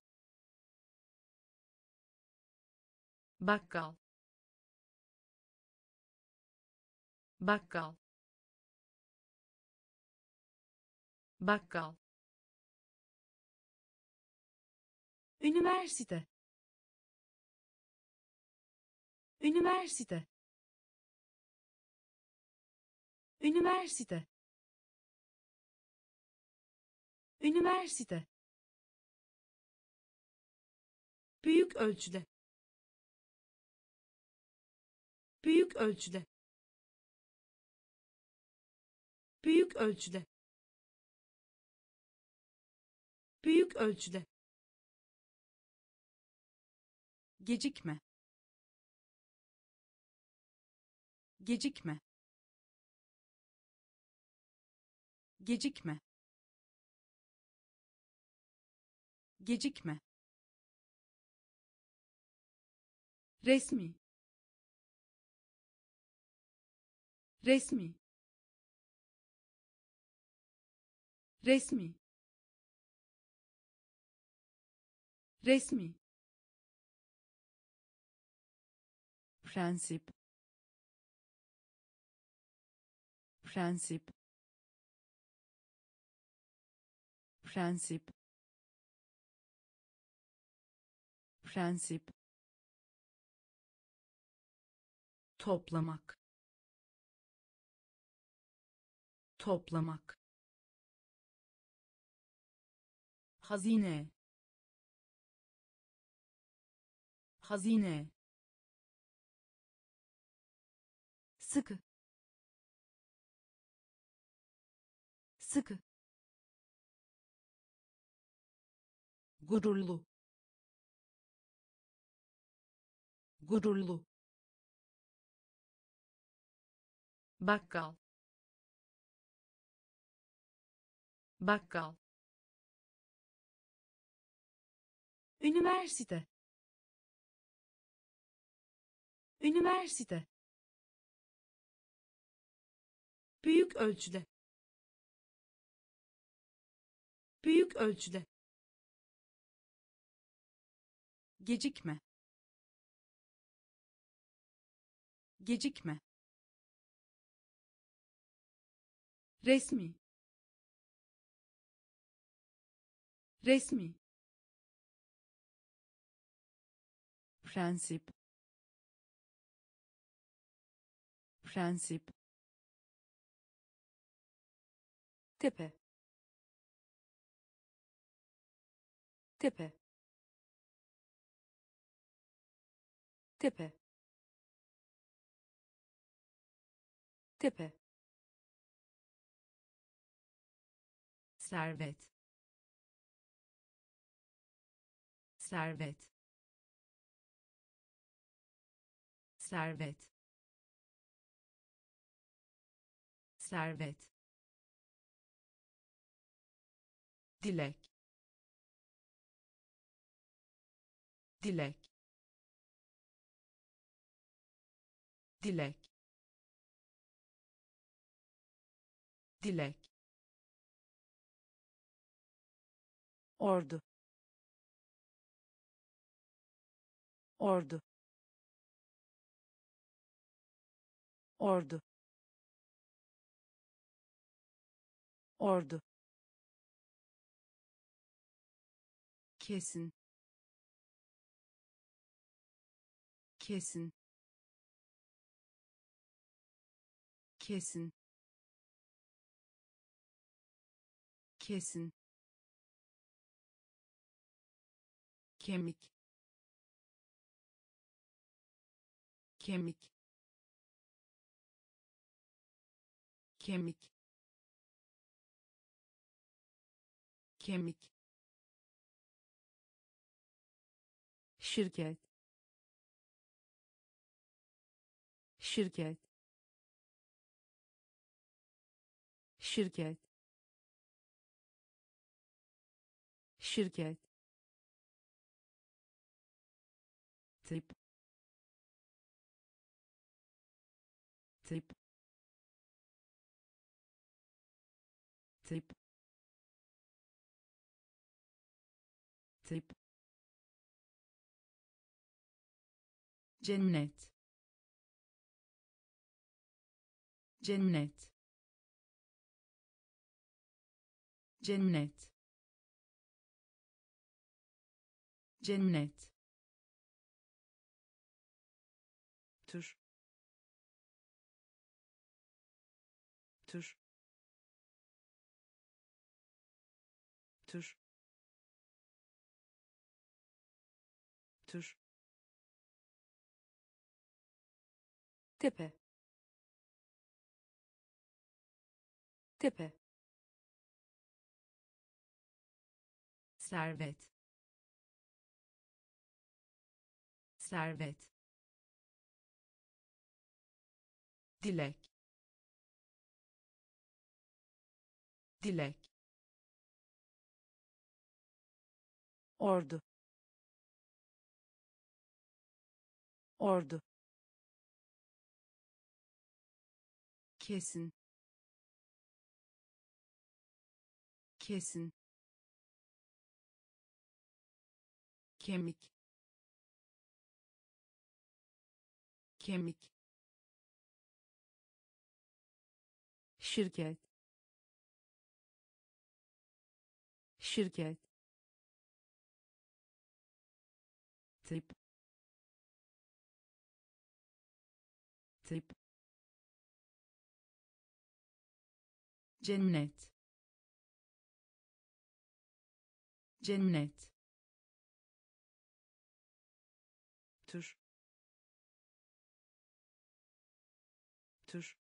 Bakkal. Bakkal. Bakkal. Üniversite. Üniversite. Üniversite. Üniversite büyük ölçüde. Büyük ölçüde. Büyük ölçüde. Büyük ölçüde. Gecikme. Gecikme. Gecikme. Gecikme resmi. Resmi. Resmi. Resmi. Prensip. Prensip. Prensip. Prensip toplamak. Toplamak. Hazine. Hazine. Sıkı. Sıkı. Gururlu. Gururlu bakkal. Bakkal. Üniversite. Üniversite. Büyük ölçüde. Büyük ölçüde. Gecikme. Gecikme resmi. Resmi. Prensip. Prensip. Tepe. Tepe. Tepe. Tepe servet. Servet. Servet. Servet. Dilek. Dilek. Dilek. Dilek ordu. Ordu. Ordu. Ordu. Kesin. Kesin. Kesin. Kesin kemik. Kemik. Kemik. Kemik. Şirket. Şirket. Şirket. Şirket tip tip tip tip cennet cennet cennet cennet tür. Tür. Tür. Tür. Tepe. Tepe. Servet. Servet dilek. Dilek. Ordu. Ordu. Kesin. Kesin. Kemik. Kemik şirket. Şirket. Tip tip cennet. Cennet. Tür. Tür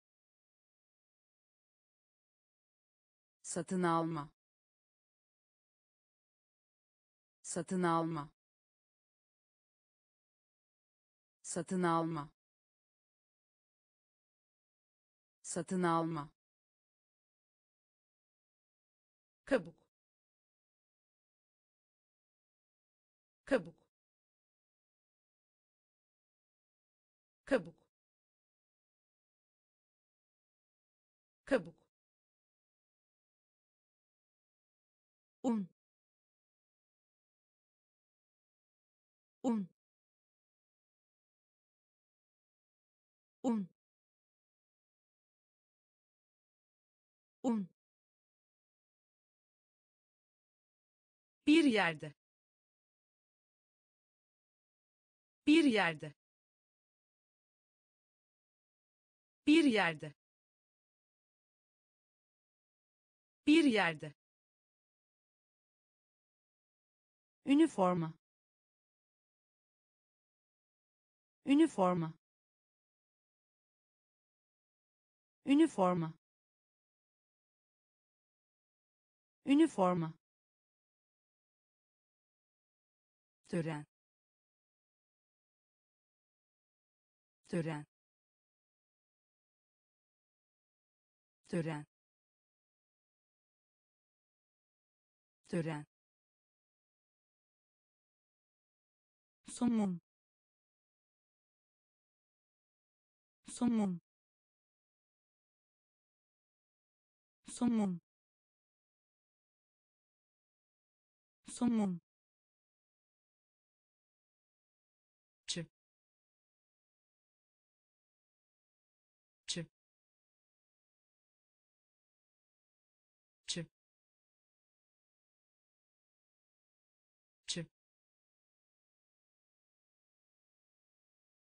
satın alma. Satın alma. Satın alma. Satın alma. Kabuk. Kabuk. Kabuk. Kabuk un. Un. Un. Un. Bir yerde. Bir yerde. Bir yerde. Bir yerde. Üniforma. Üniforma. Üniforma. Üniforma. tören tören tören tören somun somun somun somun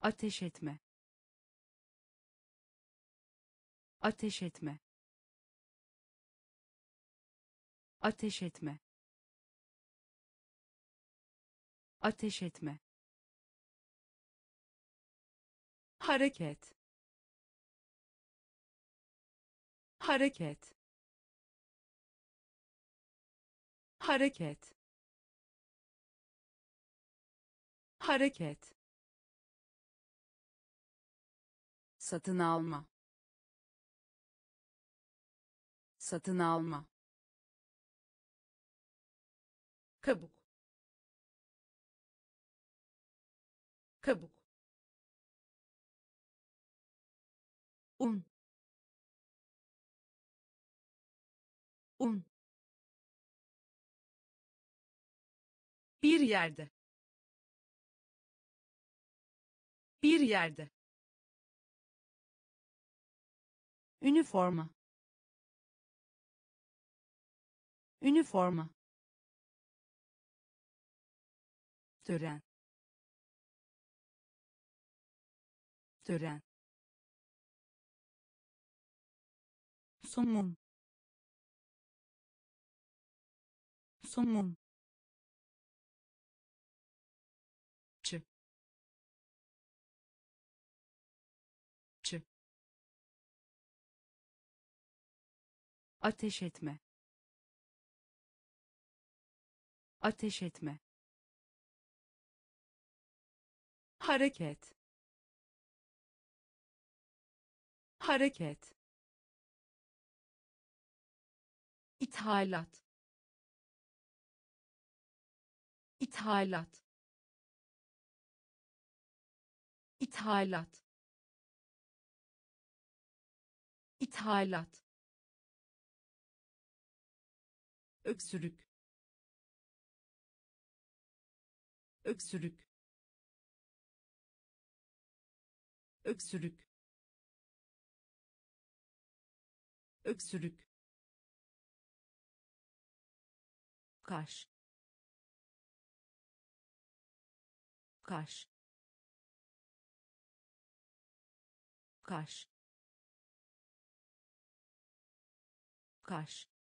ateş etme. Ateş etme. Ateş etme. Ateş etme. Hareket. Hareket. Hareket. Hareket satın alma. Satın alma. Kabuk. Kabuk. Un. Un. Bir yerde. Bir yerde Üniforma. Üniforma. tören tören somun somun ateş etme. Ateş etme. Hareket. Hareket. İthalat. İthalat. İthalat. İthalat öksürük. Öksürük. Öksürük. Öksürük. Kaş. Kaş. Kaş. Kaş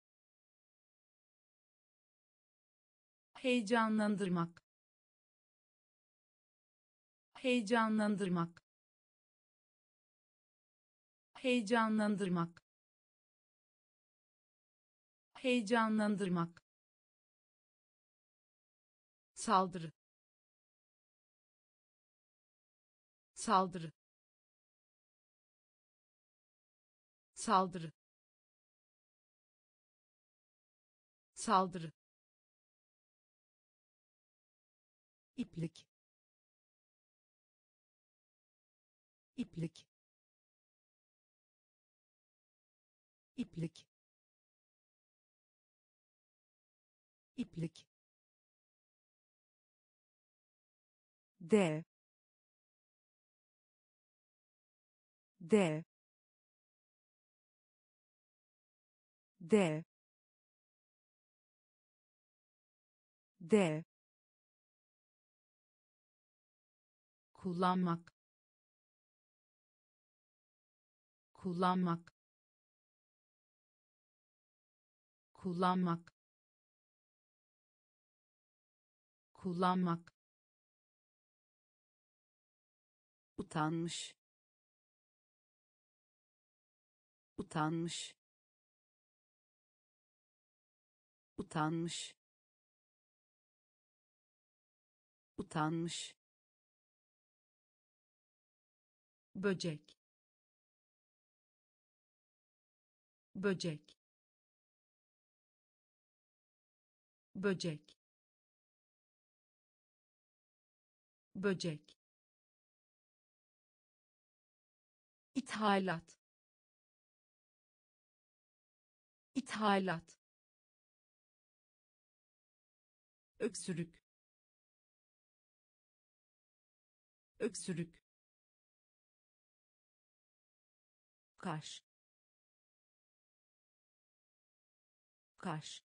heyecanlandırmak. Heyecanlandırmak. Heyecanlandırmak. Heyecanlandırmak. Saldırı. Saldırı. Saldırı. Saldırı iplik. İplik. İplik. İplik. De de de de kullanmak. Kullanmak. Kullanmak. Kullanmak. Utanmış. Utanmış. Utanmış. Utanmış böcek. Böcek. Böcek. Böcek. İthalat. İthalat. Öksürük. Öksürük kaş kaş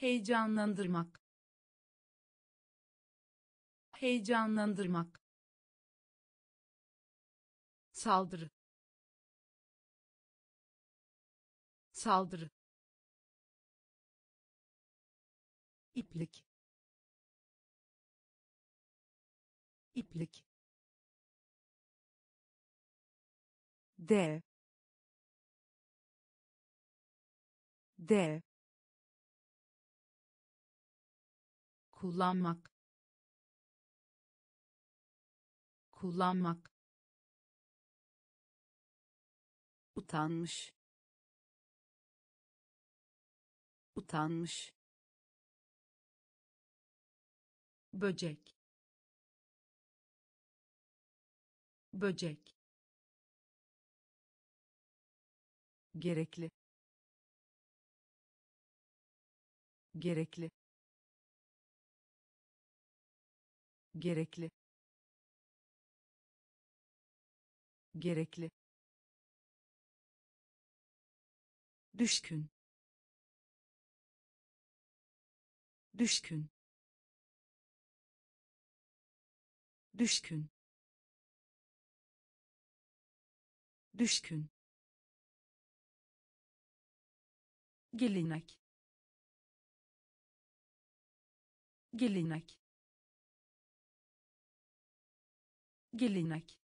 heyecanlandırmak. Heyecanlandırmak. Saldırı. Saldırı. İplik. İplik dev dev kullanmak kullanmak utanmış utanmış böcek böcek gerekli. Gerekli. Gerekli. Gerekli. Düşkün. Düşkün. Düşkün. Düşkün gelenek. Gelenek. Gelenek.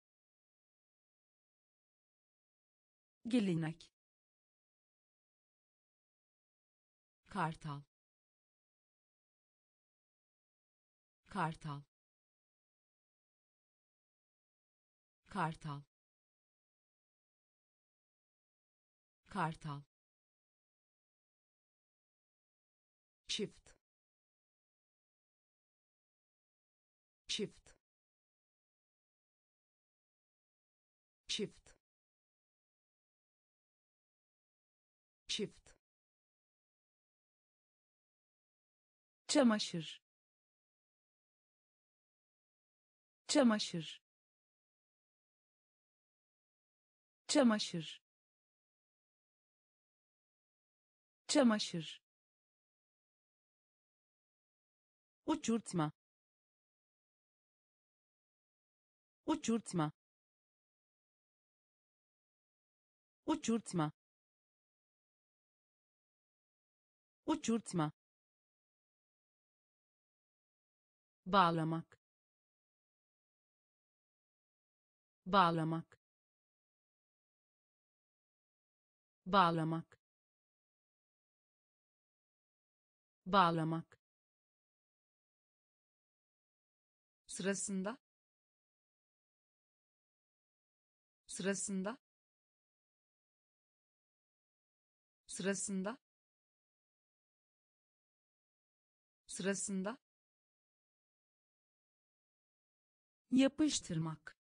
Gelenek. Kartal. Kartal. Kartal. Kartal çamaşır. Çamaşır. Çamaşır. Çamaşır. Uçurtma. Uçurtma. Uçurtma. Uçurtma bağlamak. Bağlamak. Bağlamak. Bağlamak. Sırasında. Sırasında. Sırasında. Sırasında yapıştırmak.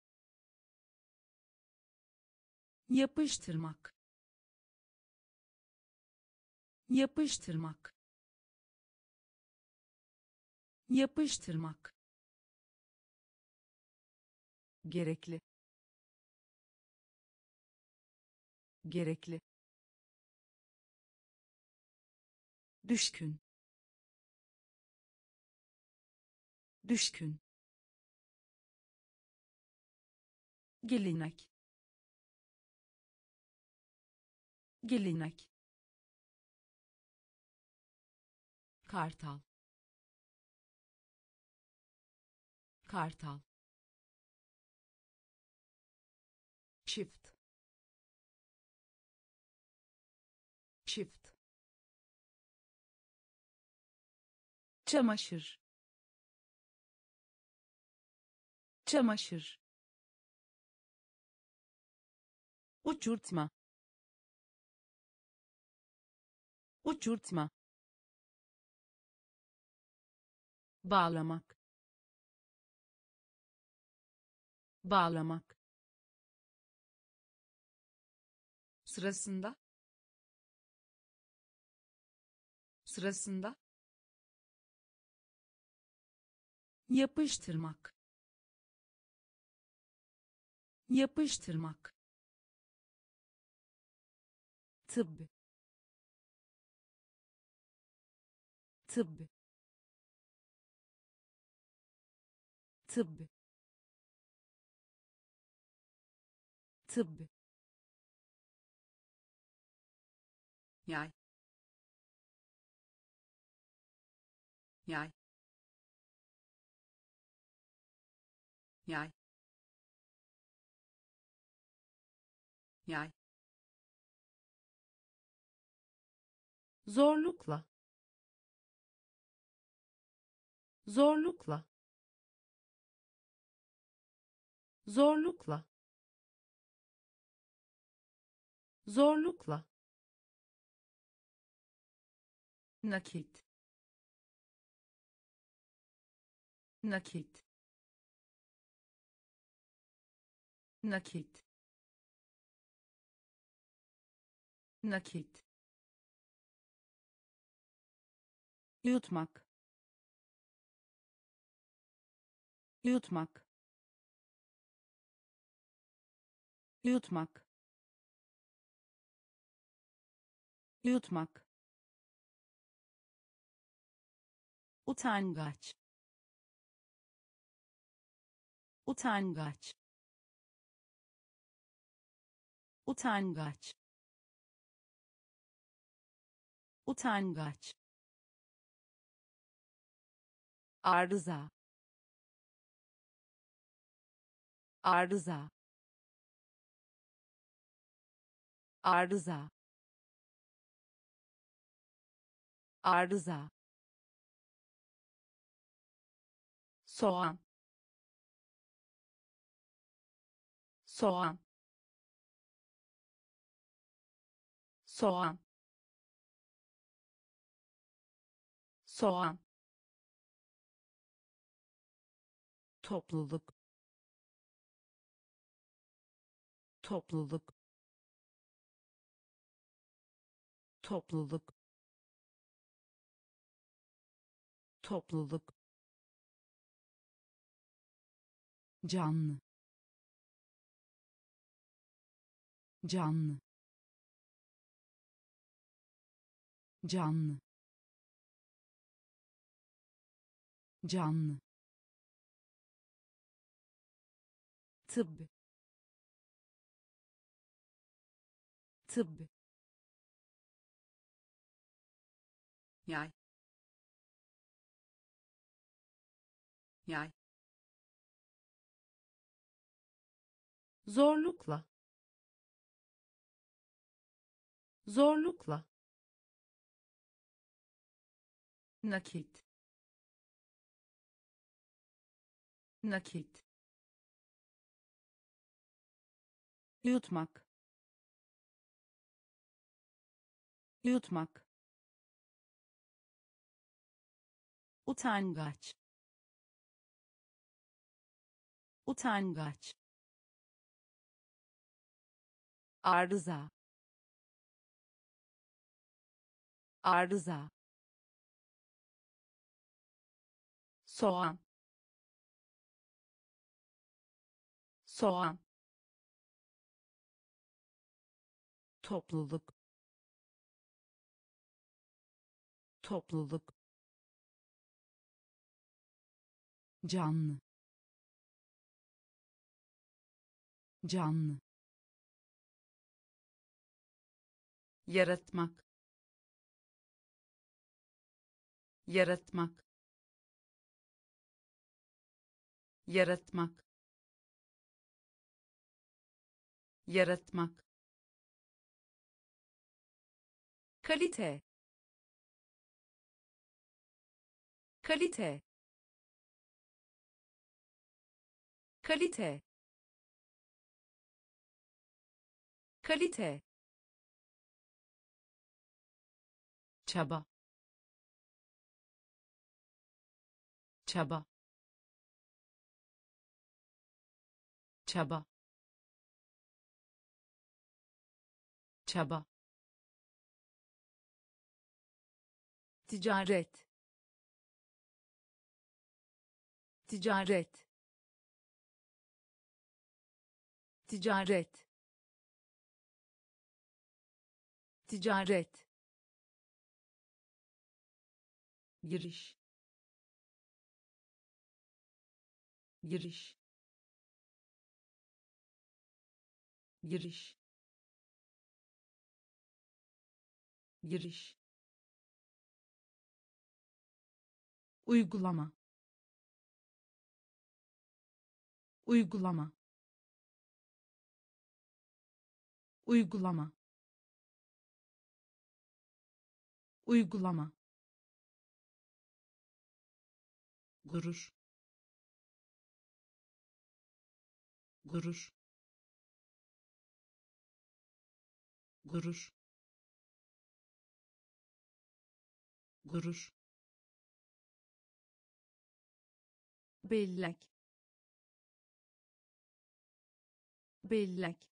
Yapıştırmak. Yapıştırmak. Yapıştırmak. Gerekli. Gerekli. Düşkün. Düşkün gelenek. Gelenek. Kartal. Kartal. Çift. Çift. Çamaşır. Çamaşır uçurtma. Uçurtma. Bağlamak. Bağlamak. Sırasında. Sırasında. Yapıştırmak. Yapıştırmak tıbb. Tıbb. Tıbb. Tıbb. Yay. Yay. Yay. Yay zorlukla. Zorlukla. Zorlukla. Zorlukla. Nakit. Nakit. Nakit. Nakit yutmak. Yutmak. Yutmak. Yutmak. Utangaç. Utangaç. Utangaç. Utangaç arıza arıza arıza arıza. Soğan soğan. Soğan soğan topluluk. Topluluk. Topluluk. Topluluk. Canlı. Canlı. Canlı. Canlı tıbb. Tıbb. Yay. Yay. Zorlukla. Zorlukla. Nakit. Nakit yutmak. Yutmak. Utangaç. Utangaç. Arıza. Arıza. Soğan. Soğan topluluk. Topluluk. Canlı. Canlı. Yaratmak. Yaratmak. Yaratmak. Yaratmak kalite. Kalite. Kalite. Kalite. Çaba. Çaba. Çaba. Çaba ticaret. Ticaret. Ticaret. Ticaret. Giriş. Giriş. Giriş. Giriş uygulama. Uygulama. Uygulama. Uygulama. Gurur. Gurur. Gurur. Gurur bellek bellek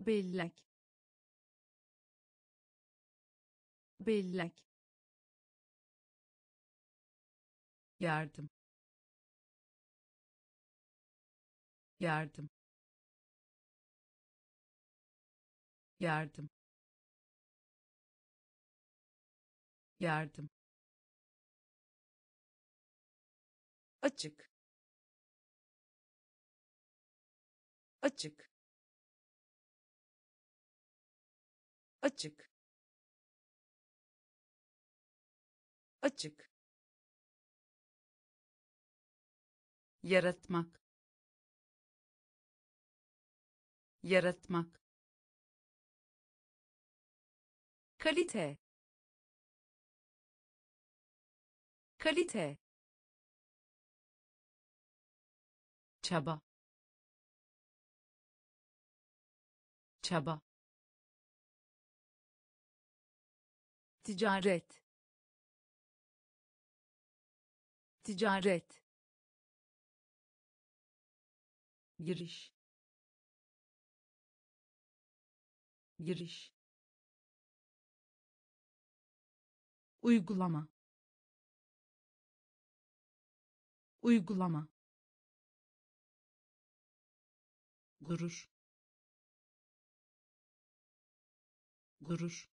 bellek bellek. Yardım yardım yardım yardım açık. Açık. Açık. Açık. Yaratmak. Yaratmak. Kalite. Kalite çaba. Çaba. Ticaret. Ticaret. Giriş. Giriş. Uygulama. Uygulama gurur. Gurur.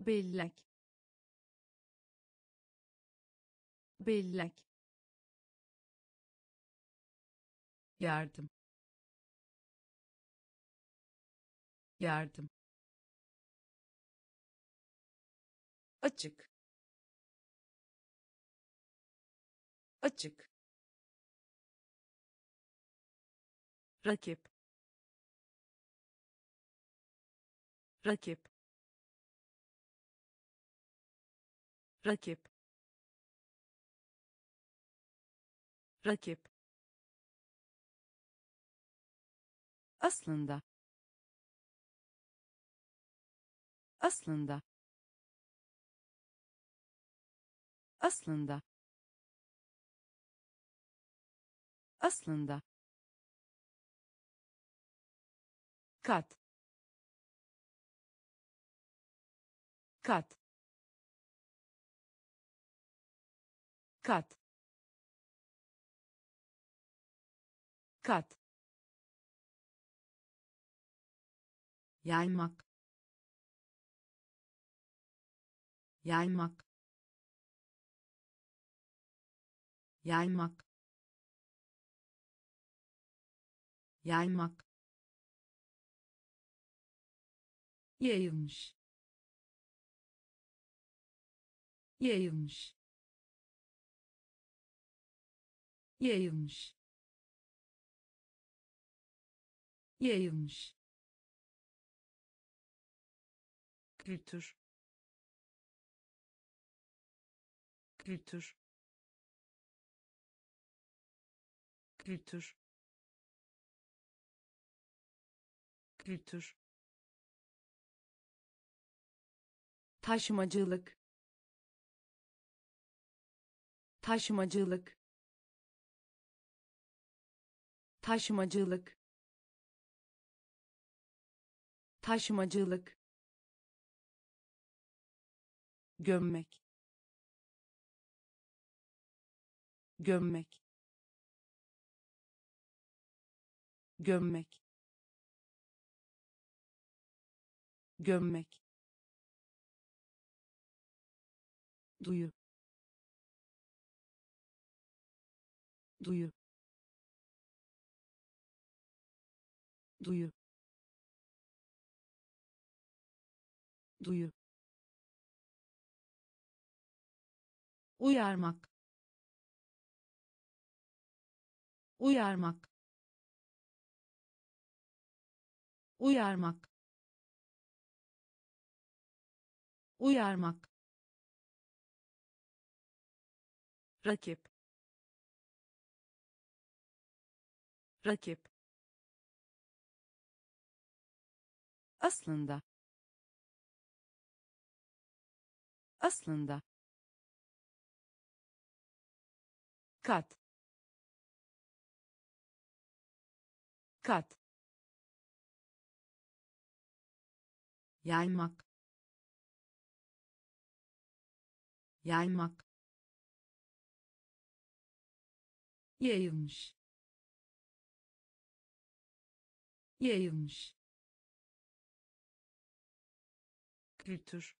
Bellek. Bellek. Yardım. Yardım. Açık. Açık rakip. Rakip. Rakip. Rakip. Aslında. Aslında. Aslında. Aslında kat. Kat. Kat. Kat. Yaymak. Yaymak. Yaymak. Yaymak yayılmış. Yayılmış. Yayılmış. Yayılmış. Kültür. Kültür. Kültür. Kültür taşımacılık. Taşımacılık. Taşımacılık. Taşımacılık. Gömmek. Gömmek. Gömmek. Gömmek duyu. Duyu. Duyu. Duyu. Uyarmak. Uyarmak. Uyarmak. Uyarmak rakip. Rakip. Aslında. Aslında. Kat. Kat. Yaymak. Yaymak yayılmış. Yayılmış. Kültür.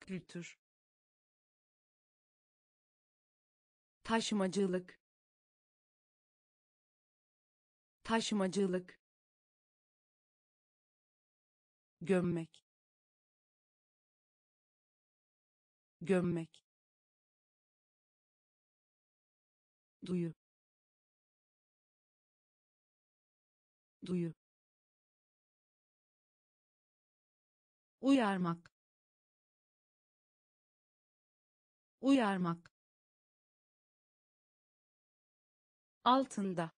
Kültür. Taşımacılık. Taşımacılık. Gömmek. Gömmek duyu. Duyu. Uyarmak. Uyarmak. Altında.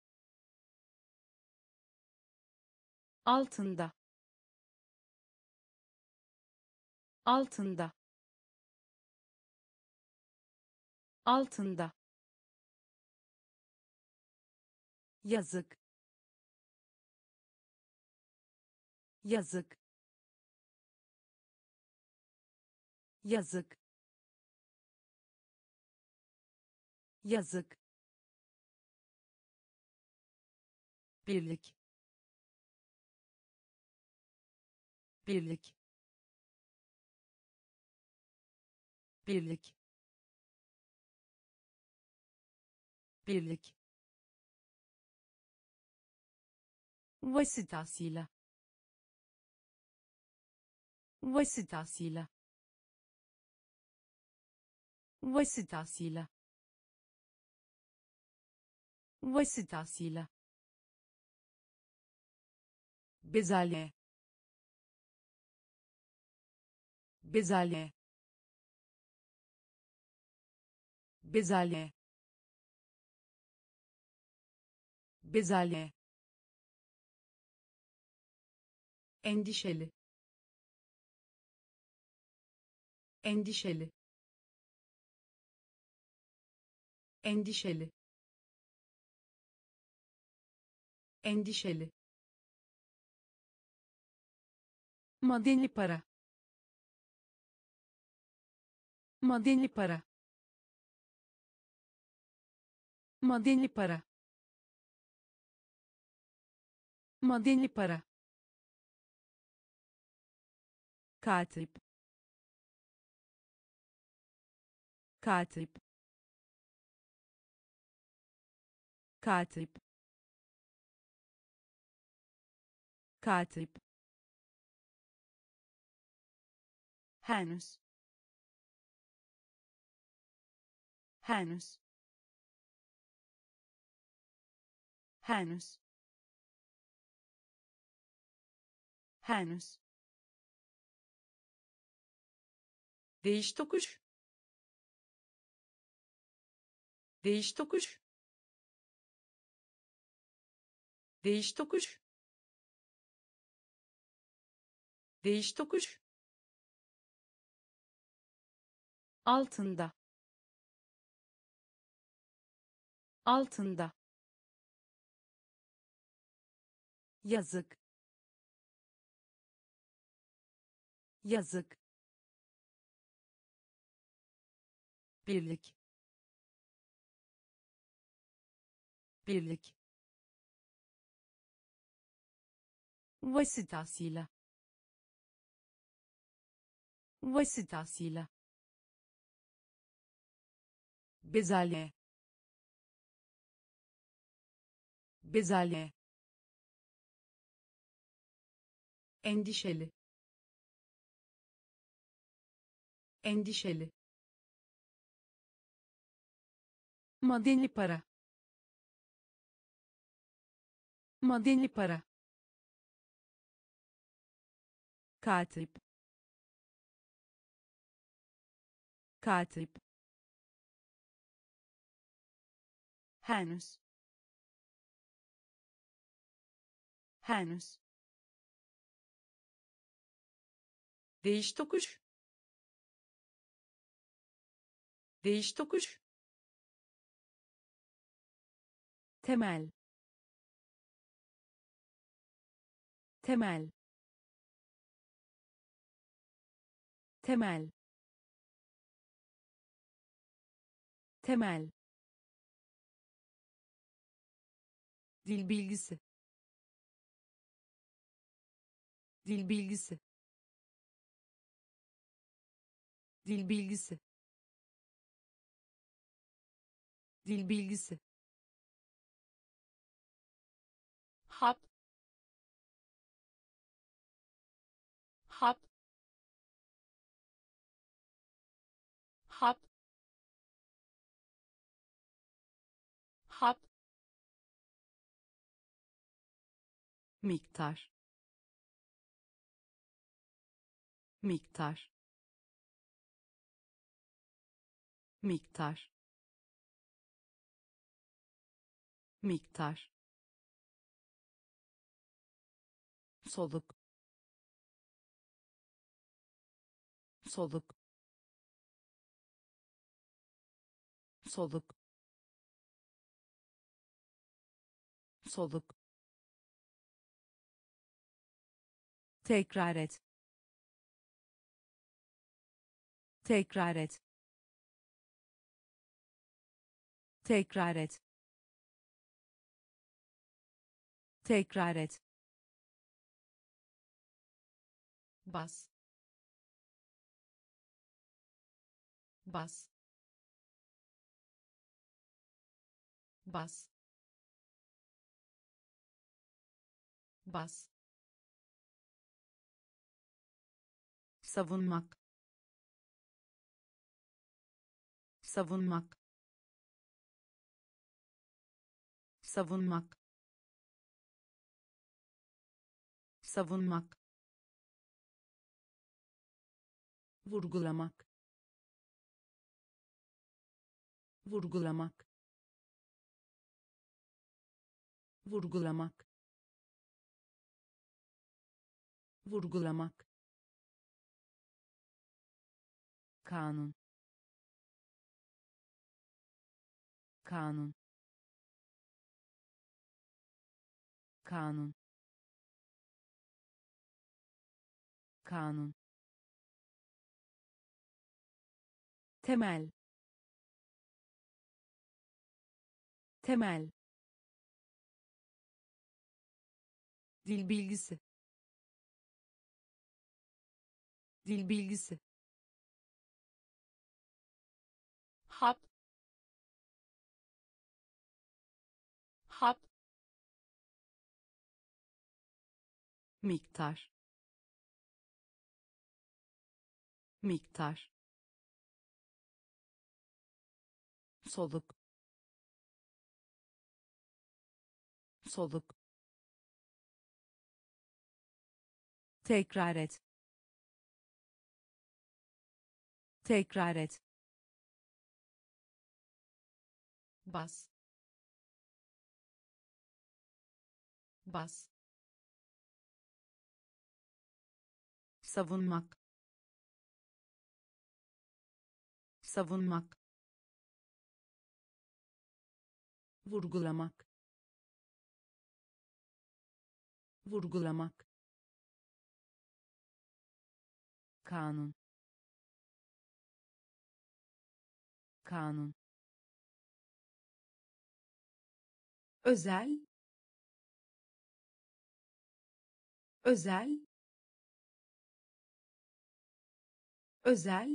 Altında. Altında. Altında yazık. Yazık. Yazık. Yazık. Birlik. Birlik. Birlik. Birlik vasıtasıyla vasıtasıyla vasıtasıyla vasıtasıyla bezelye bezelye bezelye bezelye endişeli. Endişeli. Endişeli. Endişeli. Madeni para. Madeni para. Madeni para. Madeni para katip. Katip. Katip. Katip. Henüz. Henüz. Henüz. Henüz değiş tokuş. Değiş tokuş. Değiş tokuş. Değiş tokuş. Altında. Altında. Yazık. Yazık birlik. Birlik. Vasıtasıyla. Vasıtasıyla. Bezelye bezelye endişeli. Endişeli madeni para. Madeni para. Katip. Katip. Henüz. Henüz. Değiş tokuş. Değiş tokuş temel. Temel. Temel. Temel. Dil bilgisi. Dil bilgisi. Dil bilgisi. Dil bilgisi miktar. Miktar. Miktar. Miktar. Soluk. Soluk. Soluk. Soluk tekrar et. Tekrar et. Tekrar et. Tekrar et. Bas. Bas. Bas. Bas savunmak savunmak savunmak savunmak vurgulamak vurgulamak vurgulamak vurgulamak kanun. Kanun. Kanun. Kanun. Temel. Temel. Dil bilgisi. Dil bilgisi miktar. Miktar. Soluk. Soluk. Tekrar et. Tekrar et. Bas. Bas savunmak savunmak vurgulamak vurgulamak kanun kanun özel özel özel.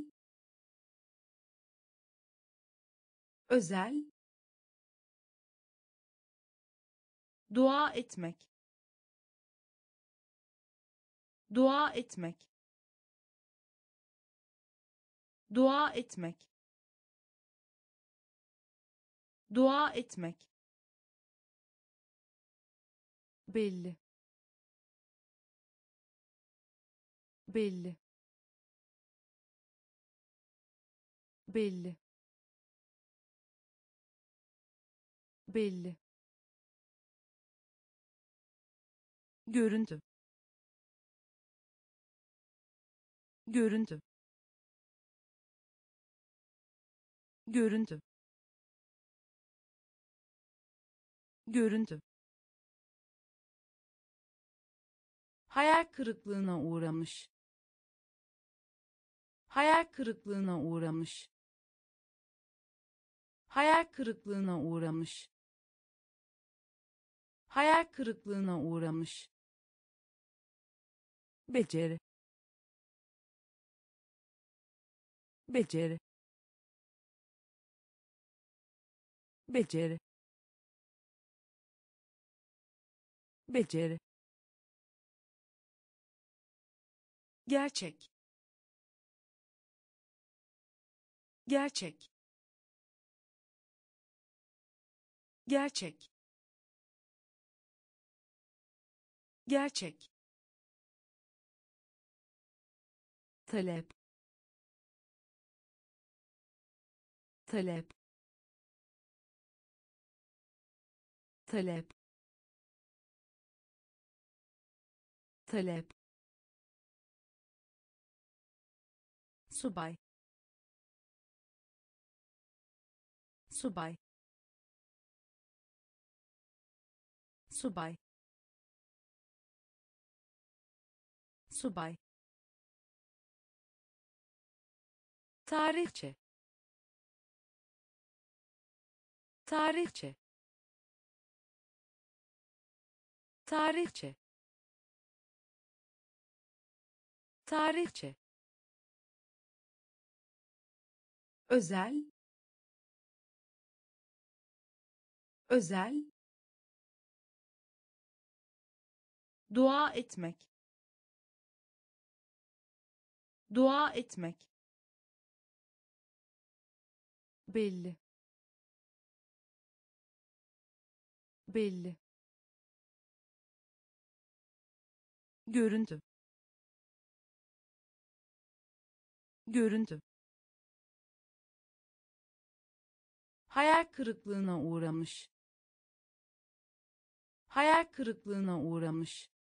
Özel. Dua etmek. Dua etmek. Dua etmek. Dua etmek. Belli. Belli belli. Belli. Görüntü. Görüntü. Görüntü. Görüntü. Hayal kırıklığına uğramış. Hayal kırıklığına uğramış hayal kırıklığına uğramış. Hayal kırıklığına uğramış. Beceri. Beceri. Beceri. Beceri. Gerçek. Gerçek gerçek. Gerçek. Talep. Talep. Talep. Talep. Subay. Subay subay. Subay. Tarihçe. Tarihçe. Tarihçe. Tarihçe. Özel. Özel dua etmek. Dua etmek. Belli. Belli. Görüntü. Görüntü. Hayal kırıklığına uğramış. Hayal kırıklığına uğramış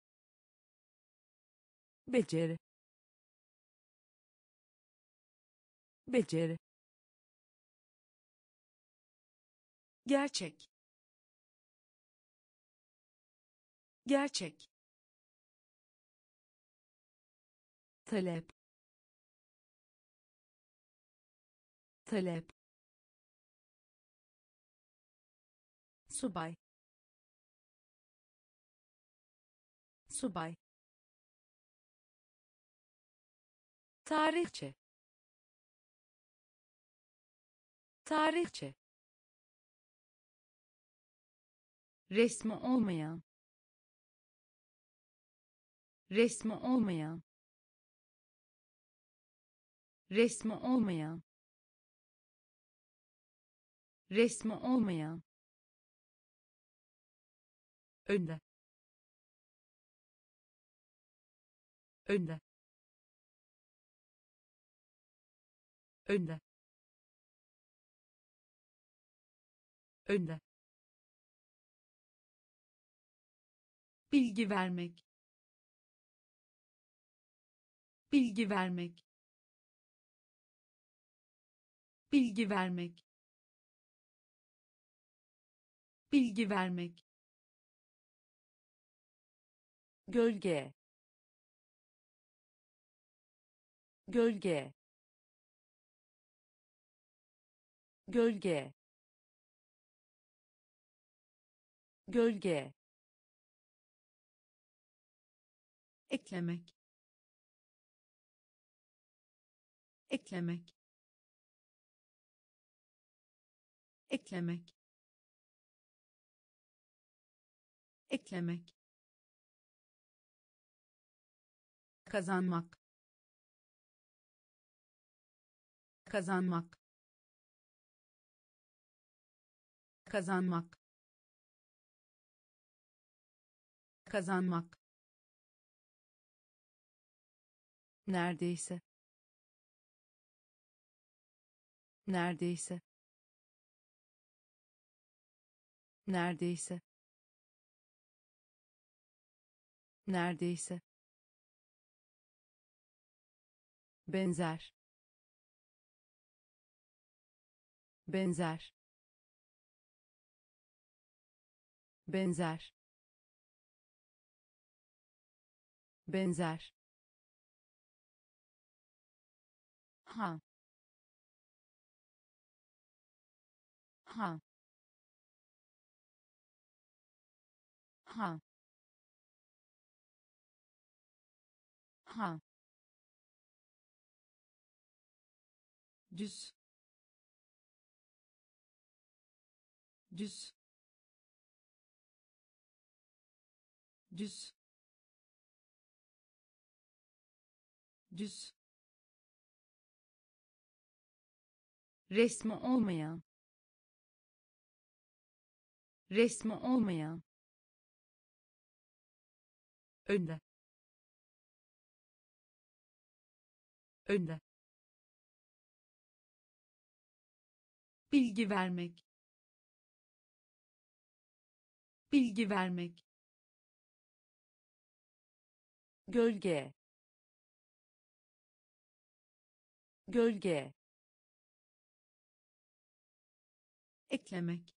beceri. Beceri. Gerçek. Gerçek. Talep. Talep. Subay. Subay tarihçe. Tarihçe. Resmi olmayan. Resmi olmayan. Resmi olmayan. Resmi olmayan. Önde. Önde önde. Önde. Bilgi vermek. Bilgi vermek. Bilgi vermek. Bilgi vermek. Gölge. Gölge gölge. Gölge. Eklemek. Eklemek. Eklemek. Eklemek. Kazanmak. Kazanmak kazanmak. Kazanmak. Neredeyse. Neredeyse. Neredeyse. Neredeyse. Benzer. Benzer benzer. Benzer. Ha. Ha. Ha. Ha. Düz. Düz düz. Düz. Resmi olmayan. Resmi olmayan. Önde. Önde. Bilgi vermek. Bilgi vermek gölge. Gölge. Eklemek.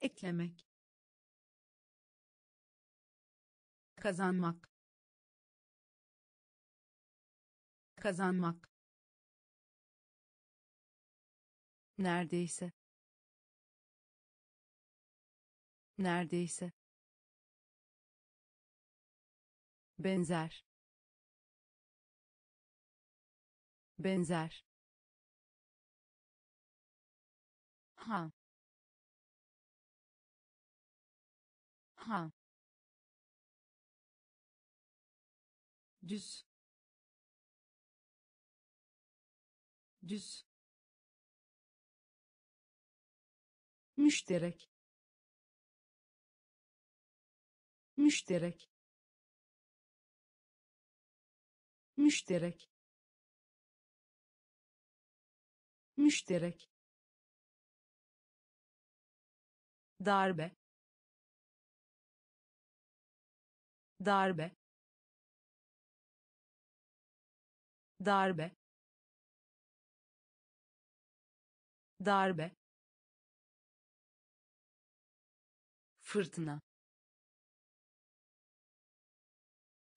Eklemek. Kazanmak. Kazanmak. Neredeyse. Neredeyse benzer. Benzer. Ha. Ha. Düz. Düz. Müşterek. Müşterek müşterek. Müşterek. Darbe. Darbe. Darbe. Darbe. Fırtına.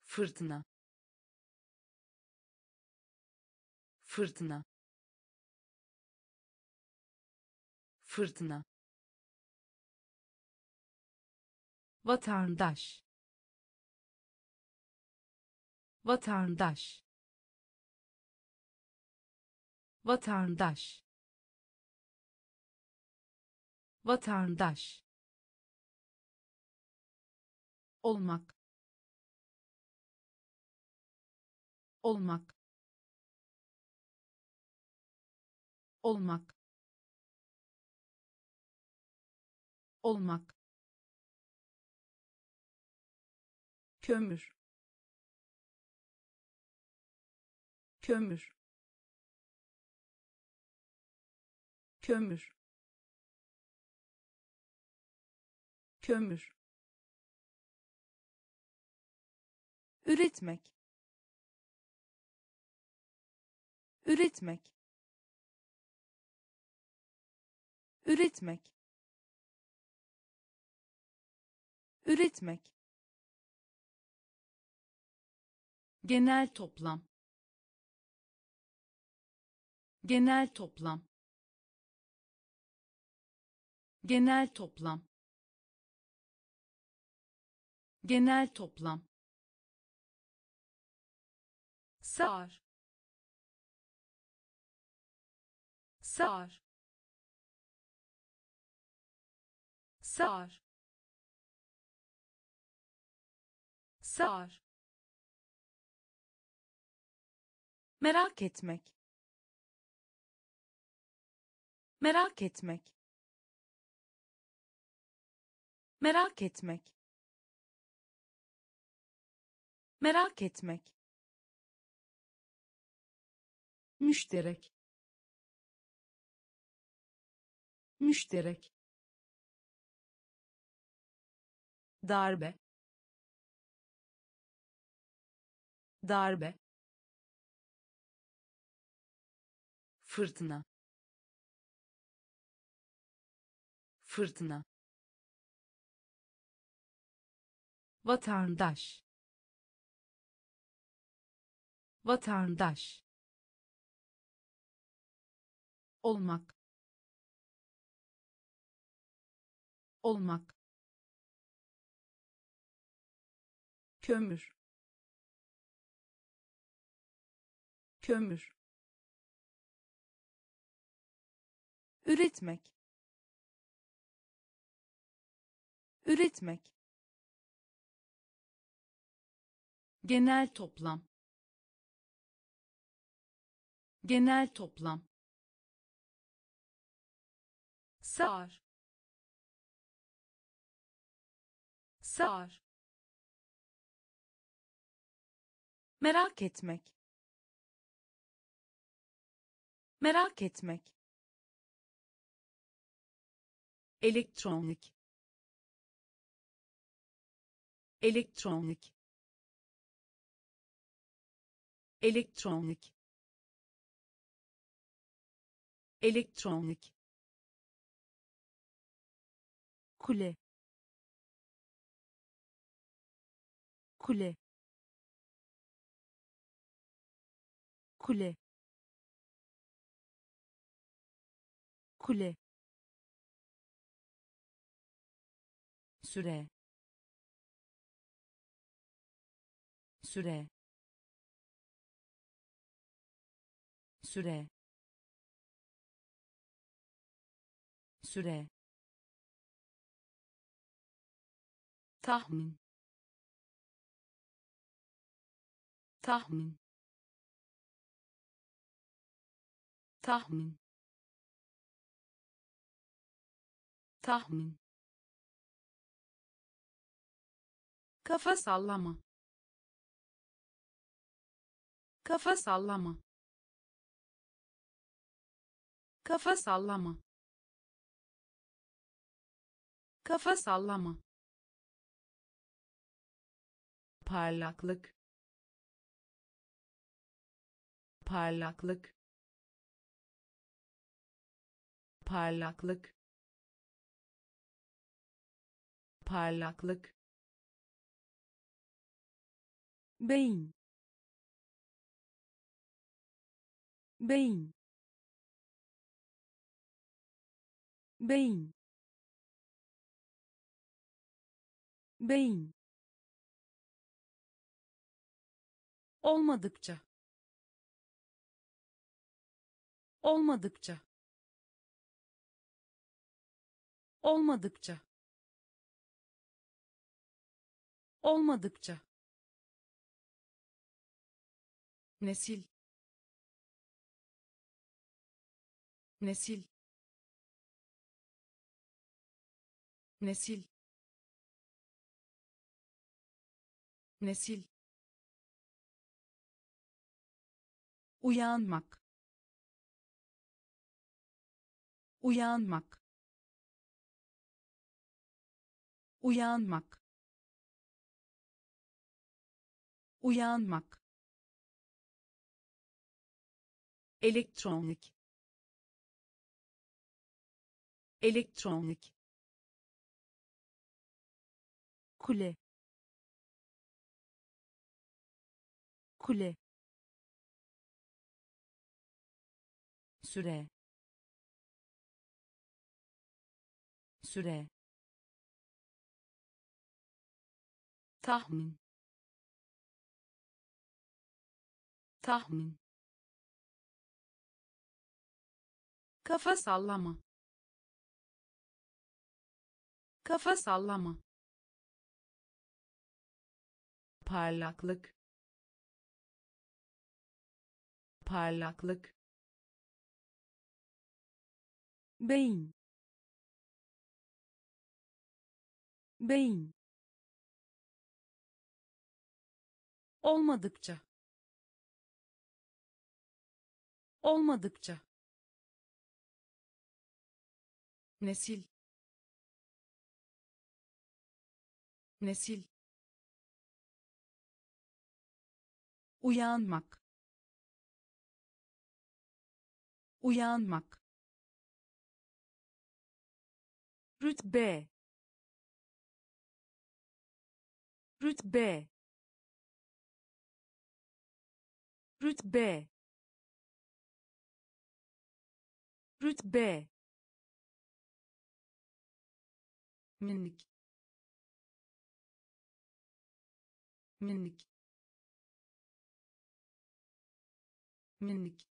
Fırtına fırtına. Fırtına. Vatandaş. Vatandaş. Vatandaş. Vatandaş. Olmak. Olmak olmak. Olmak. Kömür. Kömür. Kömür. Kömür. Üretmek. Üretmek üretmek. Üretmek. Genel toplam. Genel toplam. Genel toplam. Genel toplam. Sar. Sar sar. Sar. Merak etmek. Merak etmek. Merak etmek. Merak etmek. Müşterek. Müşterek darbe. Darbe. Fırtına. Fırtına. Vatandaş. Vatandaş. Olmak. Olmak kömür. Kömür. Üretmek. Üretmek. Genel toplam. Genel toplam. Sar. Sar merak etmek. Merak etmek. Elektronik. Elektronik. Elektronik. Elektronik. Kule. Kule kule. Kule. Süre. Süre. Süre. Süre. Tahmin. Tahmin tahmin. Tahmin. Kafa sallama. Kafa sallama. Kafa sallama. Kafa sallama. Parlaklık. Parlaklık parlaklık parlaklık beyin beyin beyin beyin. Olmadıkça olmadıkça olmadıkça. Olmadıkça. Nesil. Nesil. Nesil. Nesil. Uyanmak. Uyanmak uyanmak. Uyanmak. Elektronik. Elektronik. Kule. Kule. Süre. Süre tahmin. Tahmin. Kafa sallama. Kafa sallama. Parlaklık. Parlaklık. Beyin. Beyin olmadıkça. Olmadıkça. Nesil. Nesil. Uyanmak. Uyanmak. Rütbe. Rütbe rütbe rütbe minik. Minik. Minik.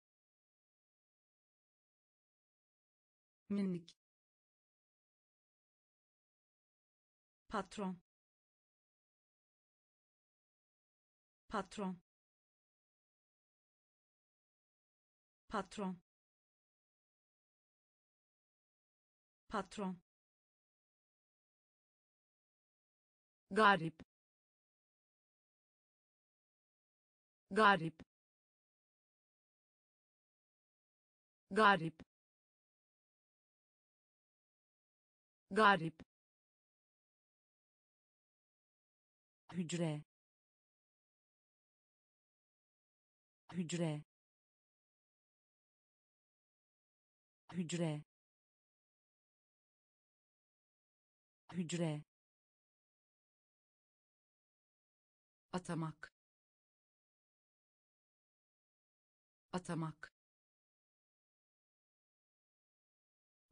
Minik. Patron. Patron patron. Patron. Garip. Garip. Garip. Garip. Hücre. Hücre hücre hücre atamak atamak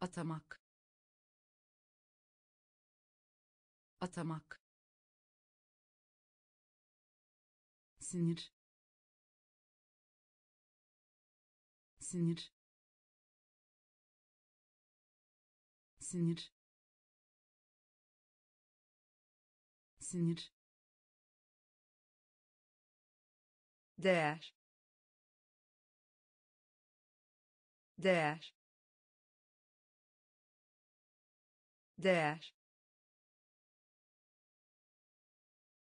atamak atamak sinir sinir sinir. Sinir. Değer. Değer. Değer.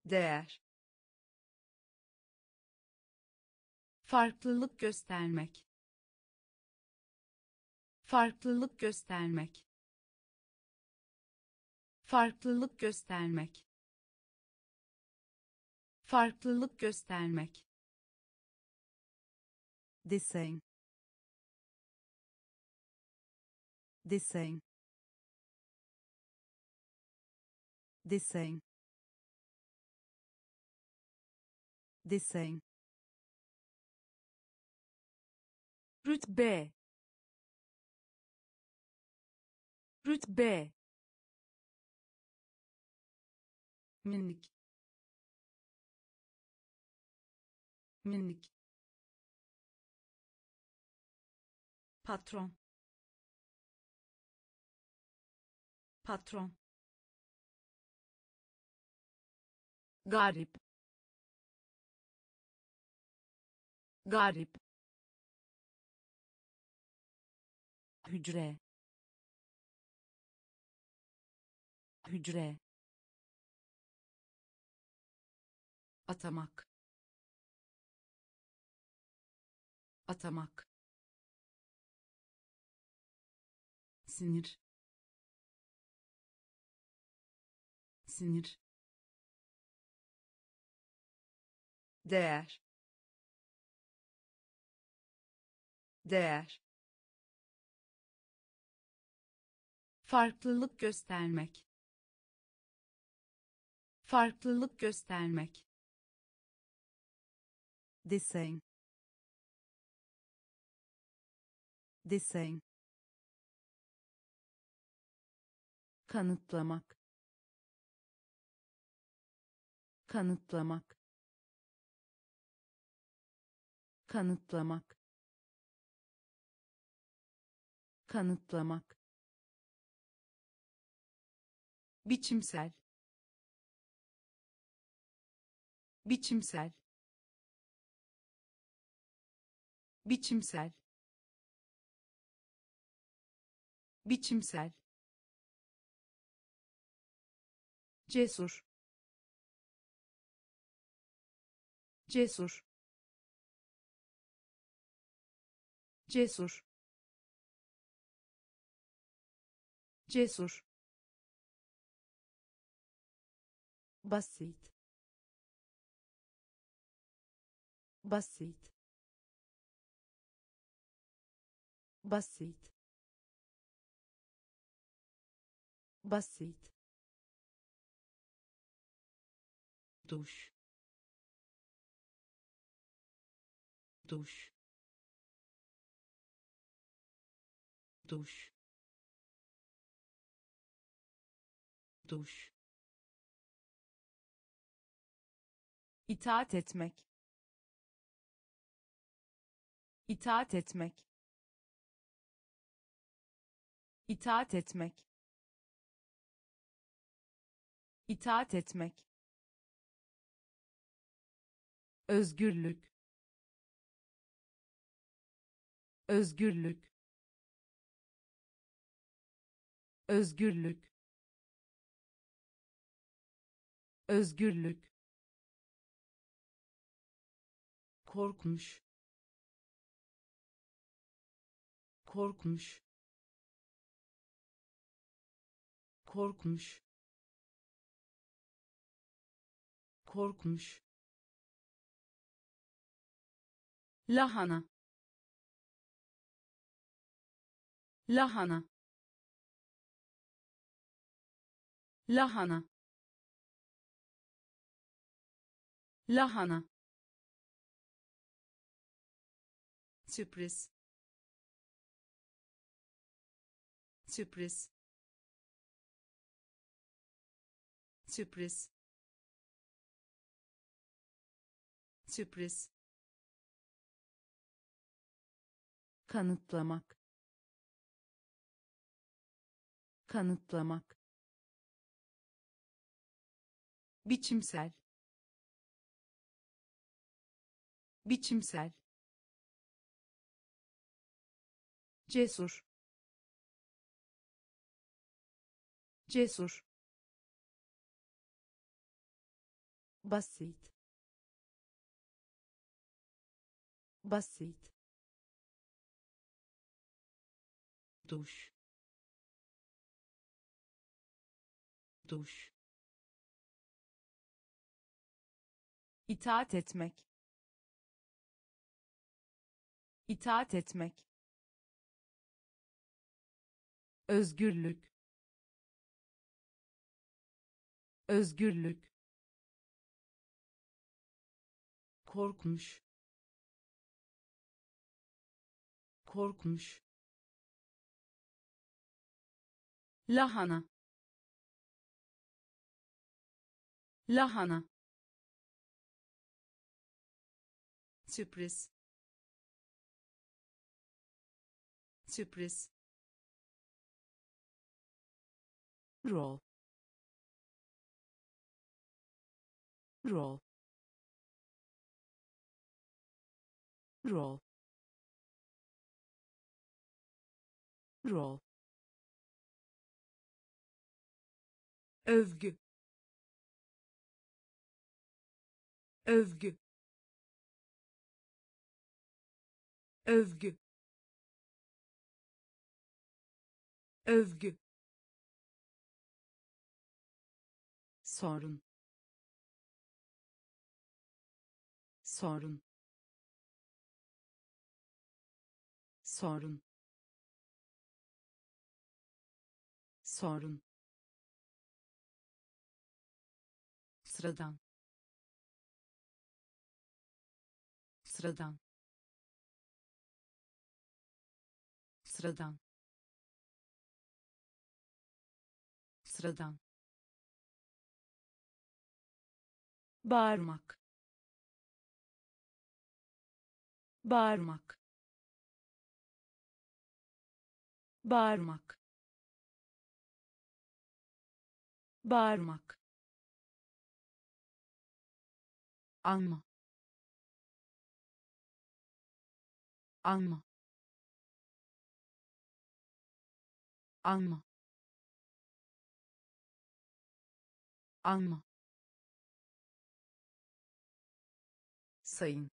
Değer. Farklılık göstermek. Farklılık göstermek farklılık göstermek. Farklılık göstermek. Desen desen desen desen rütbe. Rütbe minik. Minik. Patron. Patron. Garip. Garip. Hücre. Hücre atamak. Atamak. Sinir. Sinir. Değer. Değer. Farklılık göstermek. Farklılık göstermek dessin dessin kanıtlamak. Kanıtlamak. Kanıtlamak. Kanıtlamak. Biçimsel. Biçimsel biçimsel. Biçimsel. Cesur. Cesur. Cesur. Cesur. Basit. Basit basit. Basit. Duş. Duş. Duş. Duş. İtaat etmek. İtaat etmek itaat etmek. İtaat etmek. Özgürlük. Özgürlük. Özgürlük. Özgürlük. Korkmuş. Korkmuş korkmuş. Korkmuş. Lahana. Lahana. Lahana. Lahana. Sürpriz. Sürpriz sürpriz. Sürpriz. Kanıtlamak. Kanıtlamak. Biçimsel. Biçimsel. Cesur. Cesur basit. Basit. Duş. Duş. İtaat etmek. İtaat etmek. Özgürlük. Özgürlük korkmuş. Korkmuş. Lahana. Lahana. Sürpriz. Sürpriz. Rol. Rol rol. Rol. Övgü. Övgü. Övgü. Övgü. Sorun. Sorun sorun. Sorun. Sıradan. Sıradan. Sıradan. Sıradan. Bağırmak. Bağırmak bağırmak. Bağırmak. Alma alma alma alma sayın.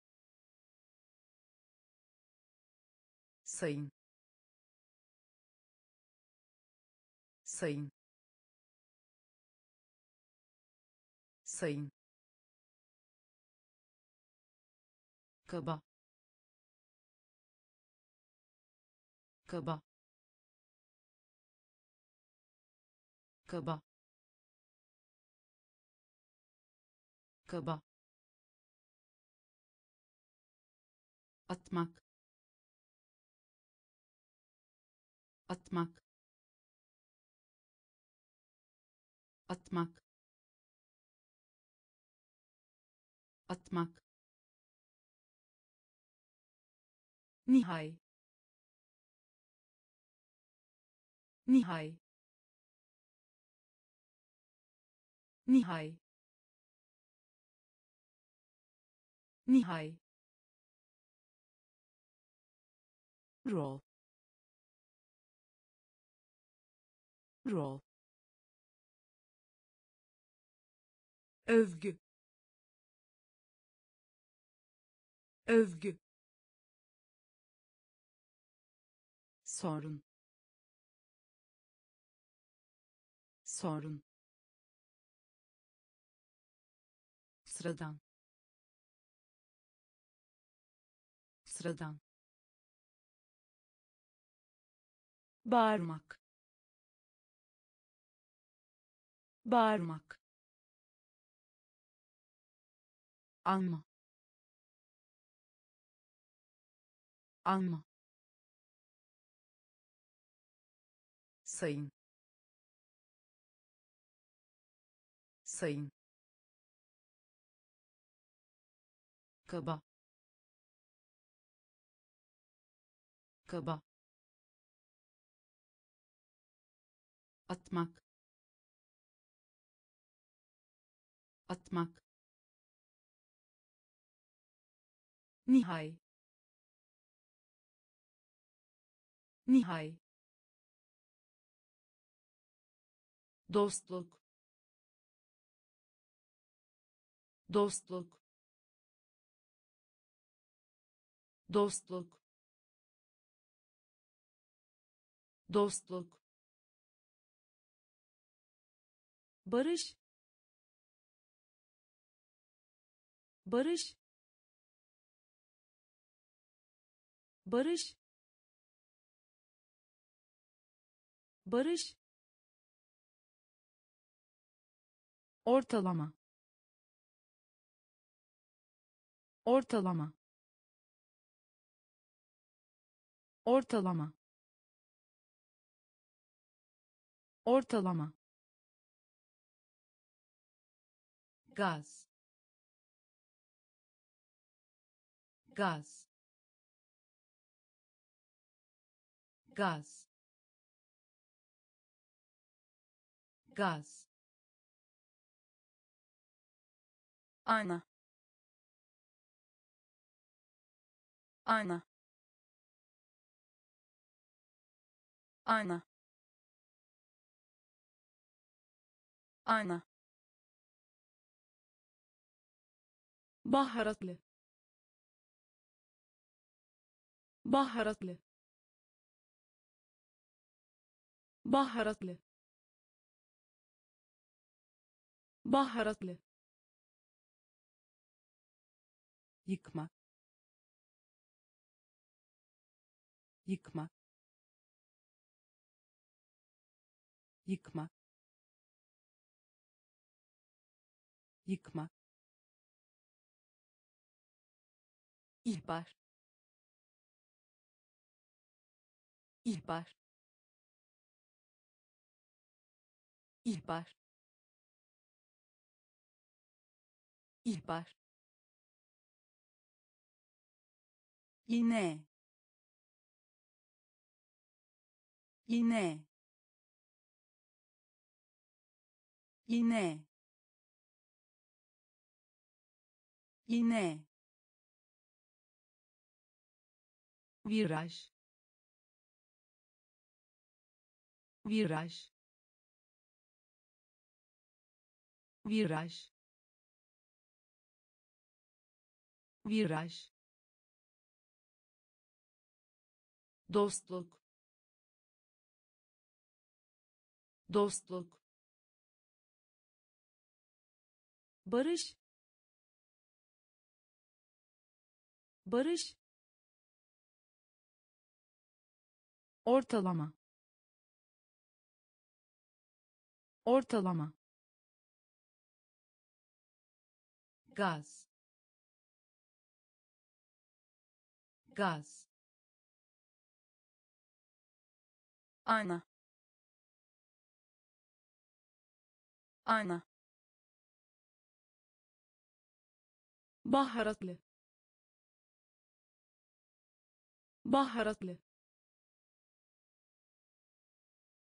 Sayın sayın. Sayın. Kaba. Kaba. Kaba. Kaba. Atmak. Atmak atmak atmak Nihay. Nihay. Nihay. Nihay. rol rol övgü. Övgü. Sorun. Sorun. Sıradan. Sıradan. Bağırmak. Bağırmak alma. Alma. Sayın. Sayın. Kaba. Kaba. Atmak. Atmak Nihay. Nihay. dostluk. Dostluk. Dostluk. Dostluk. Barış. Barış barış. Barış. Ortalama. Ortalama. Ortalama. Ortalama. Gaz. Gaz gaz. Gaz. Ayna. Ayna. Ayna. Ayna. Baharatlı. Baharatlı baharatlı. Baharatlı. Yıkma. Yıkma. Yıkma. Yıkma. İhbar. İhbar ihbar. İhbar. İğne iğne iğne iğne viraj. Viraj viraj. Viraj. Dostluk. Dostluk. Barış. Barış. Ortalama. Ortalama gaz. Gaz. Ayna. Ayna. Baharatlı. Baharatlı.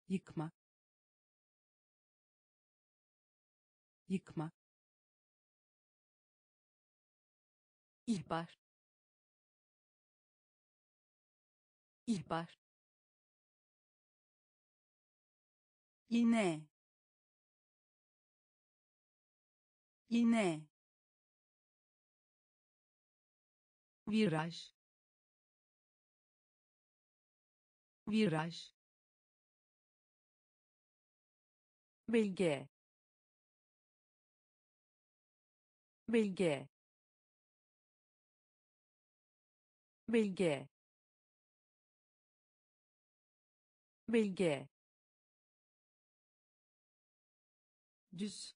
Yıkma. Yıkma ihbar. İhbar. İğne iğne viraj. Viraj. Bilge bilge bilge. Bilge. Düz.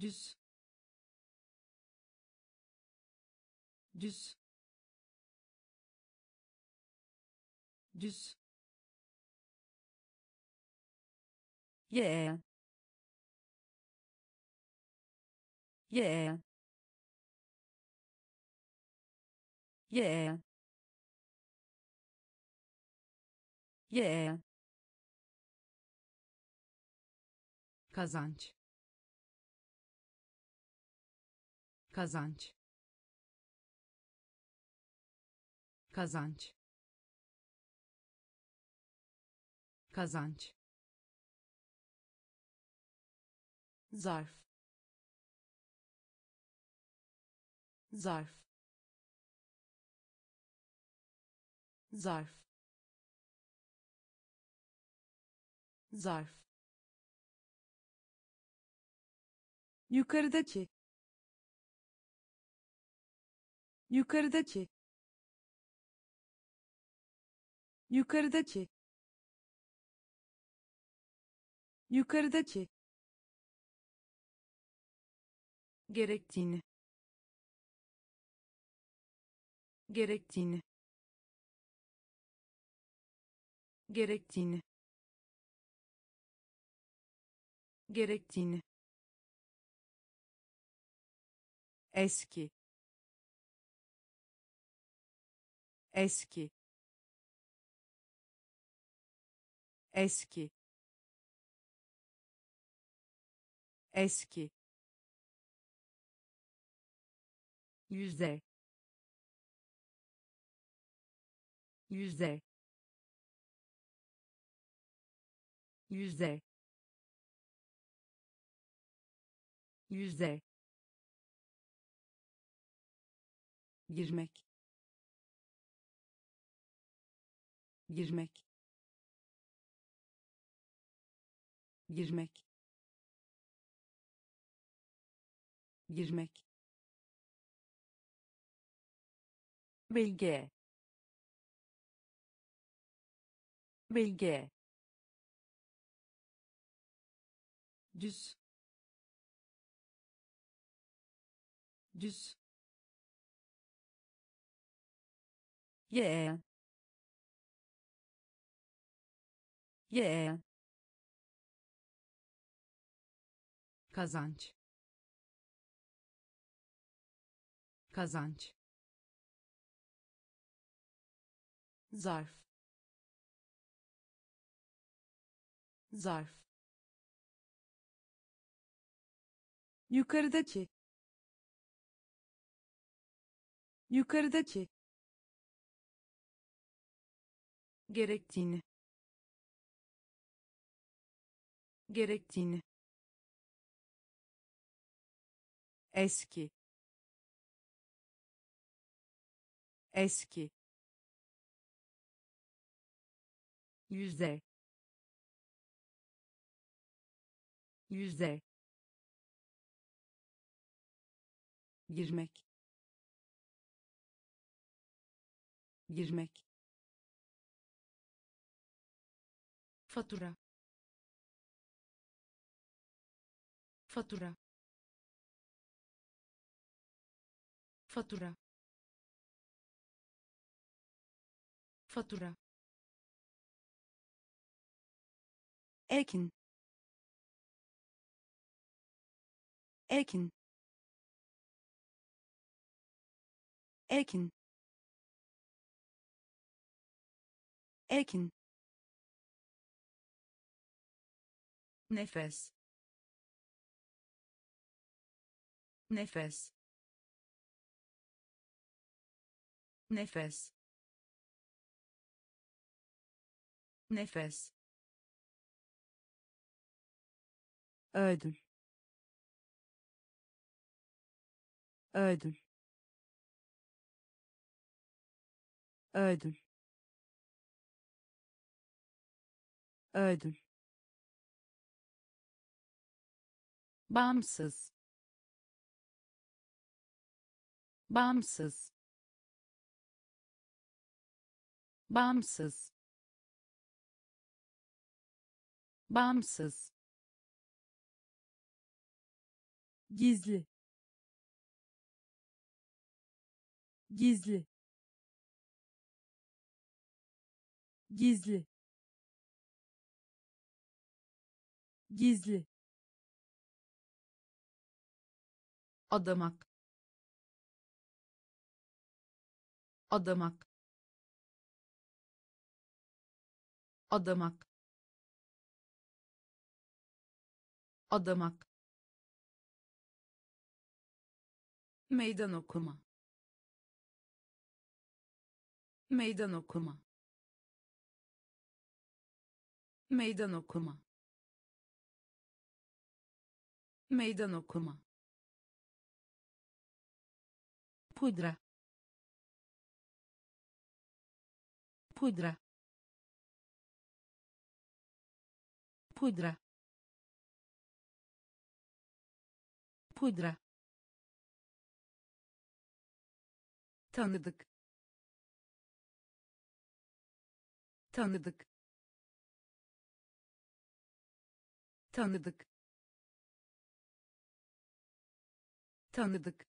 Düz. Düz. Düz. Yeğen yeğen yeğen yeğen kazanç. Kazanç. Kazanç. Kazanç. Zarf. Zarf zarf. Zarf. Yukarıdaki. Yukarıdaki. Yukarıdaki. Yukarıdaki. Gerektiğini. Gerektiğini gerektiğini gerektiğini eski eski eski eski yüzde yüzde yüzde. Yüzde. Girmek. Girmek. Girmek. Girmek. Bilge bilge düz. Düz. Yeğen yeğen kazanç. Kazanç. Zarf. Zarf yukarıdaki. Yukarıdaki. Gerektiğini. Gerektiğini. Eski. Eski. Yüzde yüzde girmek. Girmek. Fatura. Fatura. Fatura. Fatura. Ekin ekin ekin ekin nefes. Nefes. Nefes. Nefes. Ödül. Ödül ödül ödül bağımsız. Bağımsız. Bağımsız. Bağımsız. Gizli. Gizli gizli. Gizli. Adamak. Adamak. Adamak. Adamak. Meydan okuma. Meydan okuma meydan okuma. Meydan okuma. Pudra. Pudra. Pudra. Pudra. Tanıdık. Tanıdık tanıdık. Tanıdık.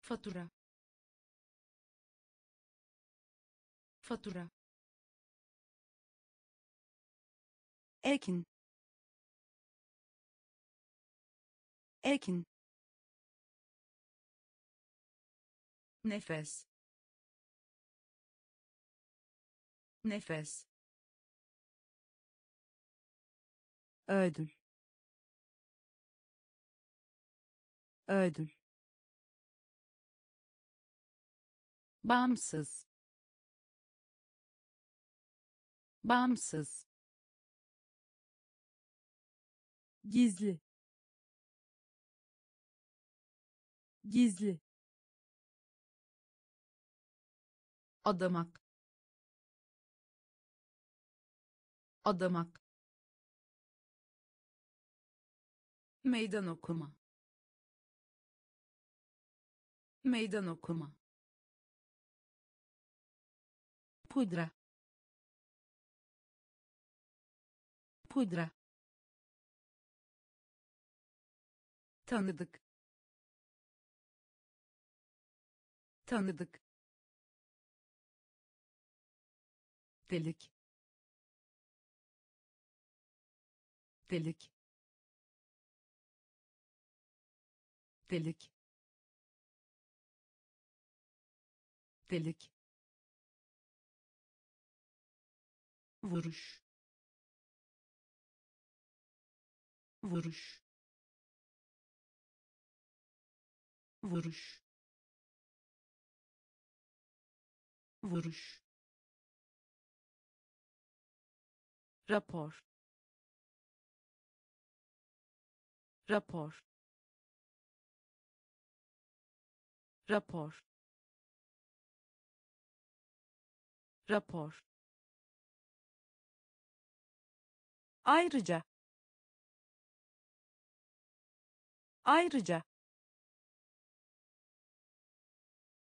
Fatura. Fatura. Ekin ekin nefes. Nefes ödül ödül bağımsız. Bağımsız. Gizli. Gizli. Adamak. Adamak meydan okuma. Meydan okuma. Pudra. Pudra. Tanıdık. Tanıdık. Delik. Delik delik. Delik. Vuruş. Vuruş. Vuruş. Vuruş. Rapor. Rapor rapor. Rapor. Ayrıca. Ayrıca.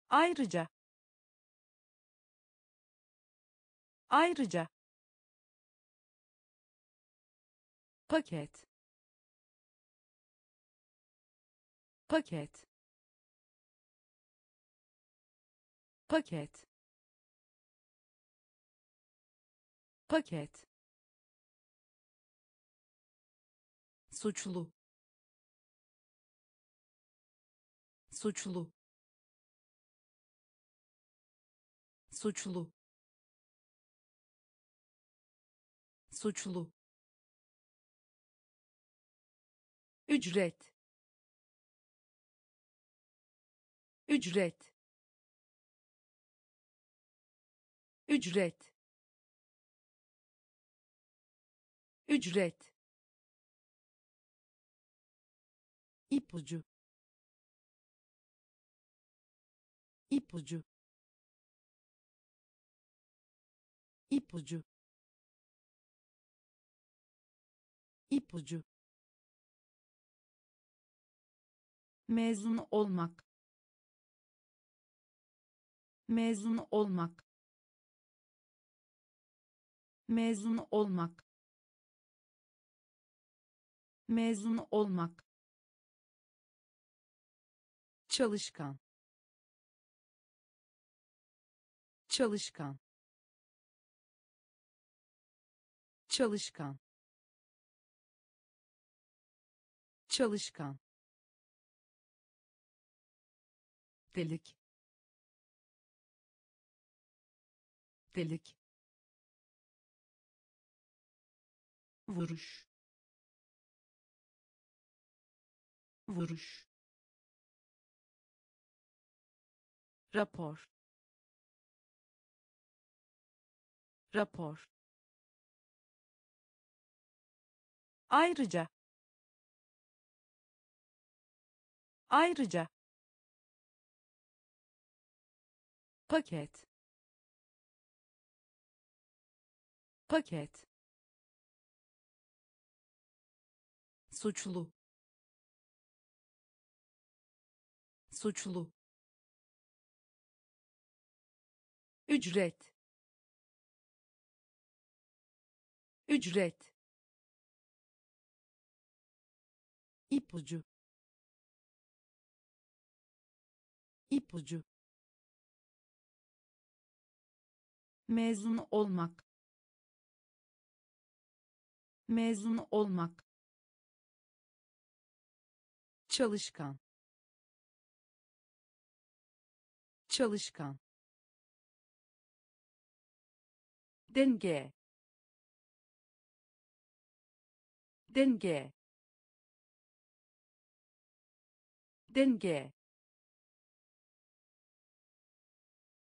Ayrıca. Ayrıca. Paket. Paket paket. Paket. Suçlu. Suçlu. Suçlu. Suçlu. Ücret. Ücret ücret. Ücret. İpucu. İpucu. İpucu. İpucu. Mezun olmak. Mezun olmak mezun olmak. Mezun olmak. Çalışkan. Çalışkan. Çalışkan. Çalışkan. Delik. Delik vuruş. Vuruş. Rapor. Rapor. Ayrıca. Ayrıca. Paket. Paket suçlu. Suçlu. Ücret. Ücret. İpucu. İpucu. Mezun olmak. Mezun olmak çalışkan. Çalışkan. Denge. Denge. Denge.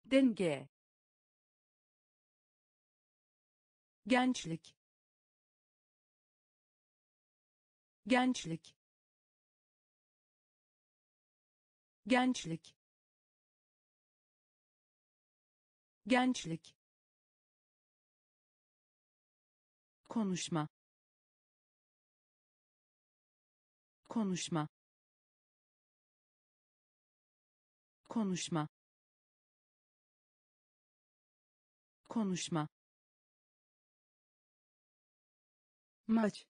Denge. Gençlik. Gençlik gençlik. Gençlik. Konuşma. Konuşma. Konuşma. Konuşma. Maç.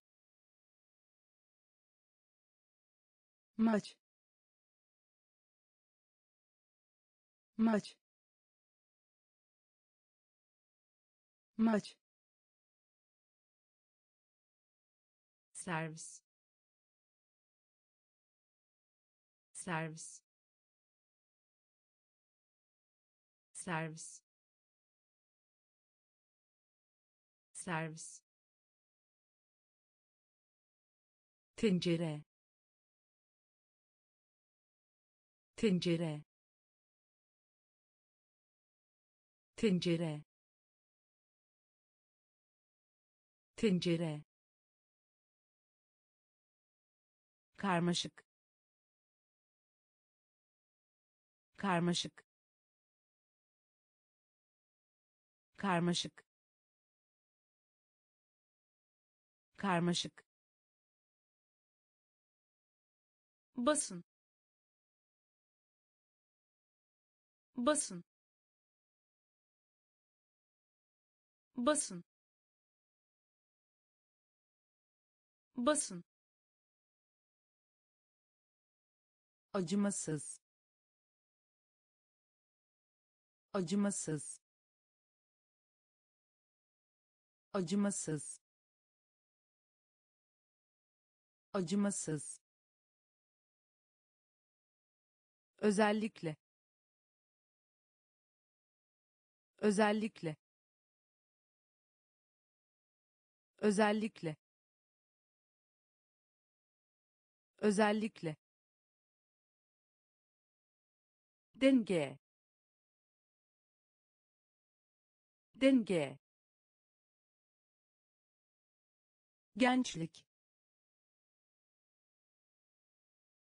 Maç maç. Maç. Servis. Servis. Servis. Servis. Tencere. Tencere tencere. Tencere. Karmaşık. Karmaşık. Karmaşık. Karmaşık. Basın. Basın basın. Basın. Acımasız. Acımasız. Acımasız. Acımasız. Özellikle. Özellikle özellikle. Özellikle. Denge. Denge. Gençlik.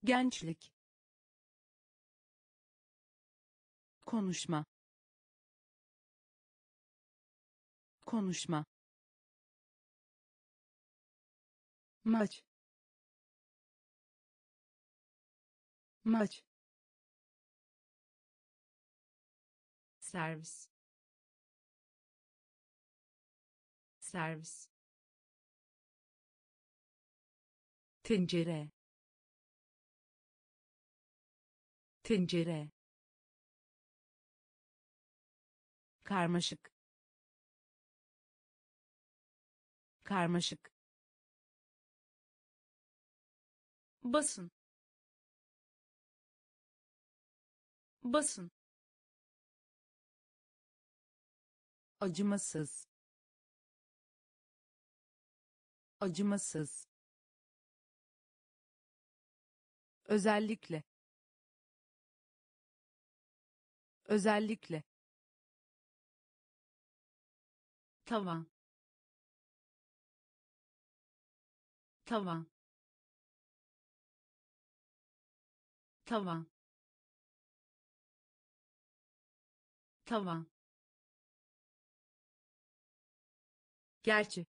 Gençlik. Konuşma. Konuşma maç. Maç. Servis. Servis. Tencere. Tencere. Karmaşık. Karmaşık basın. Basın. Acımasız. Acımasız. Özellikle. Özellikle. Tavan. Tavan tavan tavan gerçi.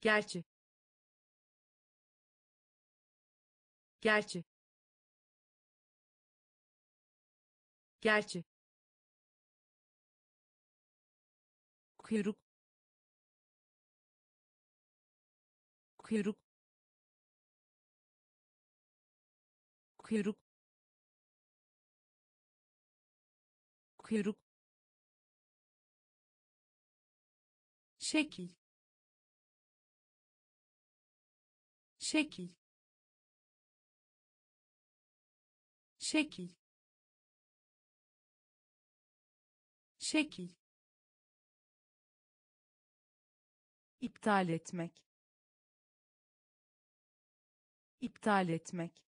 Gerçi. Gerçi. Gerçi. Kuyruk. Kuyruk kuyruk kuyruk şekil şekil şekil şekil iptal etmek iptal etmek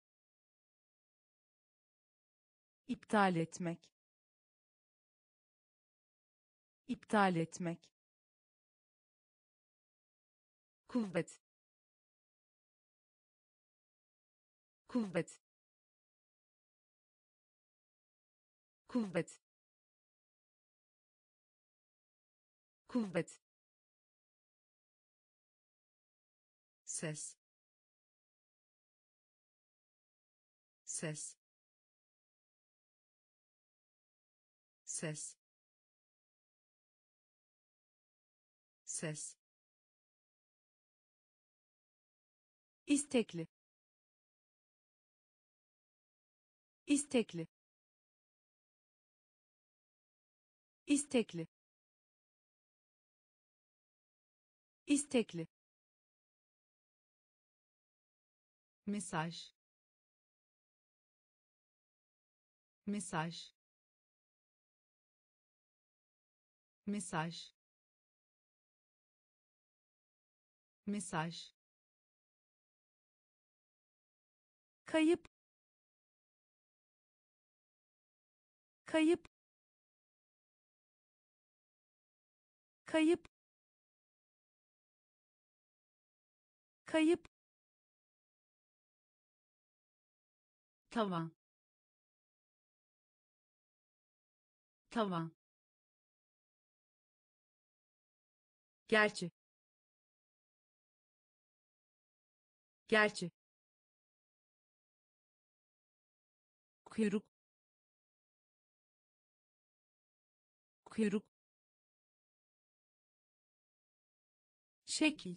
iptal etmek. İptal etmek. Kuvvet. Kuvvet. Kuvvet. Kuvvet. Ses. Ses ses. Ses. İstekli. İstekli. İstekli. İstekli. Mesaj. Mesaj mesaj. Mesaj. Kayıp. Kayıp. Kayıp. Kayıp. Tavan tavan gerçi. Gerçi. Kuyruk. Kuyruk. Şekil.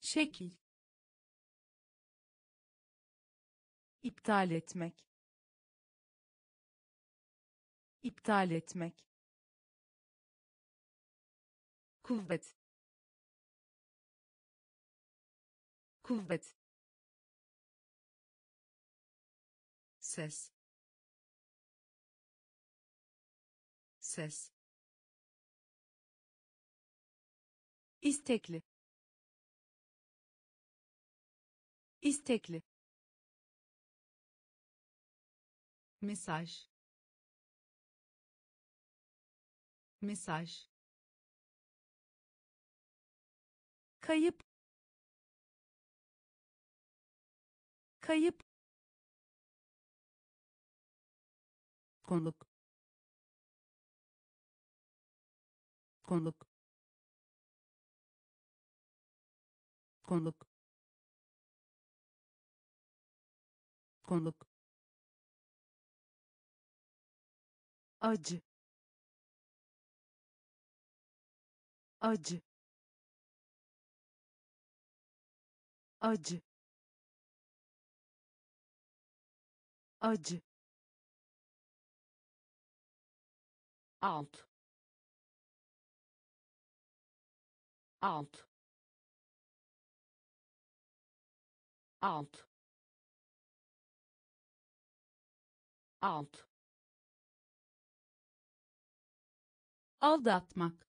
Şekil. İptal etmek. İptal etmek kuvvet. Kuvvet. Ses. Ses. İstekli. İstekli. Mesaj. Mesaj kayıp. Kayıp. Konuk. Konuk. Konuk. Konuk. Acı. Acı acı. Acı. Alt. Alt. Alt. Alt. Aldatmak.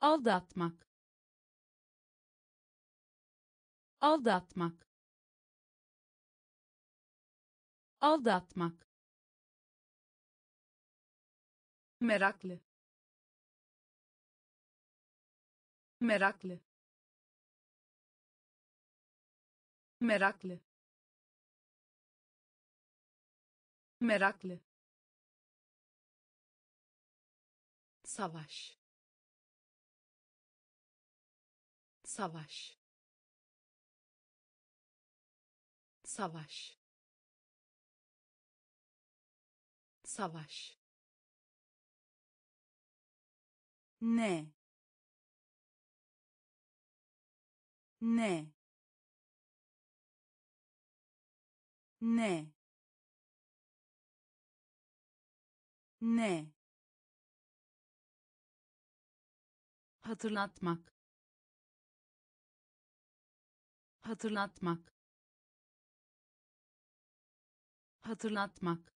Aldatmak aldatmak. Aldatmak. Meraklı. Meraklı. Meraklı. Meraklı. Savaş. Savaş savaş. Savaş. Ne? Ne? Ne? Ne? Hatırlatmak. Hatırlatmak hatırlatmak.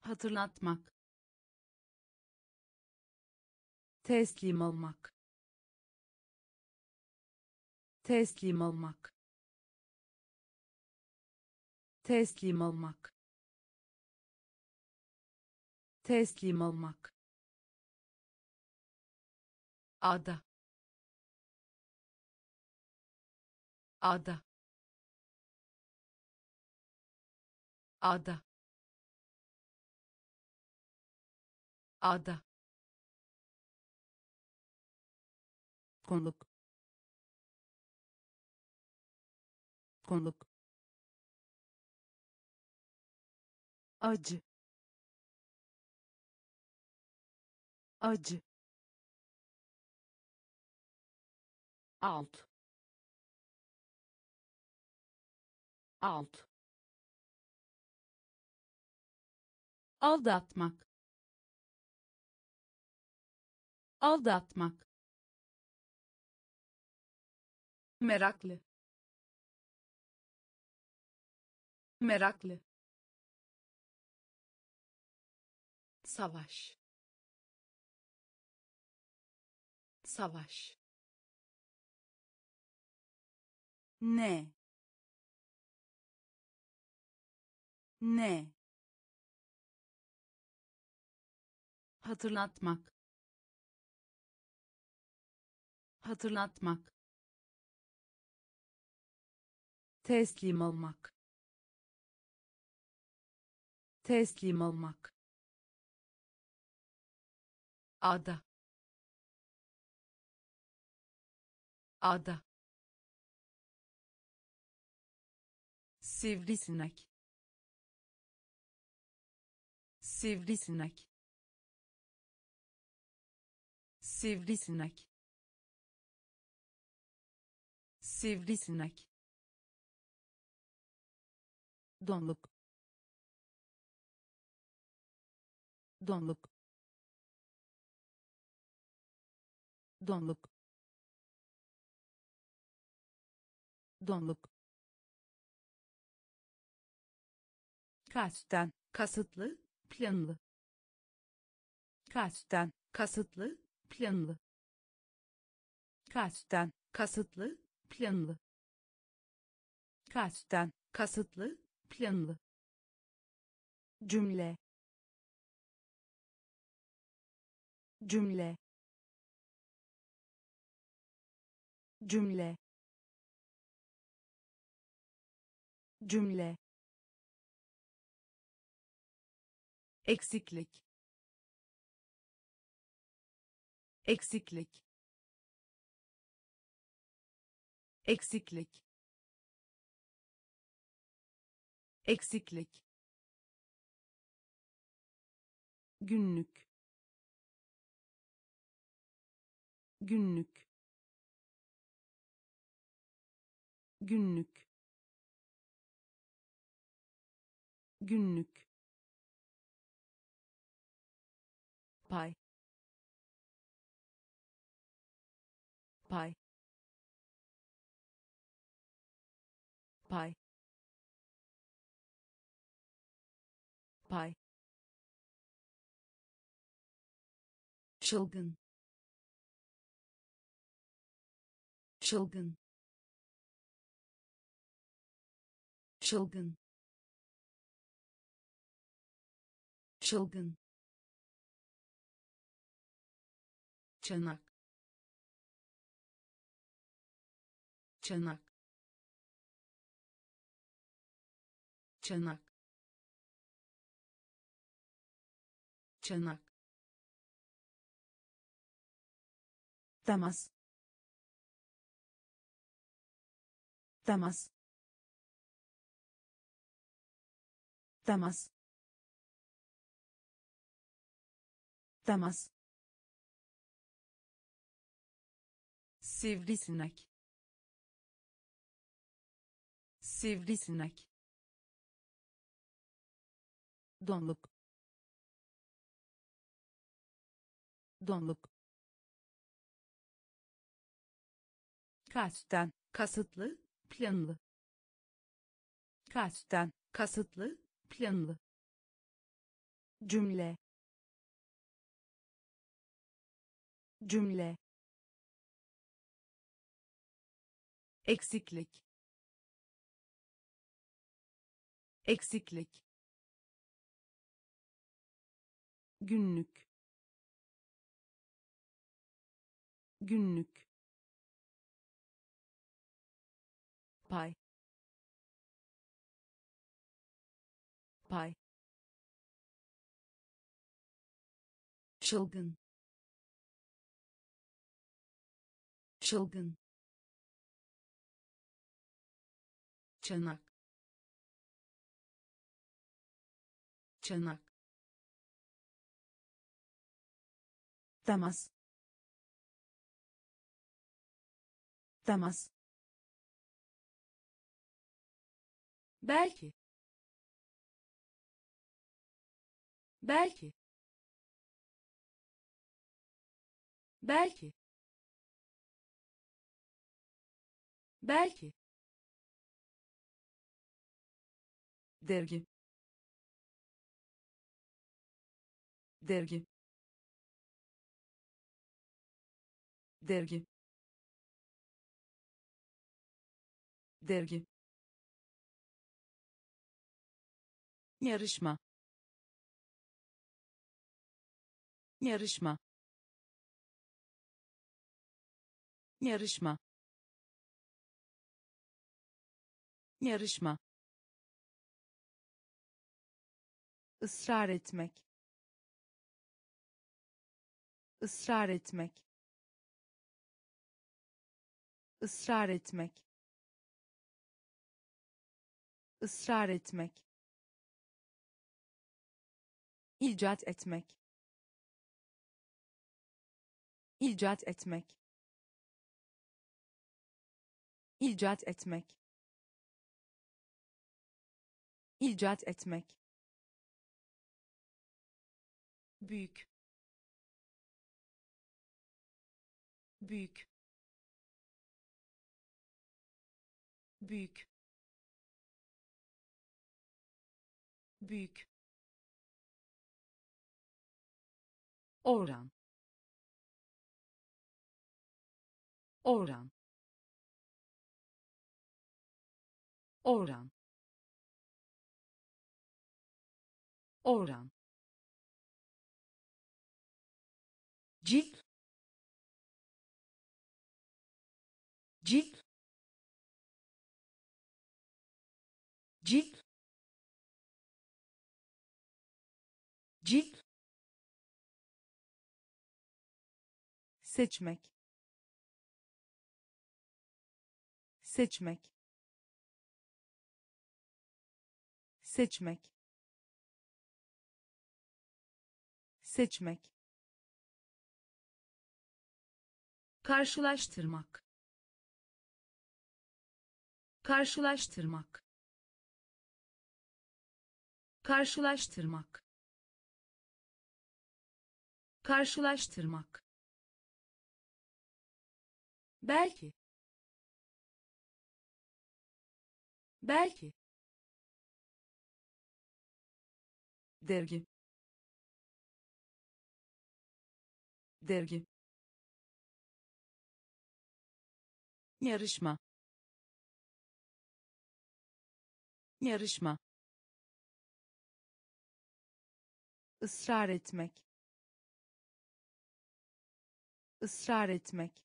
Hatırlatmak. Teslim olmak. Teslim olmak. Teslim olmak. Teslim olmak. Ada. Ada ada. Ada. Konuk. Konuk. Acı. Acı. Alt. Alt aldatmak. Aldatmak. Meraklı. Meraklı. Savaş. Savaş. Ne? Ne hatırlatmak. Hatırlatmak. Teslim olmak. Teslim olmak. Ada. Ada. Sivrisinek. Sivrisinek sivrisinek. Sivrisinek. Donluk. Donluk. Donluk. Donluk. Kasten kasıtlı planlı. Kasten kasıtlı planlı. Kasten kasıtlı planlı. Kasten kasıtlı planlı. Cümle. Cümle. Cümle. Cümle. Eksiklik eksiklik. Eksiklik. Eksiklik. Günlük. Günlük. Günlük. Günlük. Pay pay. Pay. Pay. Çılgın. Çılgın. Çılgın. Çılgın. Çanak çanak. Çanak. Çanak. Temas. Temas. Temas. Temas. Sivrisinek sivrisinek. Donluk. Donluk. Kasten kasıtlı planlı. Kasten kasıtlı, planlı, cümle. Cümle. Eksiklik, eksiklik, günlük günlük pay pay çılgın, çılgın, çanak, çanak, temas. Temas. Belki, belki, belki, belki, dergi dergi. Dergi. Dergi. Yarışma. Yarışma. Yarışma. Yarışma. Israr etmek ısrar etmek. Israr etmek. Israr etmek. İcat etmek. İcat etmek. İcat etmek. İcat etmek. Büyük, büyük, büyük, büyük, oran oran oran. Oran. Cilt, cilt, cilt, cilt, seçmek. Seçmek. Seçmek. Seçmek. Karşılaştırmak, karşılaştırmak, karşılaştırmak, karşılaştırmak, belki, belki, dergi. Dergi. Yarışma yarışma. Israr etmek. Israr etmek.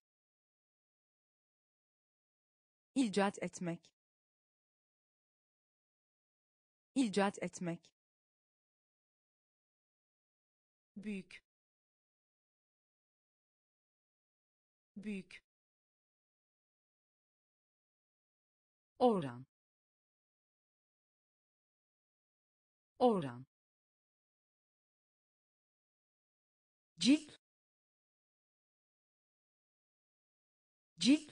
İcat etmek. İcat etmek. Büyük, büyük, oran oran. Cilt, cilt,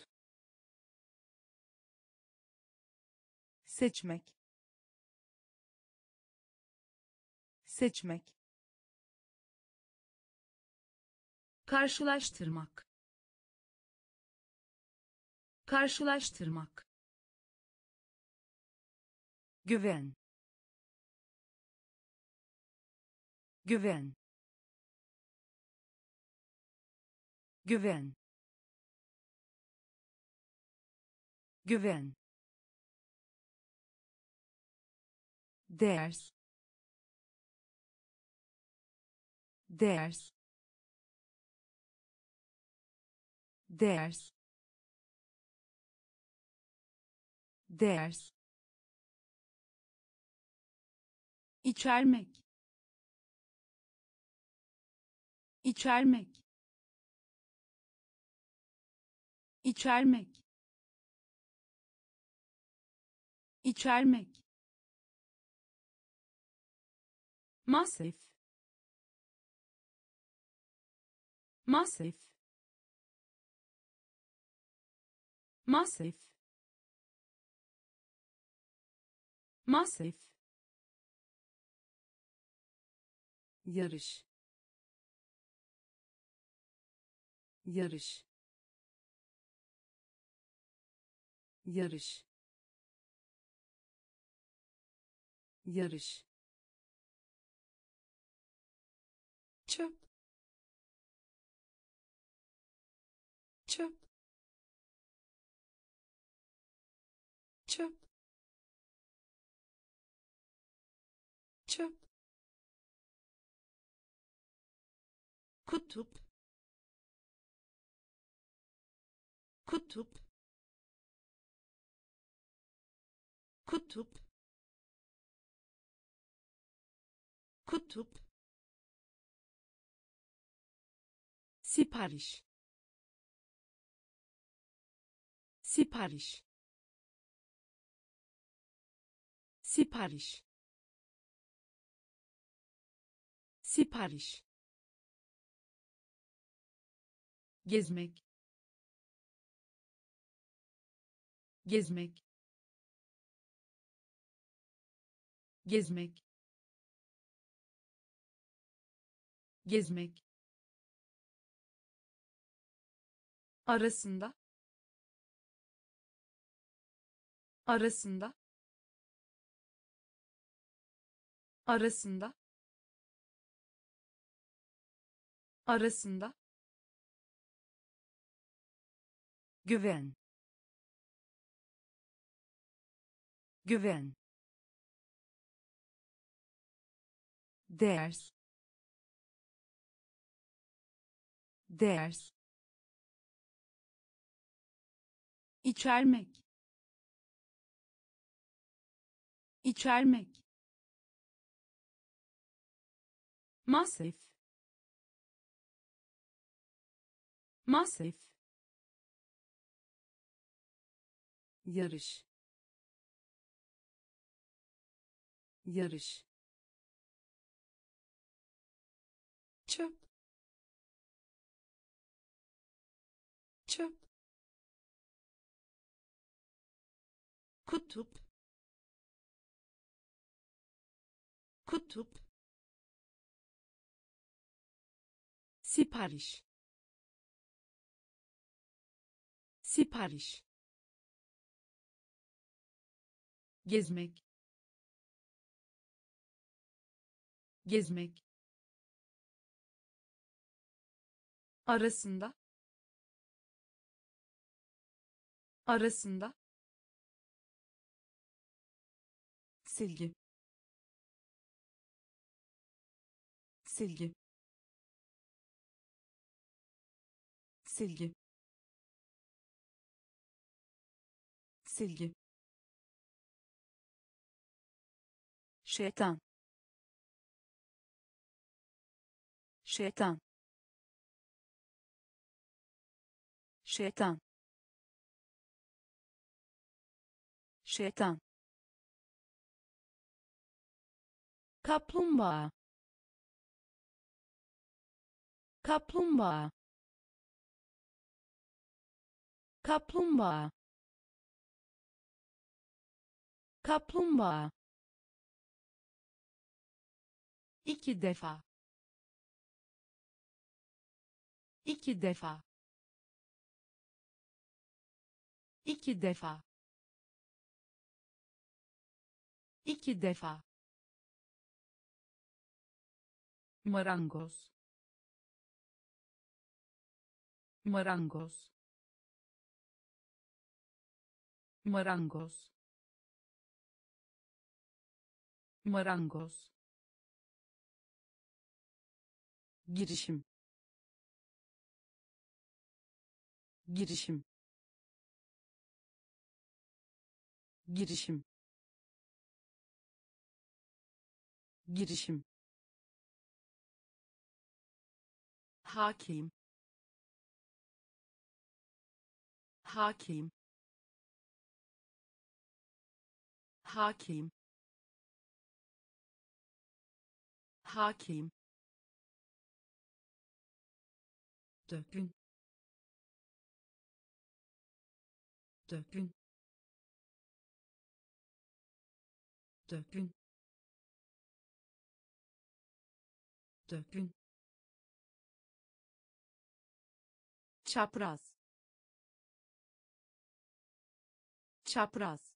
seçmek. Seçmek. Karşılaştırmak, karşılaştırmak, güven güven. Güven. Güven. Ders. Ders. Ders. Ders. İçermek içermek. İçermek. İçermek. Masif. Masif. Masif. Masif. Yarış yarış. Yarış. Yarış. Çöp. Çöp. Çöp. Çöp. Kutup kutup kutup kutup sipariş sipariş sipariş sipariş gezmek gezmek. Gezmek. Gezmek. Arasında. Arasında. Arasında. Arasında. Güven güven. Ders. Ders. İçermek. İçermek. Masif masif yarış yarış. Çöp. Çöp. Kutup. Kutup. Sipariş. Sipariş. Gezmek gezmek arasında arasında silgi silgi silgi silgi şeytan şeytan. Şeytan. Şeytan. Kaplumbağa. Kaplumbağa. Kaplumbağa. Kaplumbağa. İki defa iki defa. İki defa. İki defa. Marangoz. Marangoz. Marangoz. Marangoz. Girişim girişim. Girişim. Girişim. Hakim. Hakim. Hakim. Hakim. Dökün dökün. Dökün. Dökün. Çapraz. Çapraz.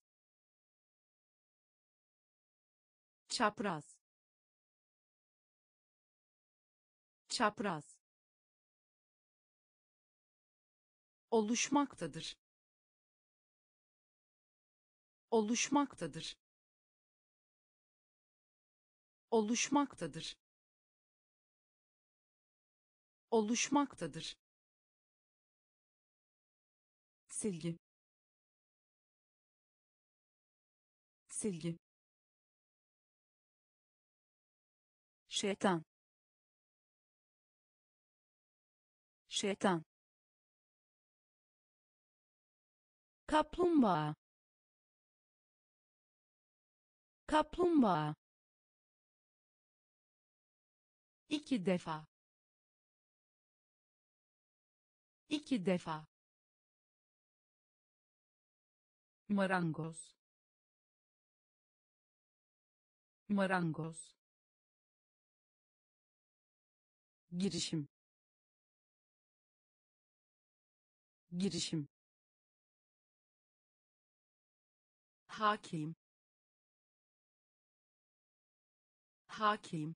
Çapraz. Çapraz. Oluşmaktadır oluşmaktadır. Oluşmaktadır. Oluşmaktadır. Silgi. Silgi. Şeytan. Şeytan. Kaplumbağa kaplumbağa. İki defa. İki defa. Marangoz. Marangoz. Girişim. Girişim. Hakim hakim.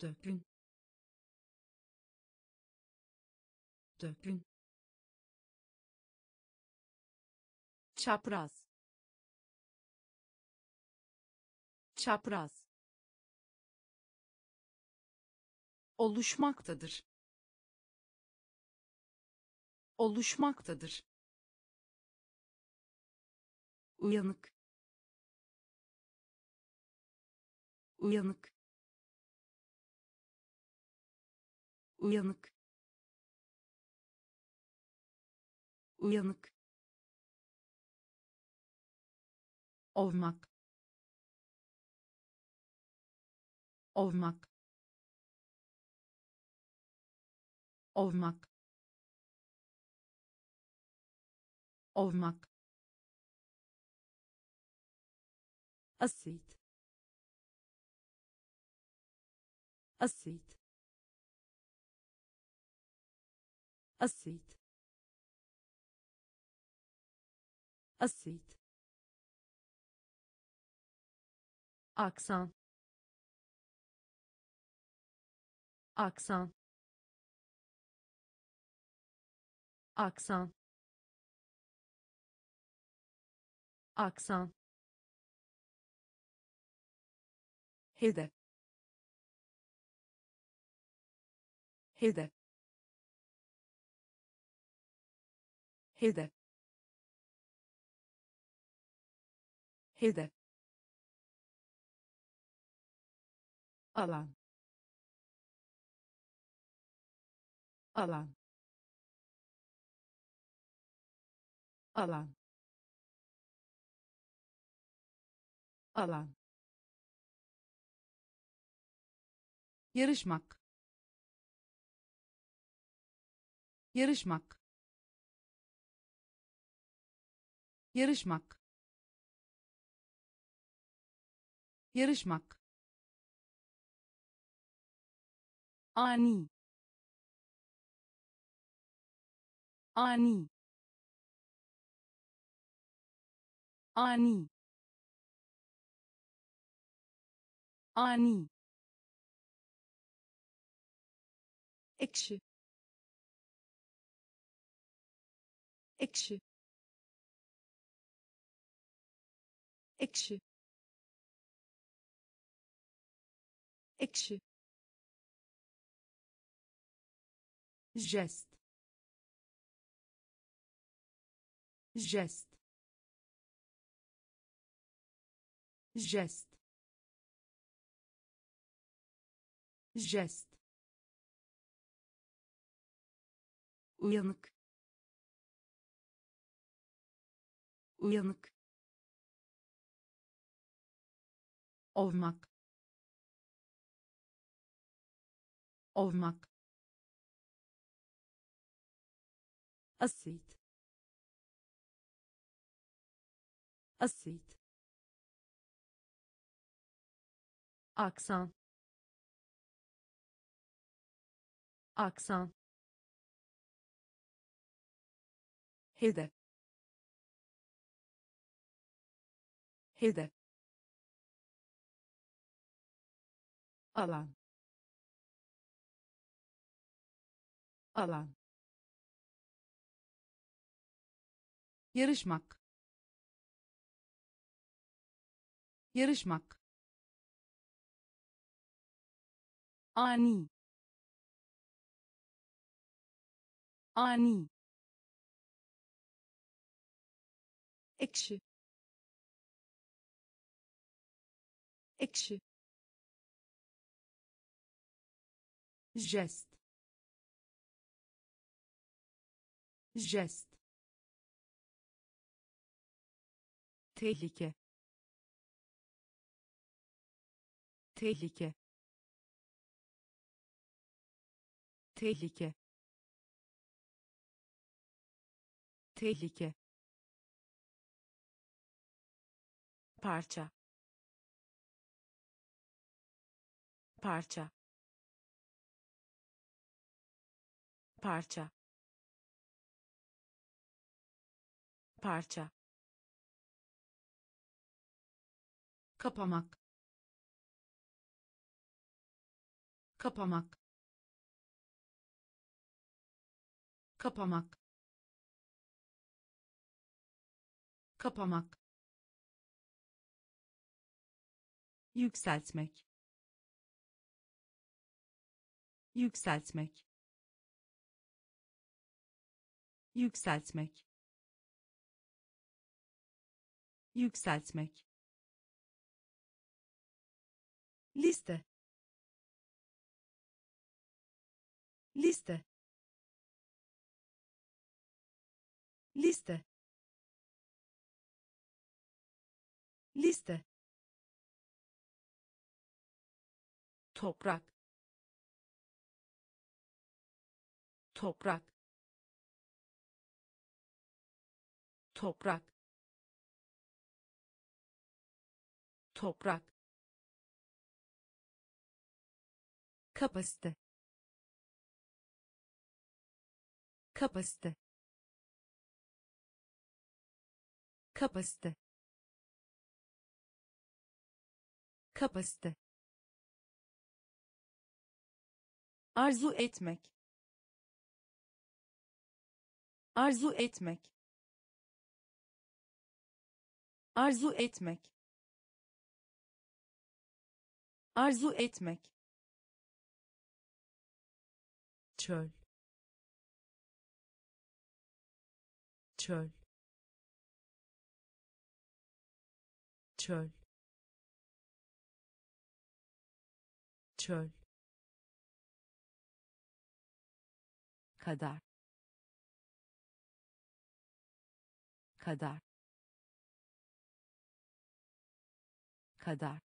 Dökün. Dökün. Çapraz. Çapraz. Oluşmaktadır. Oluşmaktadır. Uyanık uyanık. Uyanık. Uyanık. Olmak. Olmak. Olmak. Olmak. Asit asit. Asit. Asit. Aksan. Aksan. Aksan. Aksan. Hedef hedef hedef hedef alan. Alan. Alan. Alan. Yarışmak yarışmak. Yarışmak. Yarışmak. Ani. Ani. Ani. Ani. Ekşi ekşi. Ekşi. Ekşi. Jest. Jest. Jest. Jest. Uyanık uyanık ovmak ovmak asit asit aksan aksan hedef hedef alan. Alan. Yarışmak. Yarışmak. Ani. Ani. Ekşi ekşi. Jest. Jest. Tehlike. Tehlike. Tehlike. Tehlike. Parça parça. Parça. Parça. Kapamak. Kapamak. Kapamak. Kapamak. Yükseltmek yükseltmek. Yükseltmek. Yükseltmek. Liste. Liste. Liste. Liste. Toprak toprak. Toprak. Toprak. Kapasite. Kapasite. Kapasite. Kapasite. Arzu etmek arzu etmek. Arzu etmek. Arzu etmek. Çöl. Çöl. Çöl. Çöl. Kadar kadar. Kadar.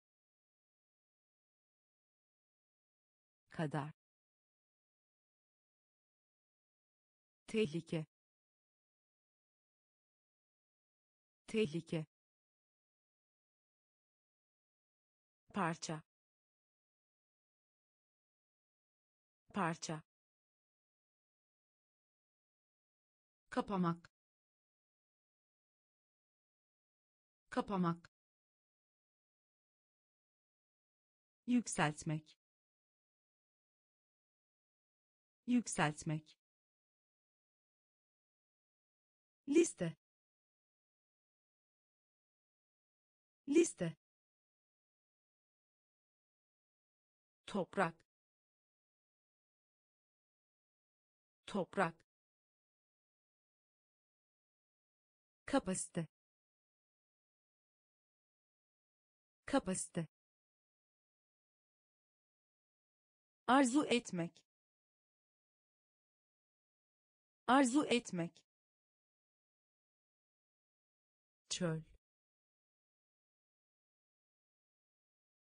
Kadar. Tehlike. Tehlike. Parça. Parça. Kapamak kapamak yükseltmek yükseltmek liste liste toprak toprak kapasite kapasite. Arzu etmek. Arzu etmek. Çöl.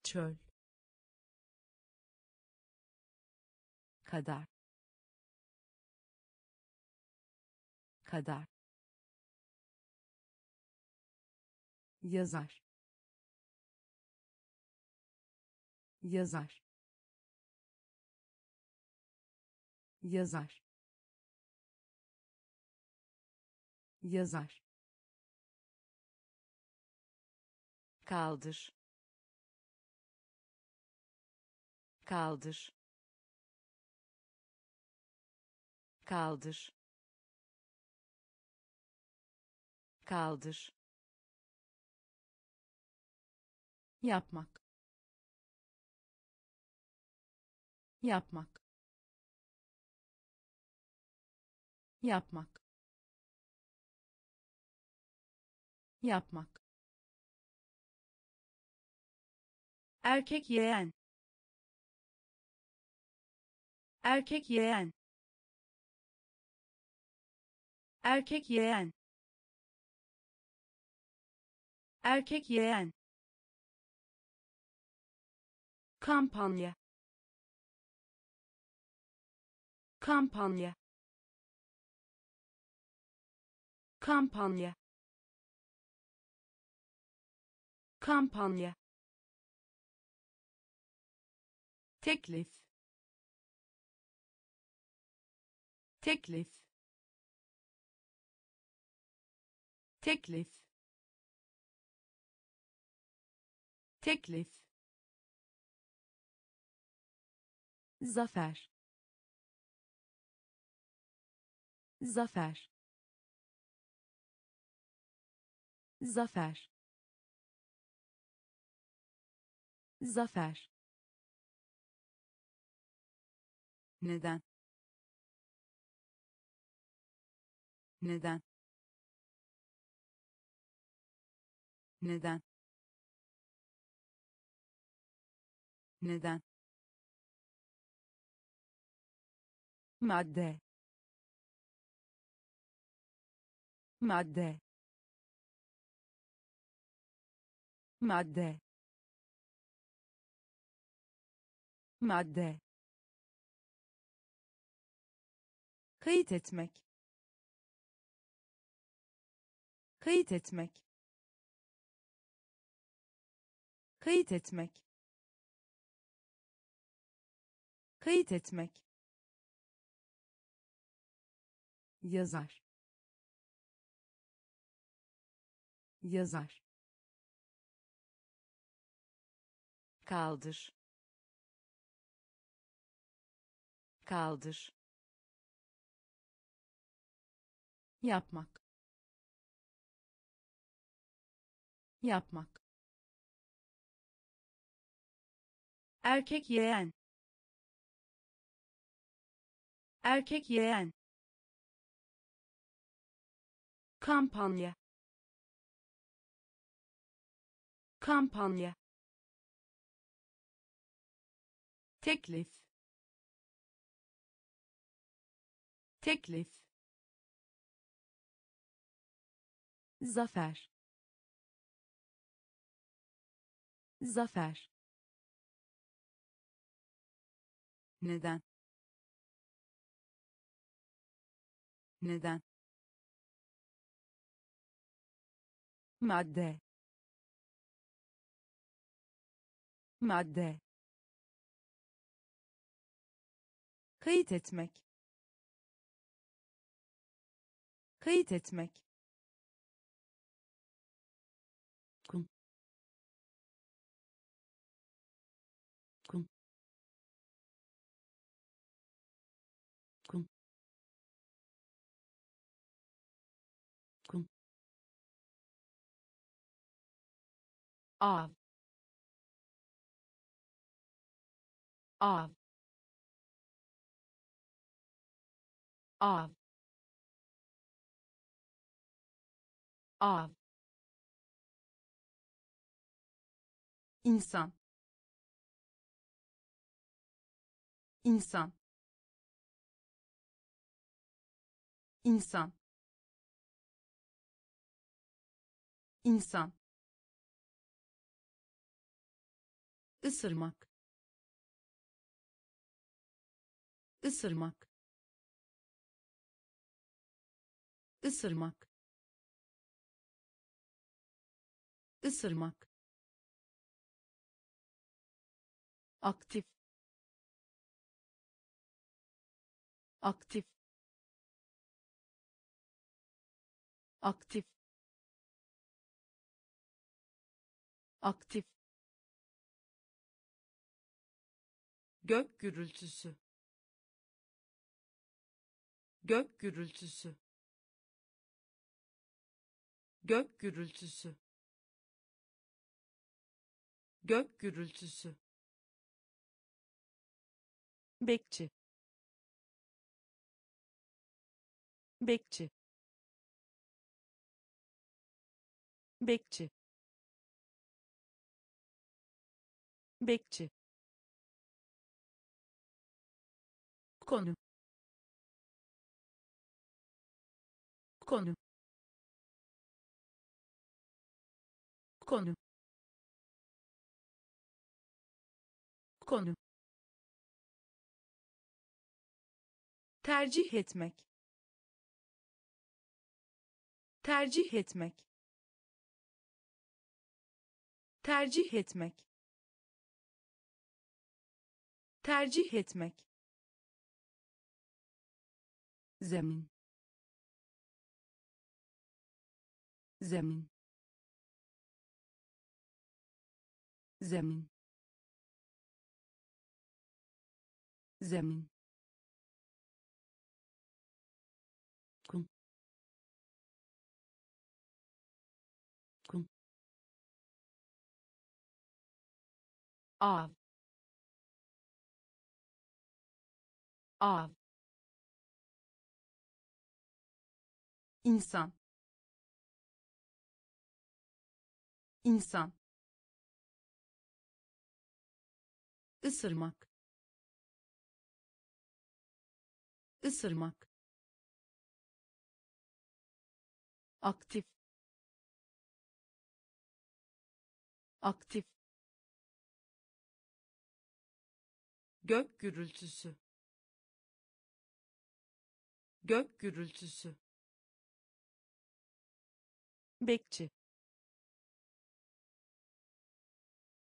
Çöl. Kadar. Kadar. Yazar yazar. Yazar. Yazar. Kaldır. Kaldır. Kaldır. Kaldır. Yapmak yapmak. Yapmak. Yapmak. Erkek yeğen. Erkek yeğen. Erkek yeğen. Erkek yeğen. Kampanya kampanya. Kampanya. Kampanya. Teklif. Teklif. Teklif. Teklif. Zafer zafer. Zafer. Zafer. Neden? Neden? Neden? Neden? Madde madde. Madde. Madde. Kayıt etmek. Kayıt etmek. Kayıt etmek. Kayıt etmek. Yazar yazar. Kaldır. Kaldır. Yapmak. Yapmak. Erkek yeğen. Erkek yeğen. Kampanya kampanya. Teklif. Teklif. Zafer. Zafer. Neden? Neden? Madde madde. Kayıt etmek. Kayıt etmek. Av. av av av. İnsan. İnsan. İnsan. İnsan. Isırmak ısırmak ısırmak ısırmak aktif. Aktif. Aktif. Aktif. Gök gürültüsü gök gürültüsü. Gök gürültüsü. Gök gürültüsü. Bekçi. Bekçi. Bekçi. Bekçi. Konu konu. Konu. Konu. Tercih etmek. Tercih etmek. Tercih etmek. Tercih etmek. Zemin zemin. Zemin. Zemin. Av. Av. İnsan insan. Isırmak ısırmak aktif. Aktif. Gök gürültüsü. Gök gürültüsü. Bekçi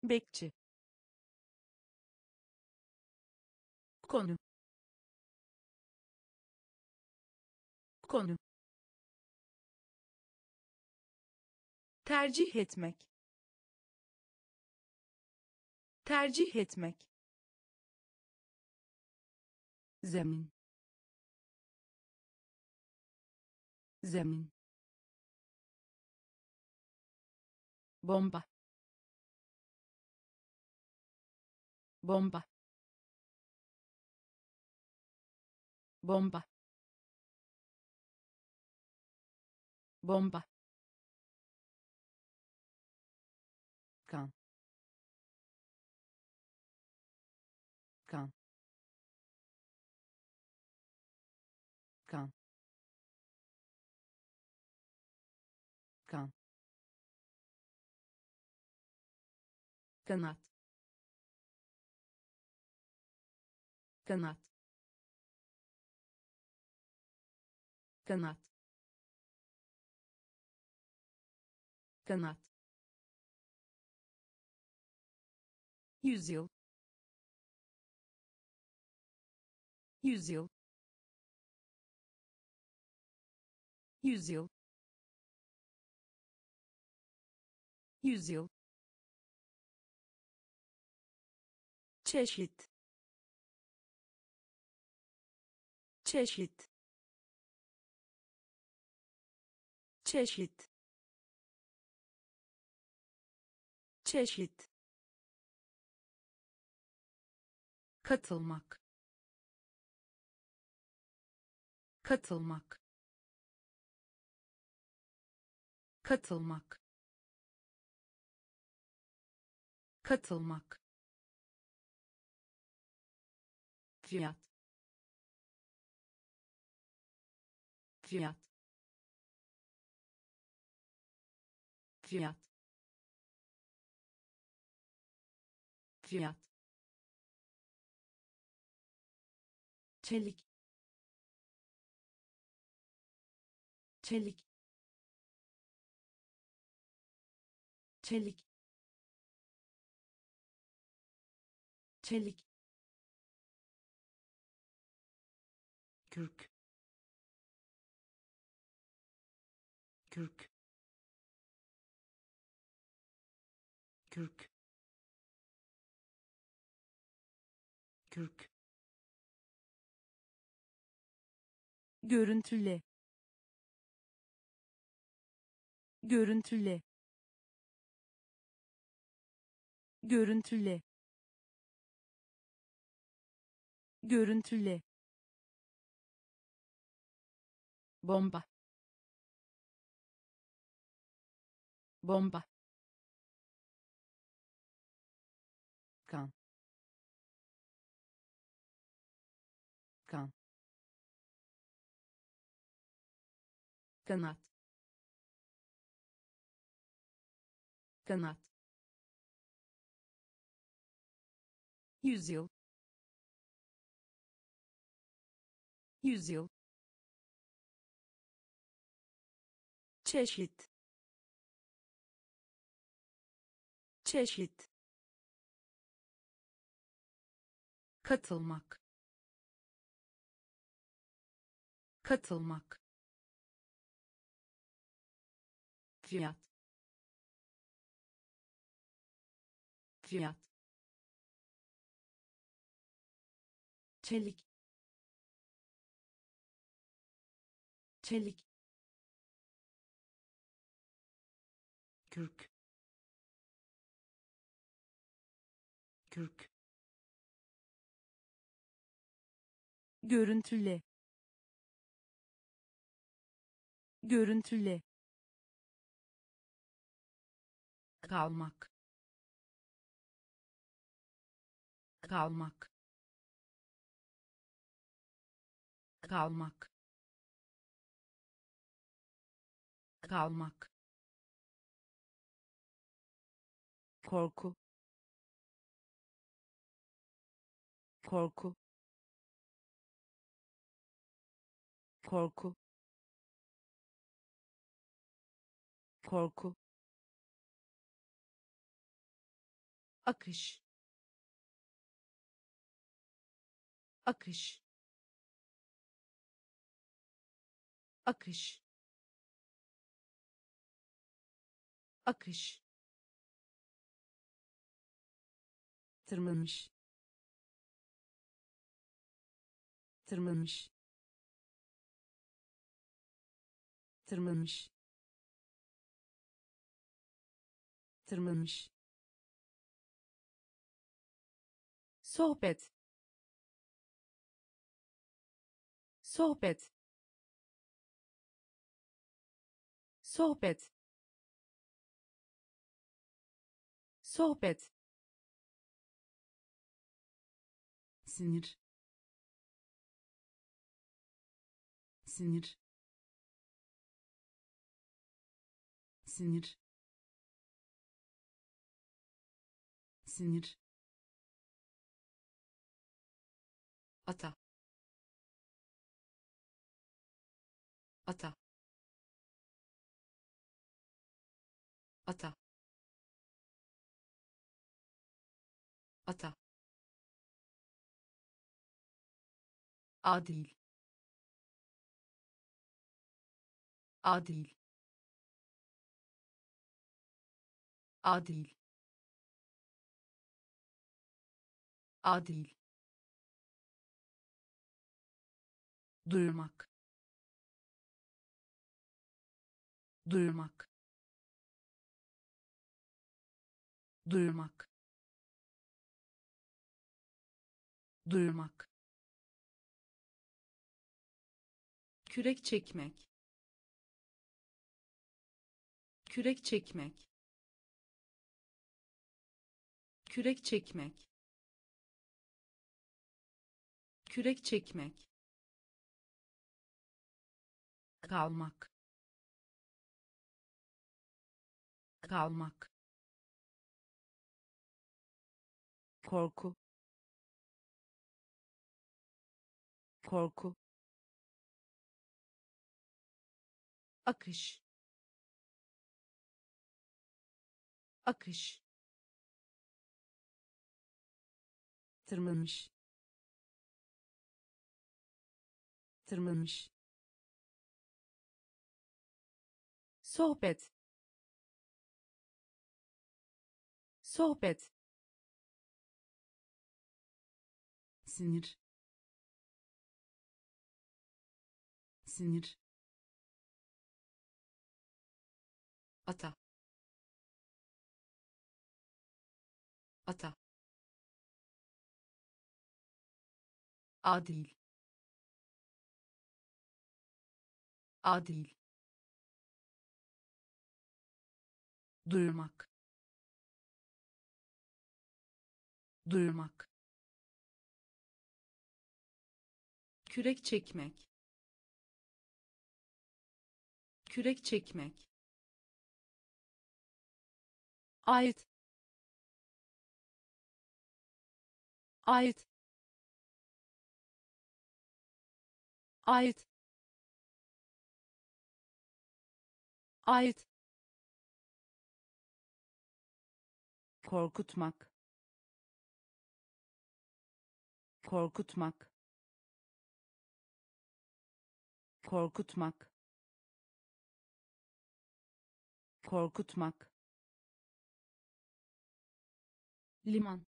bekçi. Konu. Konu. Tercih etmek. Tercih etmek. Zemin. Zemin. Bomba bomba bomba bomba kan kan kan kan kanat kanat. Kanat. Kanat. Yüzyıl. Yüzyıl. Yüzyıl. Yüzyıl. Çeşit çeşit. Çeşit. Çeşit. Katılmak. Katılmak. Katılmak. Katılmak. Fiyat fiyat. Fiyat. Fiyat. Çelik. Çelik. Çelik. Çelik. Kürk kürk. Kürk. Kürk. Görüntüle. Görüntüle. Görüntüle. Görüntüle. Bomba bomba. Kan. Kan. Kanat. Kanat. Yüzyıl. Yüzyıl. Çeşit çeşit. Katılmak. Katılmak. Fiyat. Fiyat. Çelik. Çelik. Kürk kürk. Görüntüle görüntüle kalmak. Kalmak. Kalmak. Kalmak. Korku korku. Korku. Korku. Akış. Akış. Akış. Akış. Tırmanmış tırmanmış. Tırmanmış. Tırmanmış. Sohbet. Sohbet. Sohbet. Sohbet. Sinir sinir. Sinir. Sinir. Ata. Ata. Ata. Ata. Adil adil adil adil duyurmak. Duyurmak. Duyurmak. Duyurmak. Kürek çekmek kürek çekmek. Kürek çekmek. Kürek çekmek. Kalmak. Kalmak. Korku. Korku. Akış akış. Tırmanmış. Tırmanmış. Sohbet. Sohbet. Sinir. Sinir. Ata ata. Adil. Adil. Duyurmak. Duyurmak. Kürek çekmek. Kürek çekmek. Ait ait. Ait. Ait. Korkutmak. Korkutmak. Korkutmak. Korkutmak. Liman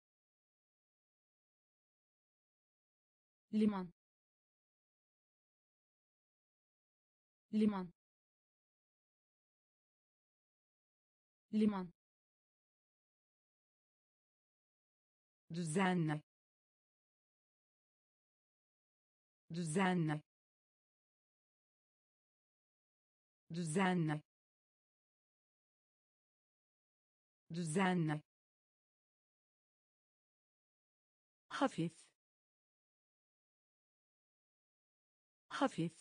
liman. Liman. Liman. Düzenle. Düzenle. Düzenle. Düzenle. Hafif hafif.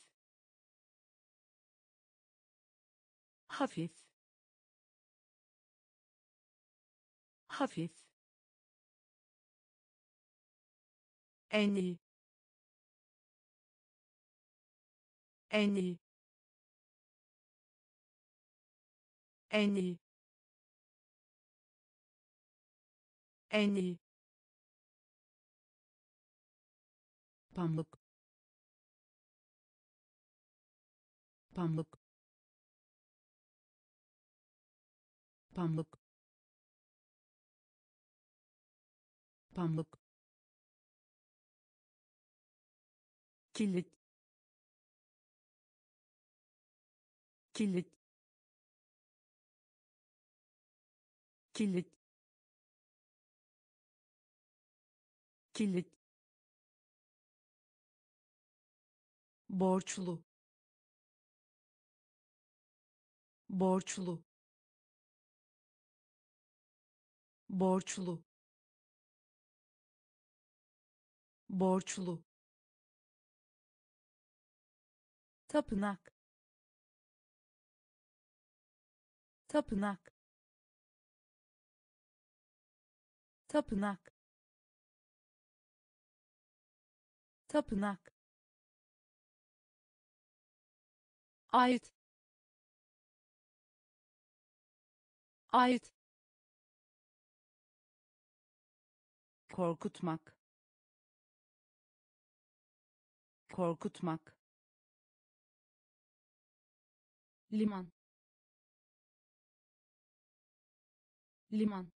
Hafif. Hafif. En iyi en iyi en iyi en iyi pamuk pamuk. Pamuk. Pamuk. Kilit. Kilit. Kilit. Kilit. Borçlu borçlu. Borçlu. Borçlu. Tapınak. Tapınak. Tapınak. Tapınak. Ait ait. Korkutmak. Korkutmak. Liman. Liman.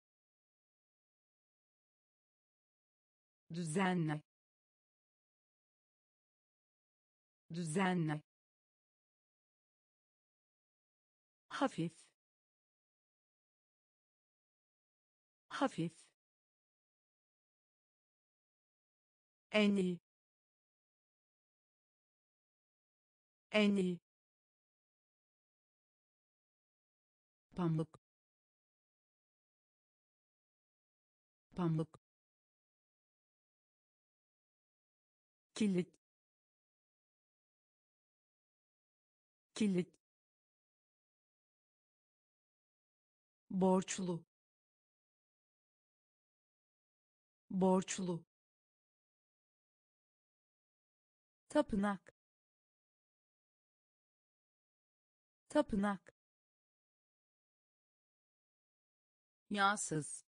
Düzenle. Düzenle. Hafif hafif en iyi en iyi pamuk pamuk kilit kilit borçlu borçlu. Tapınak. Tapınak. Yağsız.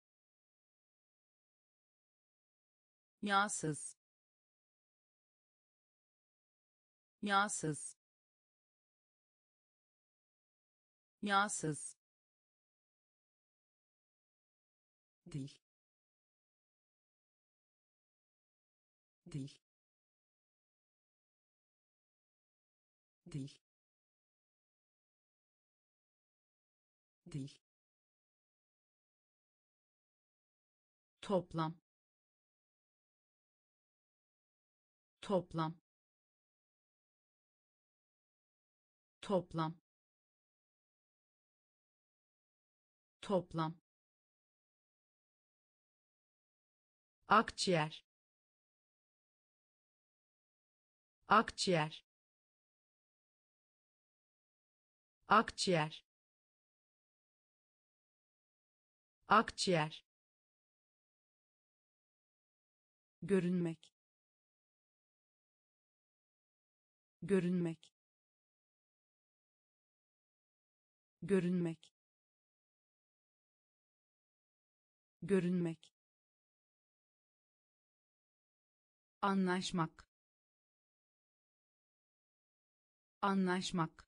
Yağsız. Yağsız. Yağsız. Dil dil dil dil toplam. Toplam. Toplam. Toplam. Akciğer akciğer. Akciğer. Akciğer. Görünmek. Görünmek. Görünmek. Görünmek. Anlaşmak anlaşmak.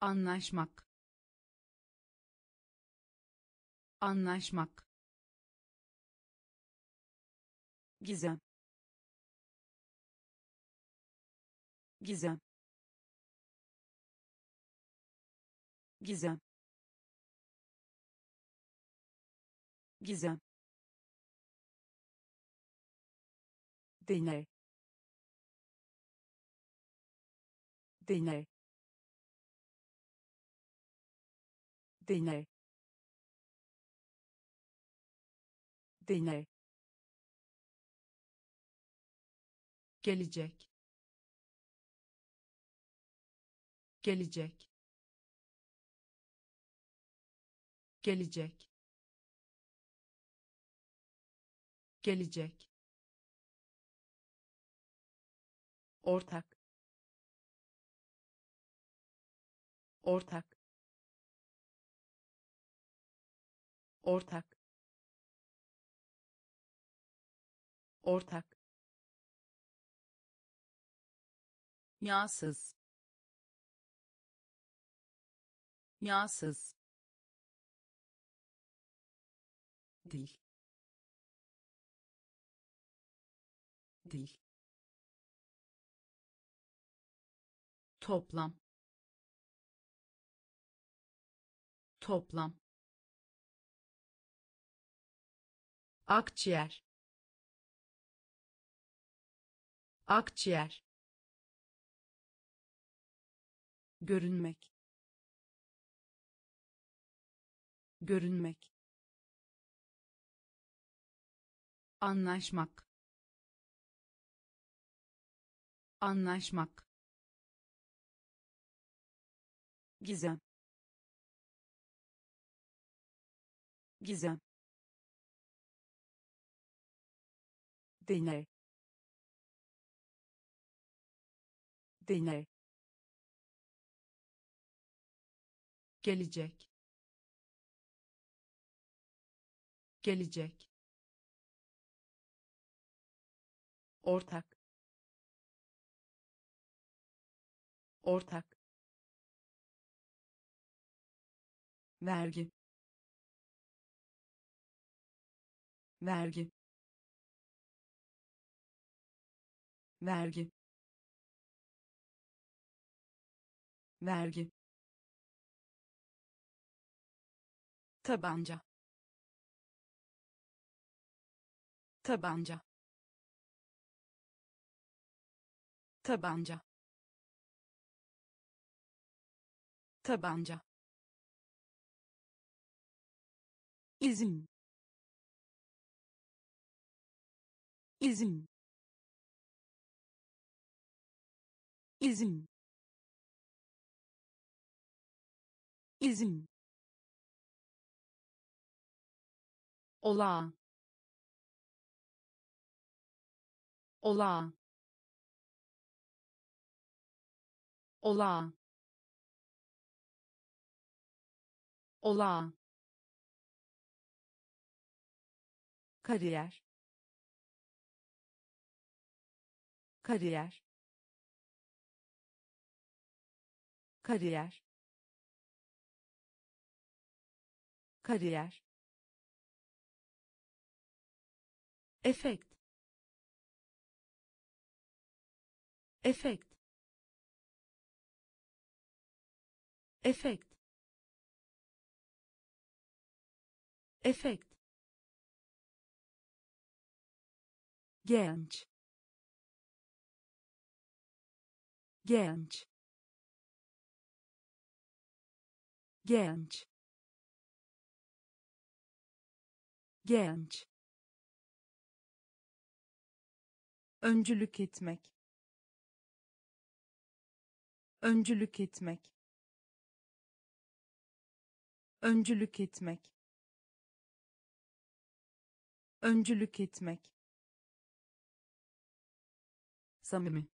Anlaşmak. Anlaşmak. Gizem. Gizem. Gizem. Gizem. Deney deney deney deney gelecek. Gelecek. Gelecek. Gelecek. Ortak ortak. Ortak. Ortak. Yağsız. Yağsız. Dil. Dil. Toplam toplam. Akciğer. Akciğer. Görünmek. Görünmek. Anlaşmak. Anlaşmak. Gizem gizem. Deney. Deney. Gelecek. Gelecek. Ortak. Ortak. Vergi vergi. Vergi. Vergi. Tabanca. Tabanca. Tabanca. Tabanca. İzin izin izin izin olağan olağan olağan olağan kariyer kariyer. Kariyer. Kariyer. Efekt. Efekt. Efekt. Efekt. Genç genç. Genç. Genç. Öncülük etmek. Öncülük etmek. Öncülük etmek. Öncülük etmek. Samimi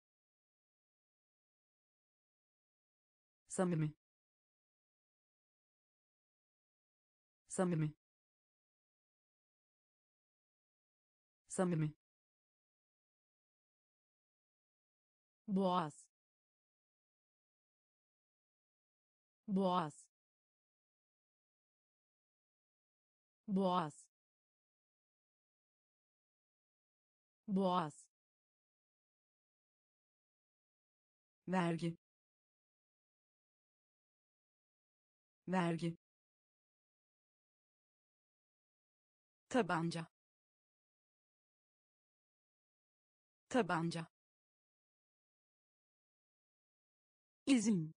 samimi. Samimi. Samimi. Boğaz. Boğaz. Boğaz. Boğaz. Vergi vergi. Tabanca. Tabanca. İzin.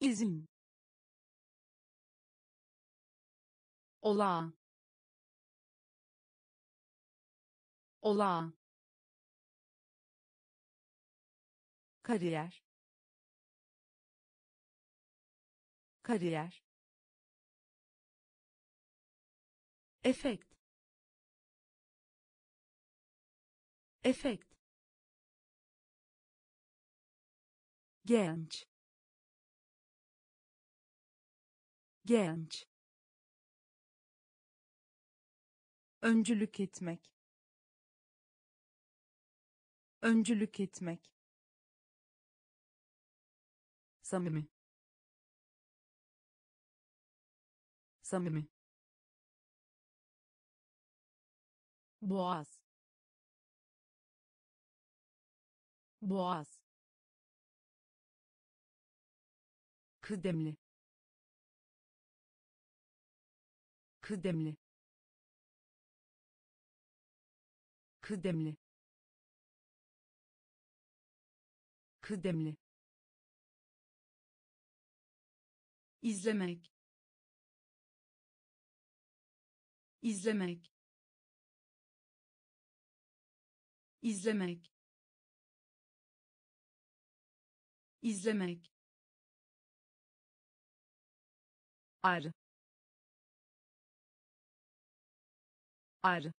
İzin. Olağan olağan kariyer kariyer. Efekt. Efekt. Genç. Genç. Öncülük etmek. Öncülük etmek. Samimi samimi. Boğaz. Boğaz. Kıdemli. Kıdemli. Kıdemli. Kıdemli. İzlemek izlemek. İzlemek. İzlemek. Ar. Ar.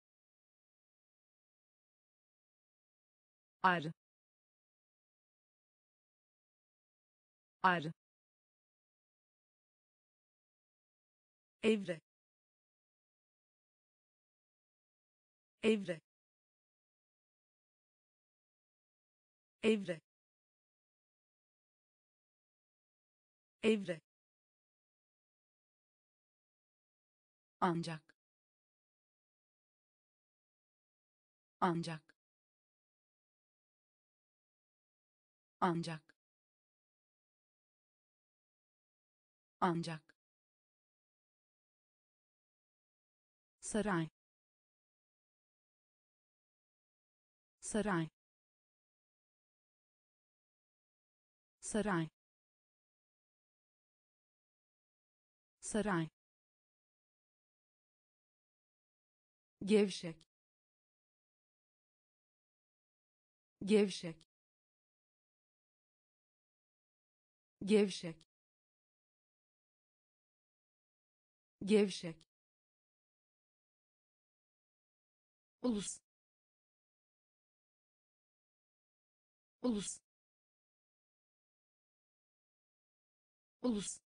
Ar. Ar. Evre evre. Evre. Evre. Ancak. Ancak. Ancak. Ancak. Saray saray. Saray. Saray. Gevşek. Gevşek. Gevşek. Gevşek. Ulus ulus. Ulus.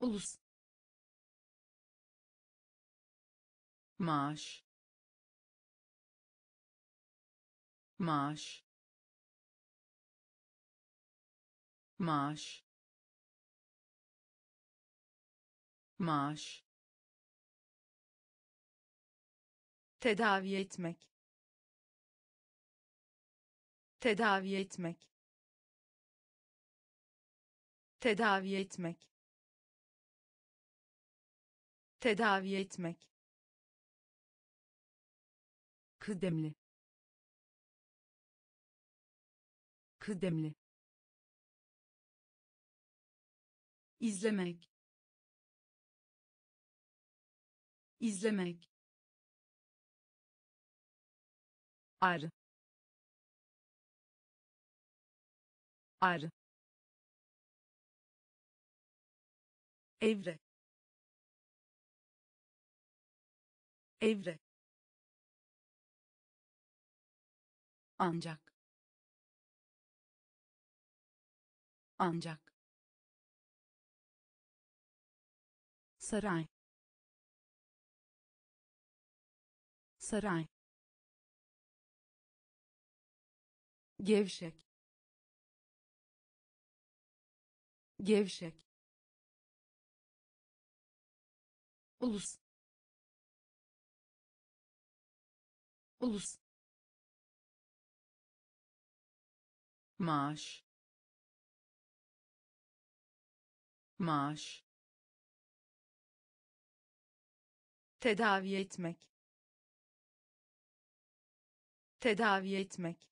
Ulus. Maaş. Maaş. Maaş. Maaş. Tedavi etmek tedavi etmek. Tedavi etmek. Tedavi etmek. Kıdemli. Kıdemli. İzlemek. İzlemek. Arı arı evre evre ancak ancak saray saray gevşek gevşek. Ulus. Ulus. Maaş. Maaş. Tedavi etmek. Tedavi etmek.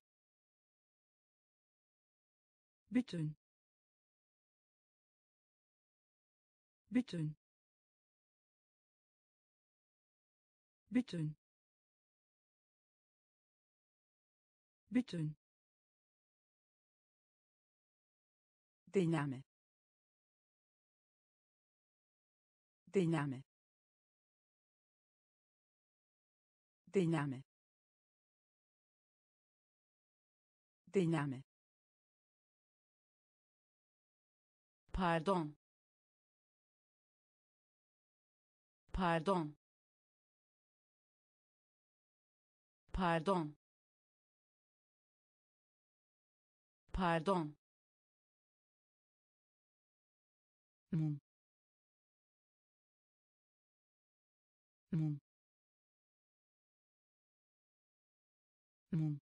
Bütün bütün. Bütün. Bütün. Deneme. Deneme. Deneme. Deneme. Pardon pardon. Pardon. Pardon. Mum mum mum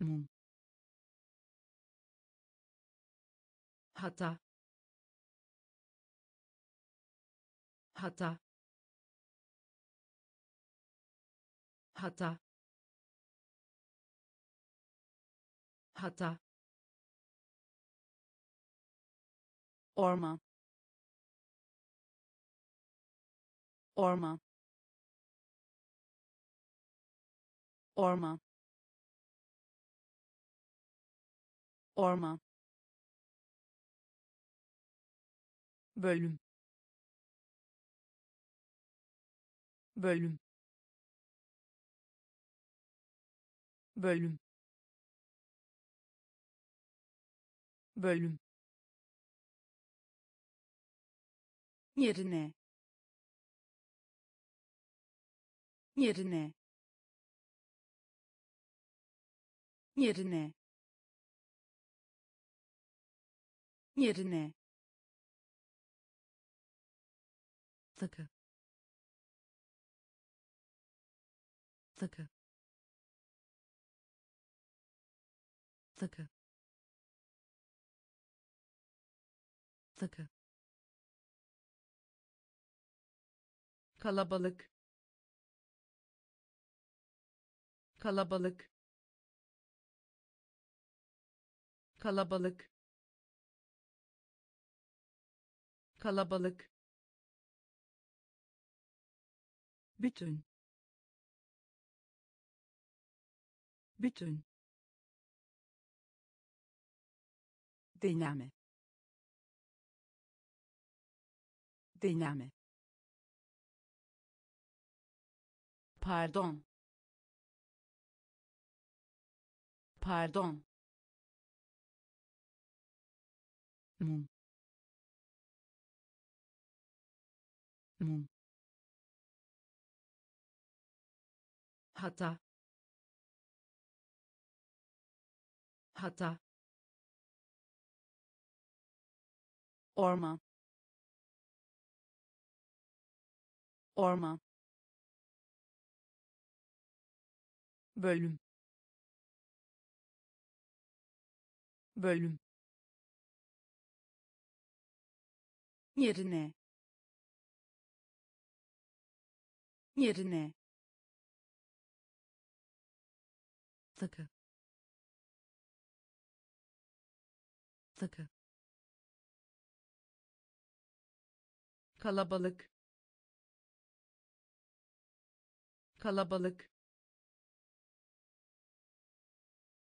mum hata hata. Hata. Hata. Orman orman orman orman bölüm bölüm. Bölüm. Bölüm. Yerine. Yerine. Yerine. Yerine. Takı takı sıkı. Sıkı. Kalabalık. Kalabalık. Kalabalık. Kalabalık. Bütün bütün. Deneme. Deneme. Pardon. Pardon. Mum. Mum. Hata hata. Orman orman bölüm. Bölüm. Yerine. Yerine. Sıkı sıkı kalabalık. Kalabalık